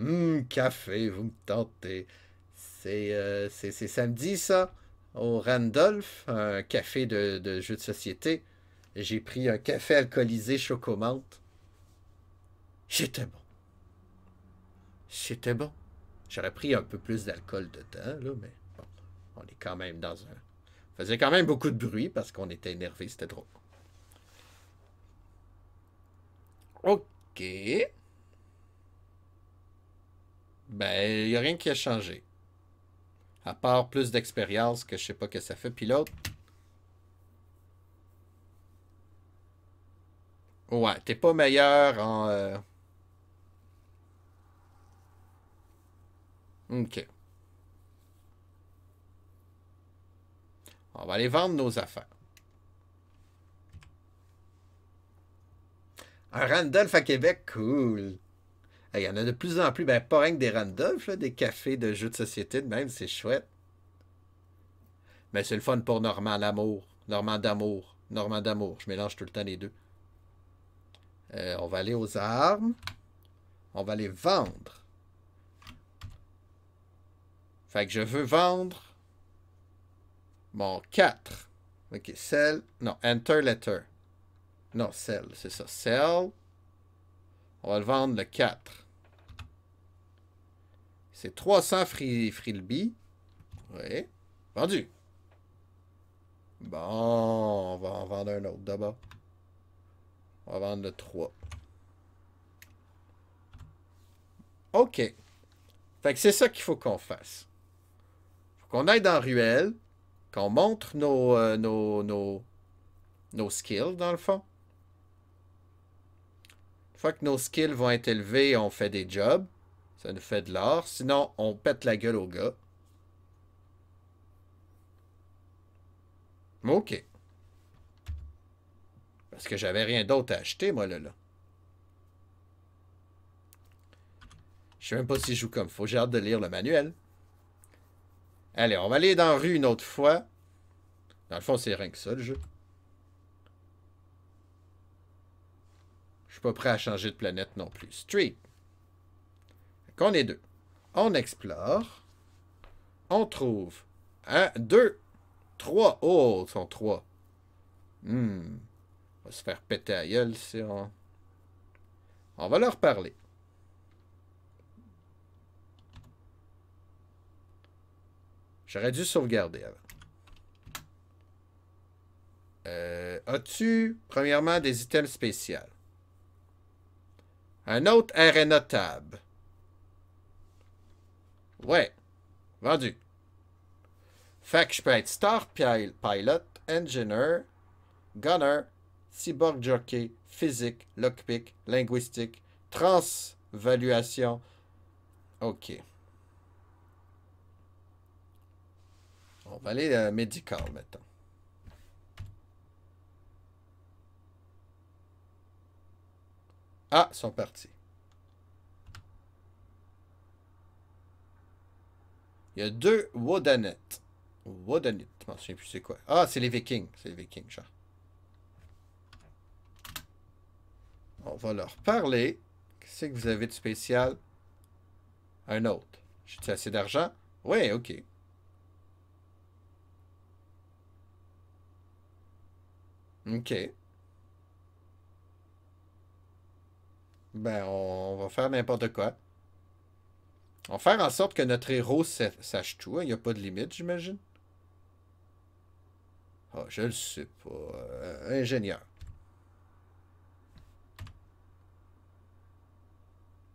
Hum, café, vous me tentez. Euh, c'est samedi, ça? au Randolph, un café de, de jeu de société. J'ai pris un café alcoolisé chocomante. J'étais bon. C'était bon. J'aurais pris un peu plus d'alcool dedans, là, mais bon, on est quand même dans un. Faisait quand même beaucoup de bruit parce qu'on était énervé, c'était drôle. OK. Ben, il n'y a rien qui a changé. À part plus d'expérience que je sais pas que ça fait. Puis l'autre. Ouais, t'es pas meilleur en. Euh, OK. On va aller vendre nos affaires. Un Randolph à Québec, cool. Il y en a de plus en plus, ben, pas rien que des Randolph, des cafés de jeux de société de même, c'est chouette. Mais c'est le fun pour Normand d'amour. Normand d'amour. Normand d'amour. Je mélange tout le temps les deux. Euh, on va aller aux armes. On va les vendre. Fait que je veux vendre mon 4. OK, sell. Non, enter letter. Non, sell, c'est ça. Sell. On va le vendre le 4. C'est 300 free, freebie. Oui. Vendu. Bon, on va en vendre un autre d'abord. On va vendre le 3. OK. Fait que c'est ça qu'il faut qu'on fasse. faut qu'on aille dans Ruelle, qu'on montre nos, euh, nos skills, dans le fond. Une fois que nos skills vont être élevés, on fait des jobs. Ça nous fait de l'or. Sinon, on pète la gueule au gars. OK. Parce que j'avais rien d'autre à acheter, moi, là. là. Je sais même pas si je joue comme faut. J'ai hâte de lire le manuel. Allez, on va aller dans la rue une autre fois. Dans le fond, c'est rien que ça, le jeu. Je suis pas prêt à changer de planète non plus. Street. Qu'on est deux. On explore. On trouve un, deux, trois. Oh, ils sont trois. Hmm. On va se faire péter à gueule si on... On va leur parler. J'aurais dû sauvegarder avant. Euh, As-tu, premièrement, des items spéciaux? Un autre Arena Tab. Ouais. Vendu. Fait que je peux être Star Pilot, Engineer, Gunner, Cyborg Jockey, Physique, Lockpick, Linguistique, Transvaluation. OK. On va aller à médical maintenant. Ah, ils sont partis. Il y a deux Wodanet. Wodanet, je m'en souviens plus c'est quoi. Ah, c'est les Vikings. C'est les Vikings, genre. On va leur parler. Qu'est-ce que vous avez de spécial? Un autre. J'ai assez d'argent? Oui, ok. OK. Ben, on va faire n'importe quoi. On va faire en sorte que notre héros sache tout. Hein. Il n'y a pas de limite, j'imagine. Ah, je le sais pas. Euh, ingénieur.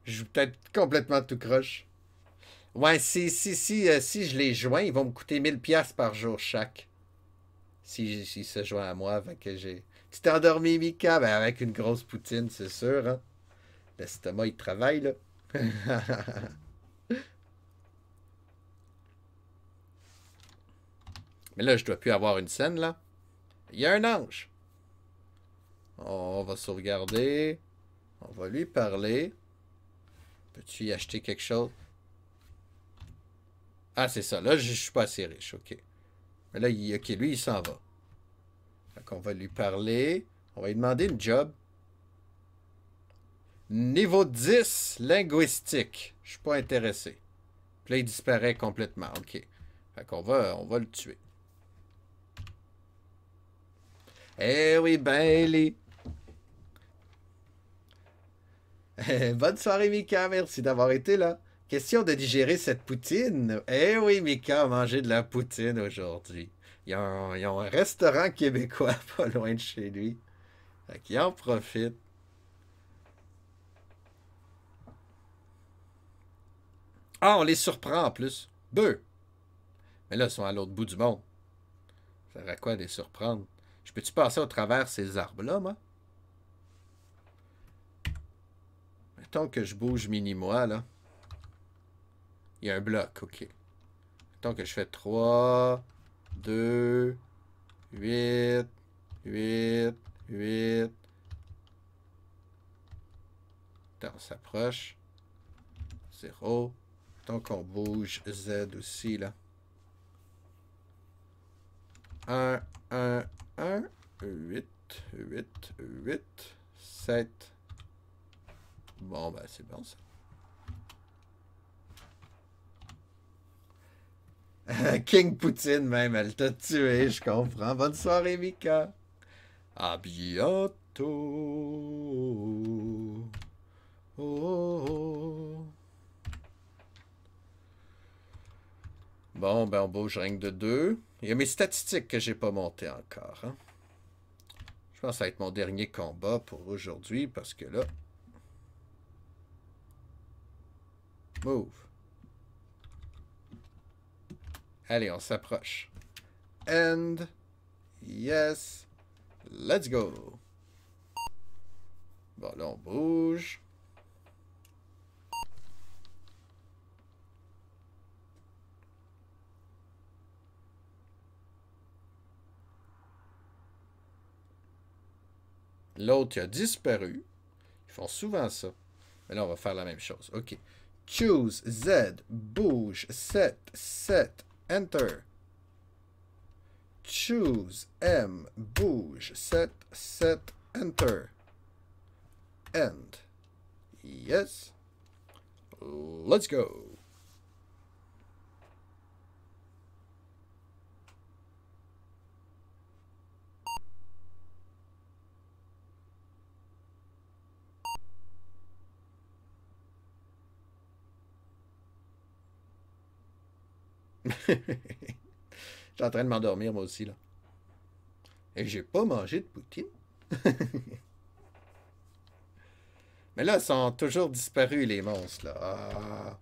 Je joue peut-être complètement tout croche. Ouais, si, si, si, euh, si je les joins, ils vont me coûter 1000$ par jour chaque. Si, si se joint à moi, avec que j'ai. Tu t'es endormi, Mika? Ben, avec une grosse poutine, c'est sûr, hein? L'estomac, il travaille, là. Mais là, je dois plus avoir une scène, là. Il y a un ange. On va sauvegarder. On va lui parler. Peux-tu y acheter quelque chose? Ah, c'est ça. Là, je suis pas assez riche. OK. Mais là, il, OK, lui, il s'en va. Donc, on va lui parler. On va lui demander une job. Niveau 10, linguistique. Je suis pas intéressé. Puis là, il disparaît complètement. OK. Fait qu'on va, on va le tuer. Eh oui, ben, les... Bonne soirée, Mika. Merci d'avoir été là. Question de digérer cette poutine. Eh oui, Mika a mangé de la poutine aujourd'hui. Ils ont, ils ont, un restaurant québécois pas loin de chez lui. Fait qu'il en profite. Ah, on les surprend en plus. Deux. Mais là, ils sont à l'autre bout du monde. Ça sert à quoi les surprendre? Je peux-tu passer au travers ces arbres-là, moi? Mettons que je bouge mini-moi, là. Il y a un bloc, OK. Mettons que je fais 3, 2, 8, 8, 8. Attends, on s'approche. 0. Mettons qu'on bouge Z aussi, là. 1, 1, 1, 8, 8, 8, 7. Bon, ben, c'est bon, ça. King Poutine, même, elle t'a tué, je comprends. Bonne soirée, Mika. À bientôt. Oh. Bon, ben on bouge ring de 2. Il y a mes statistiques que j'ai pas montées encore. Hein. Je pense que ça va être mon dernier combat pour aujourd'hui parce que là... Move. Allez, on s'approche. And... Yes. Let's go. Bon, là, on bouge. L'autre a disparu. Ils font souvent ça. Mais là, on va faire la même chose. OK. Choose Z, bouge, set, set, enter. Choose M, bouge, set, set, enter. End. Yes. Let's go. J'étais en train de m'endormir, moi aussi, là. Et j'ai pas mangé de poutine. Mais là, ils sont toujours disparus, les monstres, là. Ah.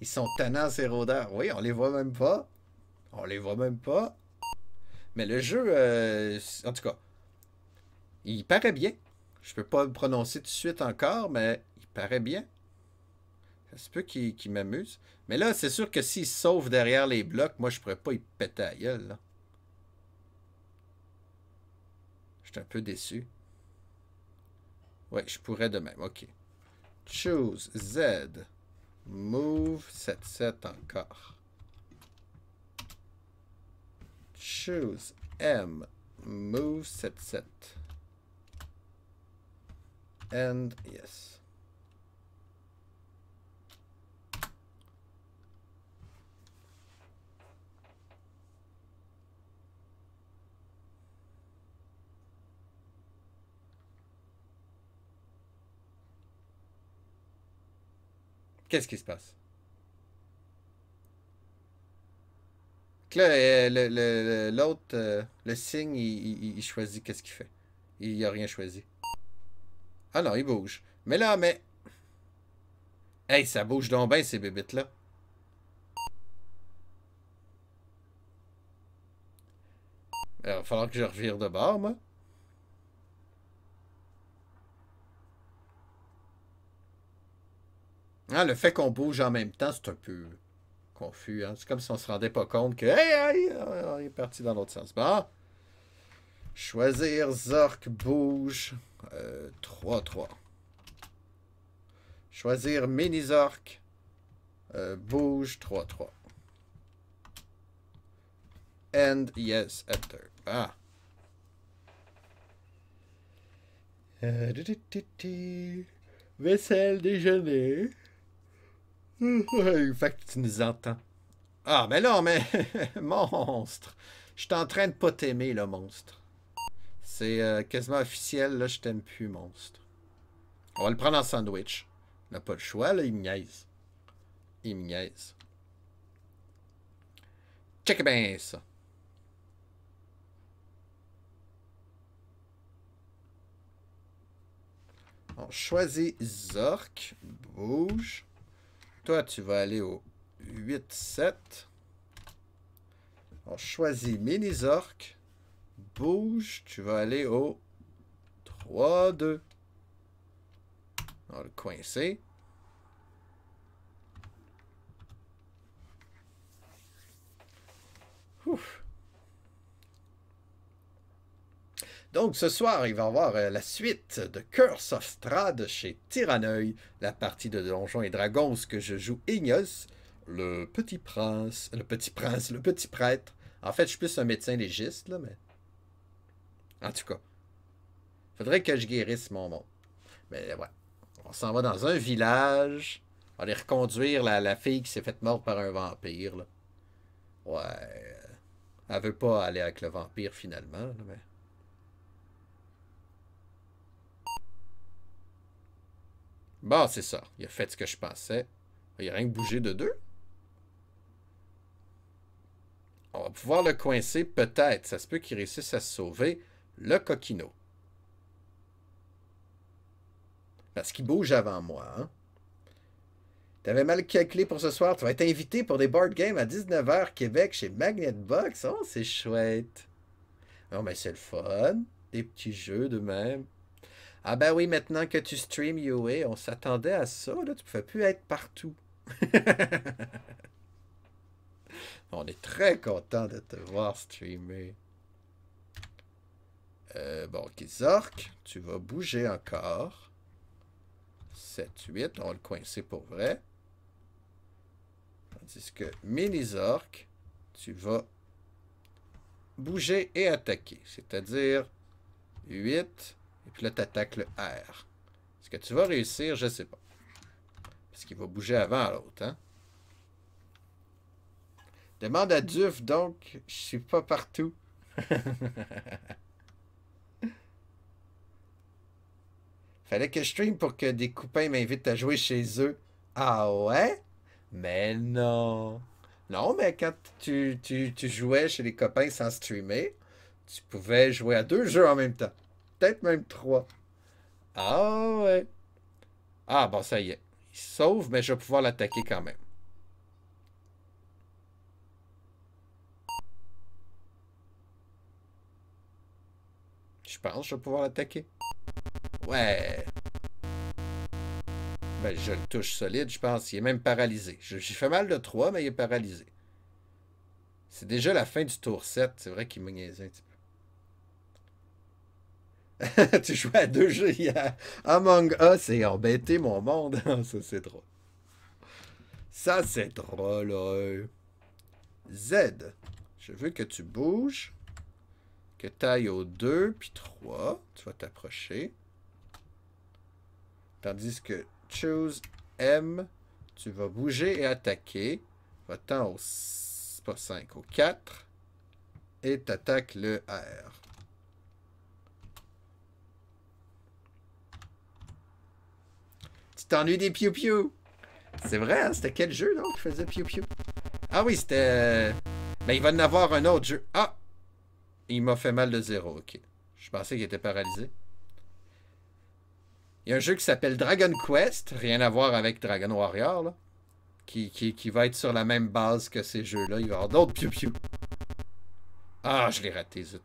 Ils sont tannants, ces rôdeurs. Oui, on les voit même pas. On les voit même pas. Mais le jeu, euh, en tout cas, il paraît bien. Je peux pas le prononcer tout de suite encore, mais il paraît bien. Ça se peut qu'il m'amuse. Mais là, c'est sûr que s'il sauve derrière les blocs, moi, je pourrais pas y péter à gueule. Je suis un peu déçu. Ouais, je pourrais de même. OK. Choose Z. Move 7-7 encore. Choose M. Move 7-7. And yes. Qu'est-ce qui se passe? là, euh, l'autre, euh, le, signe, il, choisit qu'est-ce qu'il fait. Il n'a rien choisi. Ah non, il bouge. Mais là, mais... Hey, ça bouge donc bien, ces bébites-là. Il va falloir que je revire de bord, moi. Ah, le fait qu'on bouge en même temps, c'est un peu confus. Hein? C'est comme si on se rendait pas compte que hey, on est parti dans l'autre sens. Bon. Choisir Zork bouge 3-3. Euh, Choisir Mini Zork euh, bouge 3-3. And yes, enter. Ah. Euh, Vaisselle déjeuner. fait que tu nous entends. Ah, mais là, mais. monstre! Je suis en train de pas t'aimer, le monstre. C'est euh, quasiment officiel, là, je t'aime plus, monstre. On va le prendre en sandwich. Il n'a pas le choix, là, il me niaise. Il me niaise. Check bien ça. On choisit Zork. Bouge. Toi, tu vas aller au 8-7. On choisit Mini-Zork. Bouge, tu vas aller au 3-2. On va le coincer. Ouf. Donc ce soir, il va y avoir euh, la suite de Curse of Strahd chez Tyranneuil, la partie de Donjons et Dragons que je joue Ignos, le petit prince, le petit prince, le petit prêtre. En fait, je suis plus un médecin légiste, là, mais... En tout cas, faudrait que je guérisse mon monde. Mais ouais, on s'en va dans un village, on va aller reconduire la, la fille qui s'est faite morte par un vampire, là. Ouais, elle veut pas aller avec le vampire finalement, là, mais... Bon, c'est ça. Il a fait ce que je pensais. Il a rien que bougé de deux. On va pouvoir le coincer, peut-être. Ça se peut qu'il réussisse à sauver. Le coquino. Parce qu'il bouge avant moi. Hein? T'avais mal calculé pour ce soir. Tu vas être invité pour des board games à 19h Québec chez Magnet Box. Oh, c'est chouette. Non, mais c'est le fun. Des petits jeux de même. Ah ben oui, maintenant que tu stream UA, on s'attendait à ça, là, tu pouvais plus être partout. on est très content de te voir streamer. Euh, bon, ok, Zork, tu vas bouger encore. 7, 8, on va le coincer pour vrai. Tandis que Mini-Zork, tu vas bouger et attaquer. C'est-à-dire 8, et puis là, tu attaques le R. Est-ce que tu vas réussir? Je sais pas. Parce qu'il va bouger avant l'autre, hein? Demande à Duf, donc, je suis pas partout. Fallait que je stream pour que des copains m'invitent à jouer chez eux. Ah ouais? Mais non. Non, mais quand tu, tu, tu jouais chez les copains sans streamer, tu pouvais jouer à deux jeux en même temps. Peut-être même trois. Ah ouais. Ah bon, ça y est. Il sauve, mais je vais pouvoir l'attaquer quand même. Je pense que je vais pouvoir l'attaquer. Ouais. Ben, je le touche solide, je pense. Il est même paralysé. J'ai fait mal de 3, mais il est paralysé. C'est déjà la fin du tour 7. C'est vrai qu'il m'a niaisé un petit peu. tu jouais à deux jeux hier. Among Us et embêter mon monde. ça, c'est drôle. Ça, c'est drôle. Z. Je veux que tu bouges. Que tu ailles au 2 puis 3. Tu vas t'approcher. Tandis que choose M. Tu vas bouger et attaquer. Va-t'en au pas 5, au 4. Et t'attaques le R. t'ennuies des piou-piou. C'est vrai, hein? C'était quel jeu, donc, qui faisait piou-piou? Ah oui, c'était... Ben, il va en avoir un autre jeu. Ah! Il m'a fait mal de zéro, ok. Je pensais qu'il était paralysé. Il y a un jeu qui s'appelle Dragon Quest, rien à voir avec Dragon Warrior, là. Qui, qui, va être sur la même base que ces jeux-là. Il va y avoir d'autres piou-piou. Ah, je l'ai raté, zut.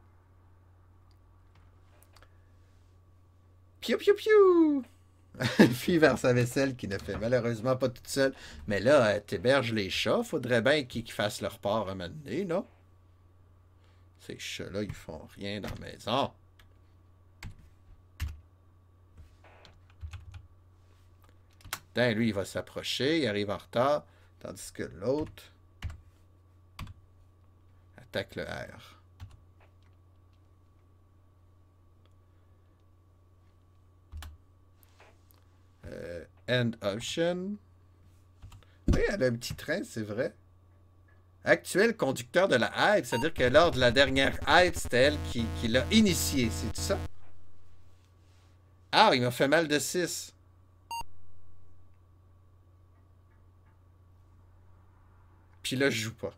Piou piou piou! Une fille vers sa vaisselle qui ne fait malheureusement pas toute seule. Mais là, t'héberges les chats. Faudrait bien qu'ils fassent leur part à un moment donné, non? Ces chats-là, ils font rien dans la maison. Lui, il va s'approcher, il arrive en retard, tandis que l'autre attaque le R. Euh, end option. Oui, elle a un petit train, c'est vrai. Actuel conducteur de la hype, c'est-à-dire que lors de la dernière hype, c'était elle qui, l'a initié, c'est ça? Ah, il m'a fait mal de 6. Puis là, je joue pas.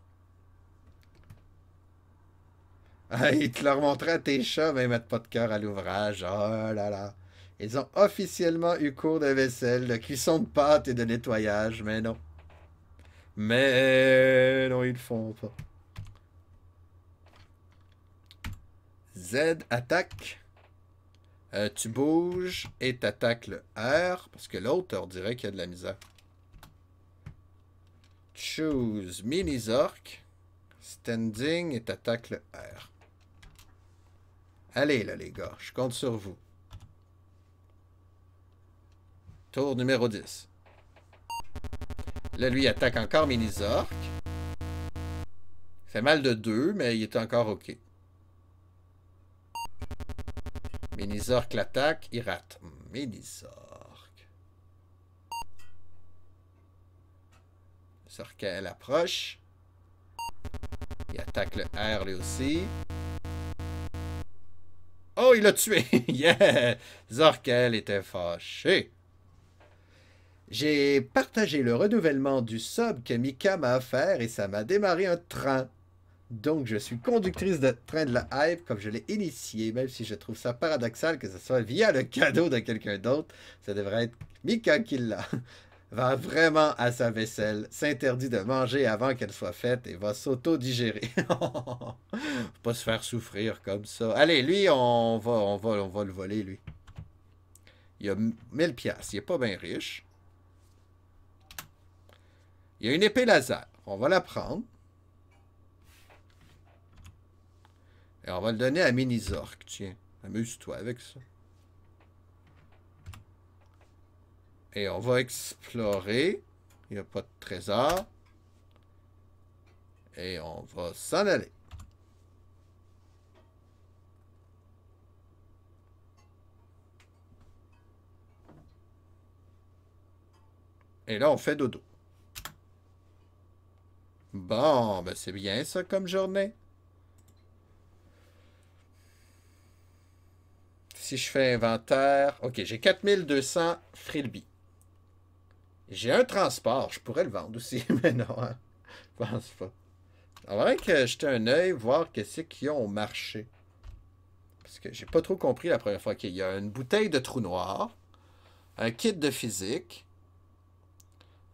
Ah, il te leur montrait à tes chats, mais ils mettent pas de cœur à l'ouvrage. Oh là là. Ils ont officiellement eu cours de vaisselle, de cuisson de pâtes et de nettoyage, mais non. Mais non, ils le font pas. Z attaque. Euh, tu bouges et t'attaques le R, parce que l'autre, on dirait qu'il y a de la misère. Choose Mini-Zork. Standing et t'attaques le R. Allez là, les gars, je compte sur vous. Tour numéro 10. Là, lui, il attaque encore Mini-Zork. Fait mal de 2, mais il est encore OK. Mini-Zork l'attaque, il rate. Mini-Zork. Zorkel approche. Il attaque le R lui aussi. Oh, il l'a tué! yeah! Zorkel était fâché. J'ai partagé le renouvellement du sub que Mika m'a offert et ça m'a démarré un train. Donc, je suis conductrice de train de la hype comme je l'ai initié, même si je trouve ça paradoxal que ce soit via le cadeau de quelqu'un d'autre. Ça devrait être Mika qui l'a. Va vraiment à sa vaisselle, s'interdit de manger avant qu'elle soit faite et va s'auto-digérer. Faut pas se faire souffrir comme ça. Allez, lui, on va, on va, on va le voler, lui. Il a 1000 pièces. Il est pas bien riche. Il y a une épée laser. On va la prendre. Et on va le donner à Mini-Zork. Tiens, amuse-toi avec ça. Et on va explorer. Il n'y a pas de trésor. Et on va s'en aller. Et là, on fait dodo. Bon, ben c'est bien ça comme journée. Si je fais inventaire... Ok, j'ai 4200 frilby. J'ai un transport. Je pourrais le vendre aussi, mais non. Hein. Je pense pas. On que jeter un œil, voir qu'est-ce qu'ils ont au marché. Parce que j'ai pas trop compris la première fois qu'il y a une bouteille de trou noir, un kit de physique,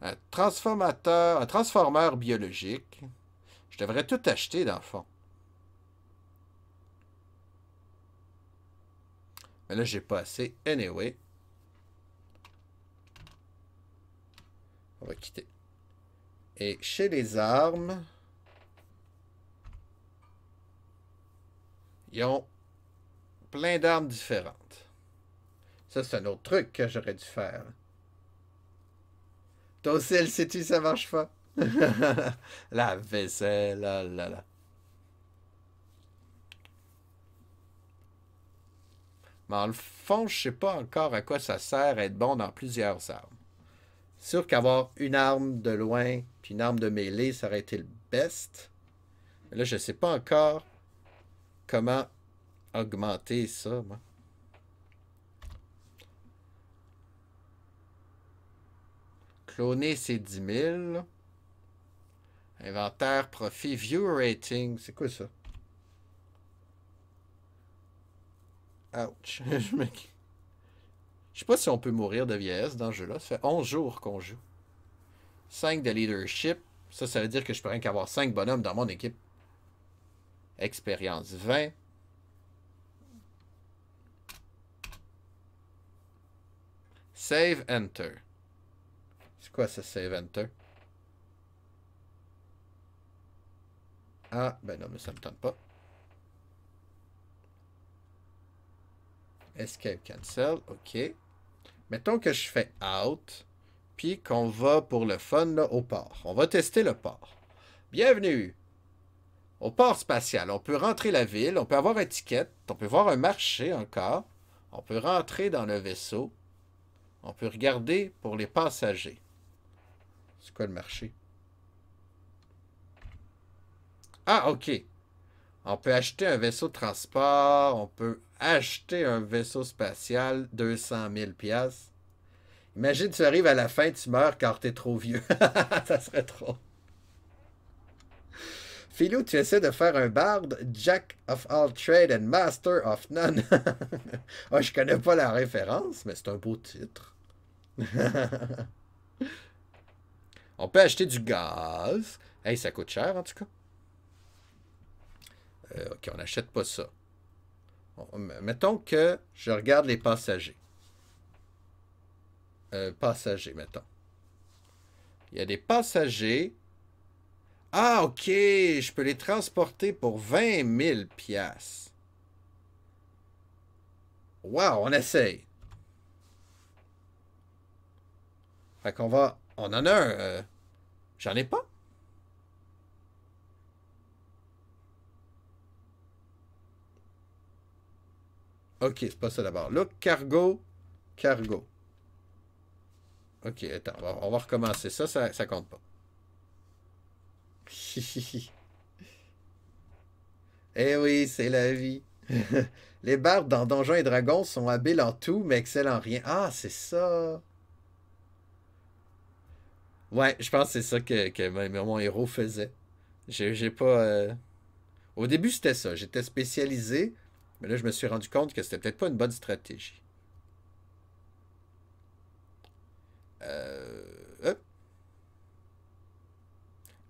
un transformateur, un transformeur biologique. Je devrais tout acheter dans le fond. Mais là, j'ai pas assez. Anyway. On va quitter. Et chez les armes, ils ont plein d'armes différentes. Ça, c'est un autre truc que j'aurais dû faire. Toi aussi, elle sait-tu, ça marche pas? la vaisselle, là, là, là. Mais en le fond, je sais pas encore à quoi ça sert être bon dans plusieurs armes. Sûr qu'avoir une arme de loin puis une arme de mêlée, ça aurait été le best. Mais là, je sais pas encore comment augmenter ça, moi. Cloner, c'est 10 000. Inventaire, profit, view rating. C'est quoi ça? Ouch. Je sais pas si on peut mourir de vieillesse dans ce jeu-là. Ça fait 11 jours qu'on joue. 5 de leadership. Ça, ça veut dire que je pourrais qu'avoir 5 bonhommes dans mon équipe. Expérience 20. Save Enter. C'est quoi ce Save Enter? Ah, ben non, mais ça me tente pas. Escape cancel, ok. Mettons que je fais out, puis qu'on va pour le fun au port. On va tester le port. Bienvenue au port spatial. On peut rentrer la ville, on peut avoir une étiquette, on peut voir un marché encore, on peut rentrer dans le vaisseau, on peut regarder pour les passagers. C'est quoi le marché? Ah, ok. On peut acheter un vaisseau de transport, on peut acheter un vaisseau spatial 200 000 pièces. Imagine, tu arrives à la fin, tu meurs car tu es trop vieux. ça serait trop. Philou, tu essaies de faire un barde, Jack of all trade and master of none. oh, je connais pas la référence, mais c'est un beau titre. On peut acheter du gaz. Hey, ça coûte cher en tout cas. Euh, ok, on n'achète pas ça. Mettons que je regarde les passagers. Euh, passagers, mettons. Il y a des passagers. Ah, ok, je peux les transporter pour 20 000 piastres. Wow, on essaye. Fait qu'on va... On en a un... Euh, j'en ai pas. Ok, c'est pas ça d'abord. Look, cargo, cargo. Ok, attends, on va, recommencer. Ça, ça, ça compte pas. eh oui, c'est la vie. Les barbes dans Donjons et Dragons sont habiles en tout, mais excellents en rien. Ah, c'est ça. Ouais, je pense que c'est ça que, mon héros faisait. J'ai pas. Euh, au début, c'était ça. J'étais spécialisé, mais là, je me suis rendu compte que c'était peut-être pas une bonne stratégie. Euh...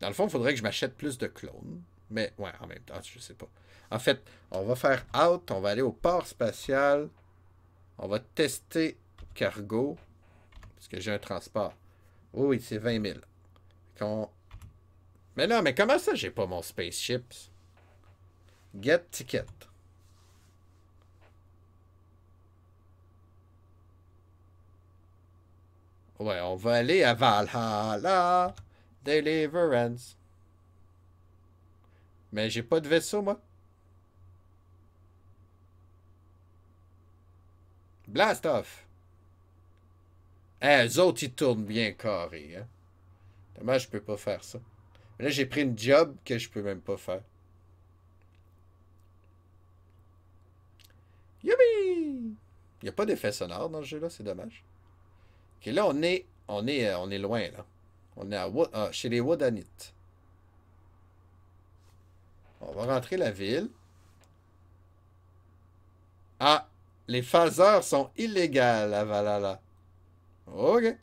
Dans le fond, il faudrait que je m'achète plus de clones. Mais ouais, en même temps, je sais pas. En fait, on va faire out, on va aller au port spatial. On va tester cargo. Parce que j'ai un transport. Oui, c'est 20 000. Mais non, mais comment ça, j'ai pas mon spaceship? Get ticket. Ouais, on va aller à Valhalla. Deliverance. Mais j'ai pas de vaisseau, moi. Blast off. Eh, eux autres, ils tournent bien carré. Hein? Dommage, je peux pas faire ça? Mais là, j'ai pris une job que je peux même pas faire. Youpi! Il n'y a pas d'effet sonore dans le jeu, là. C'est dommage. OK, là, on est, on est, euh, on est loin, là. On est à, ah, chez les Woodanites. On va rentrer la ville. Ah, les phaseurs sont illégales à Valhalla. OK.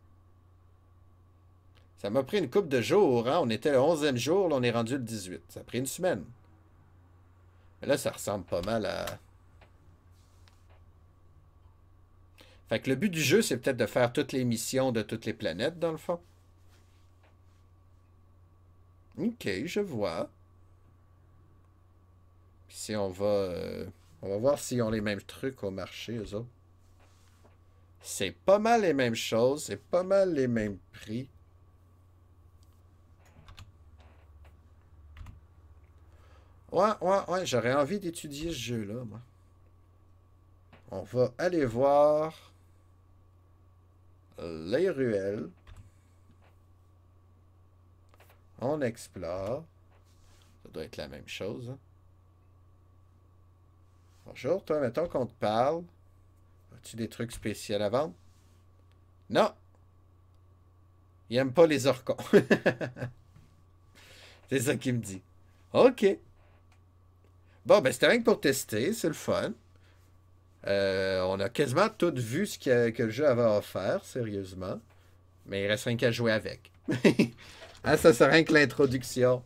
Ça m'a pris une coupe de jours. Hein? On était le 11e jour, là, on est rendu le 18. Ça a pris une semaine. Mais là, ça ressemble pas mal à... Fait que le but du jeu, c'est peut-être de faire toutes les missions de toutes les planètes, dans le fond. Ok, je vois. si on va... Euh, on va voir s'ils ont les mêmes trucs au marché, eux autres. C'est pas mal les mêmes choses. C'est pas mal les mêmes prix. Ouais, ouais, ouais. J'aurais envie d'étudier ce jeu-là, moi. On va aller voir les ruelles. On explore. Ça doit être la même chose. Hein. Bonjour, toi, mettons qu'on te parle. As-tu des trucs spéciaux à vendre? Non. Il n'aime pas les orcons. c'est ça qu'il me dit. OK. Bon, ben c'était rien que pour tester. C'est le fun. Euh, on a quasiment tout vu ce que, le jeu avait à offrir, sérieusement. Mais il reste rien qu'à jouer avec. ah, ça sert rien que l'introduction.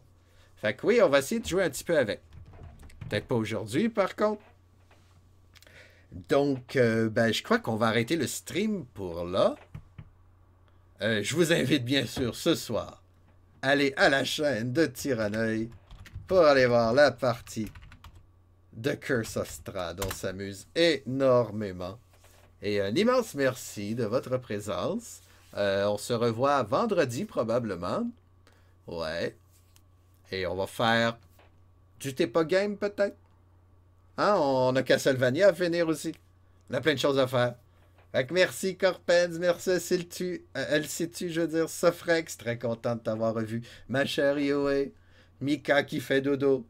Fait que oui, on va essayer de jouer un petit peu avec. Peut-être pas aujourd'hui, par contre. Donc, euh, ben, je crois qu'on va arrêter le stream pour là. Euh, je vous invite bien sûr ce soir à aller à la chaîne de Tiranoï pour aller voir la partie de Curse of Strad. On s'amuse énormément. Et un immense merci de votre présence. Euh, on se revoit vendredi probablement. Ouais. Et on va faire du Tepa Game peut-être? Hein? On a Castlevania à finir aussi. On a plein de choses à faire. Fait que merci Corpens, merci LCtu, euh, je veux dire Sofrex, très content de t'avoir revu. Ma chère Yoé, Mika qui fait dodo,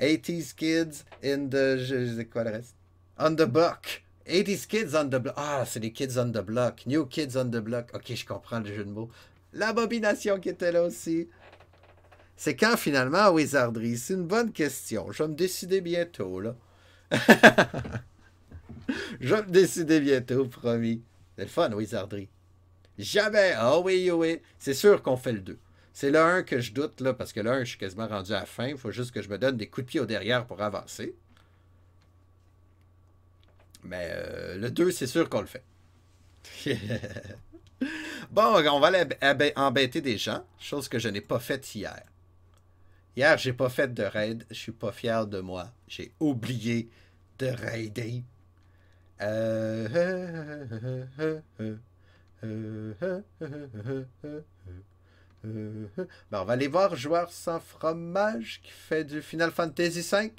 80s Kids in the. Je sais quoi le reste? On the Block. 80s Kids on the Block. Ah, c'est les Kids on the Block. New Kids on the Block. Ok, je comprends le jeu de mots. L'abomination qui était là aussi. C'est quand finalement, Wizardry? C'est une bonne question. Je vais me décider bientôt, là. je vais me décider bientôt, promis. C'est le fun, Wizardry. Jamais. Ah oui, oui. C'est sûr qu'on fait le 2. C'est le 1 que je doute, là, parce que le 1, je suis quasiment rendu à la fin. Il faut juste que je me donne des coups de pied au derrière pour avancer. Mais euh, le 2, c'est sûr qu'on le fait. bon, on va embêter des gens, chose que je n'ai pas faite hier. Hier, j'ai pas fait de raid. Je suis pas fier de moi. J'ai oublié de raider. Euh... Ben, on va aller voir Joueur sans fromage qui fait du Final Fantasy V.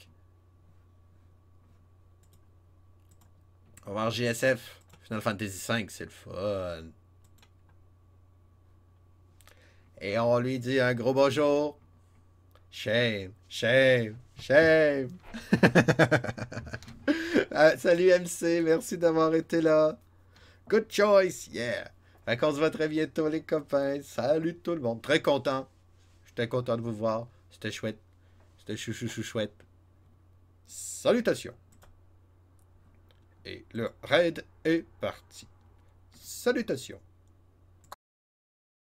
On va voir GSF. Final Fantasy V, c'est le fun. Et on lui dit un gros bonjour. Shame, shame, shame. Ah, salut MC, merci d'avoir été là. Good choice, yeah. Fait qu'on se voit très bientôt, les copains. Salut tout le monde. Très content. J'étais content de vous voir. C'était chouette. C'était chou chou chou chouette. Salutations. Et le raid est parti. Salutations.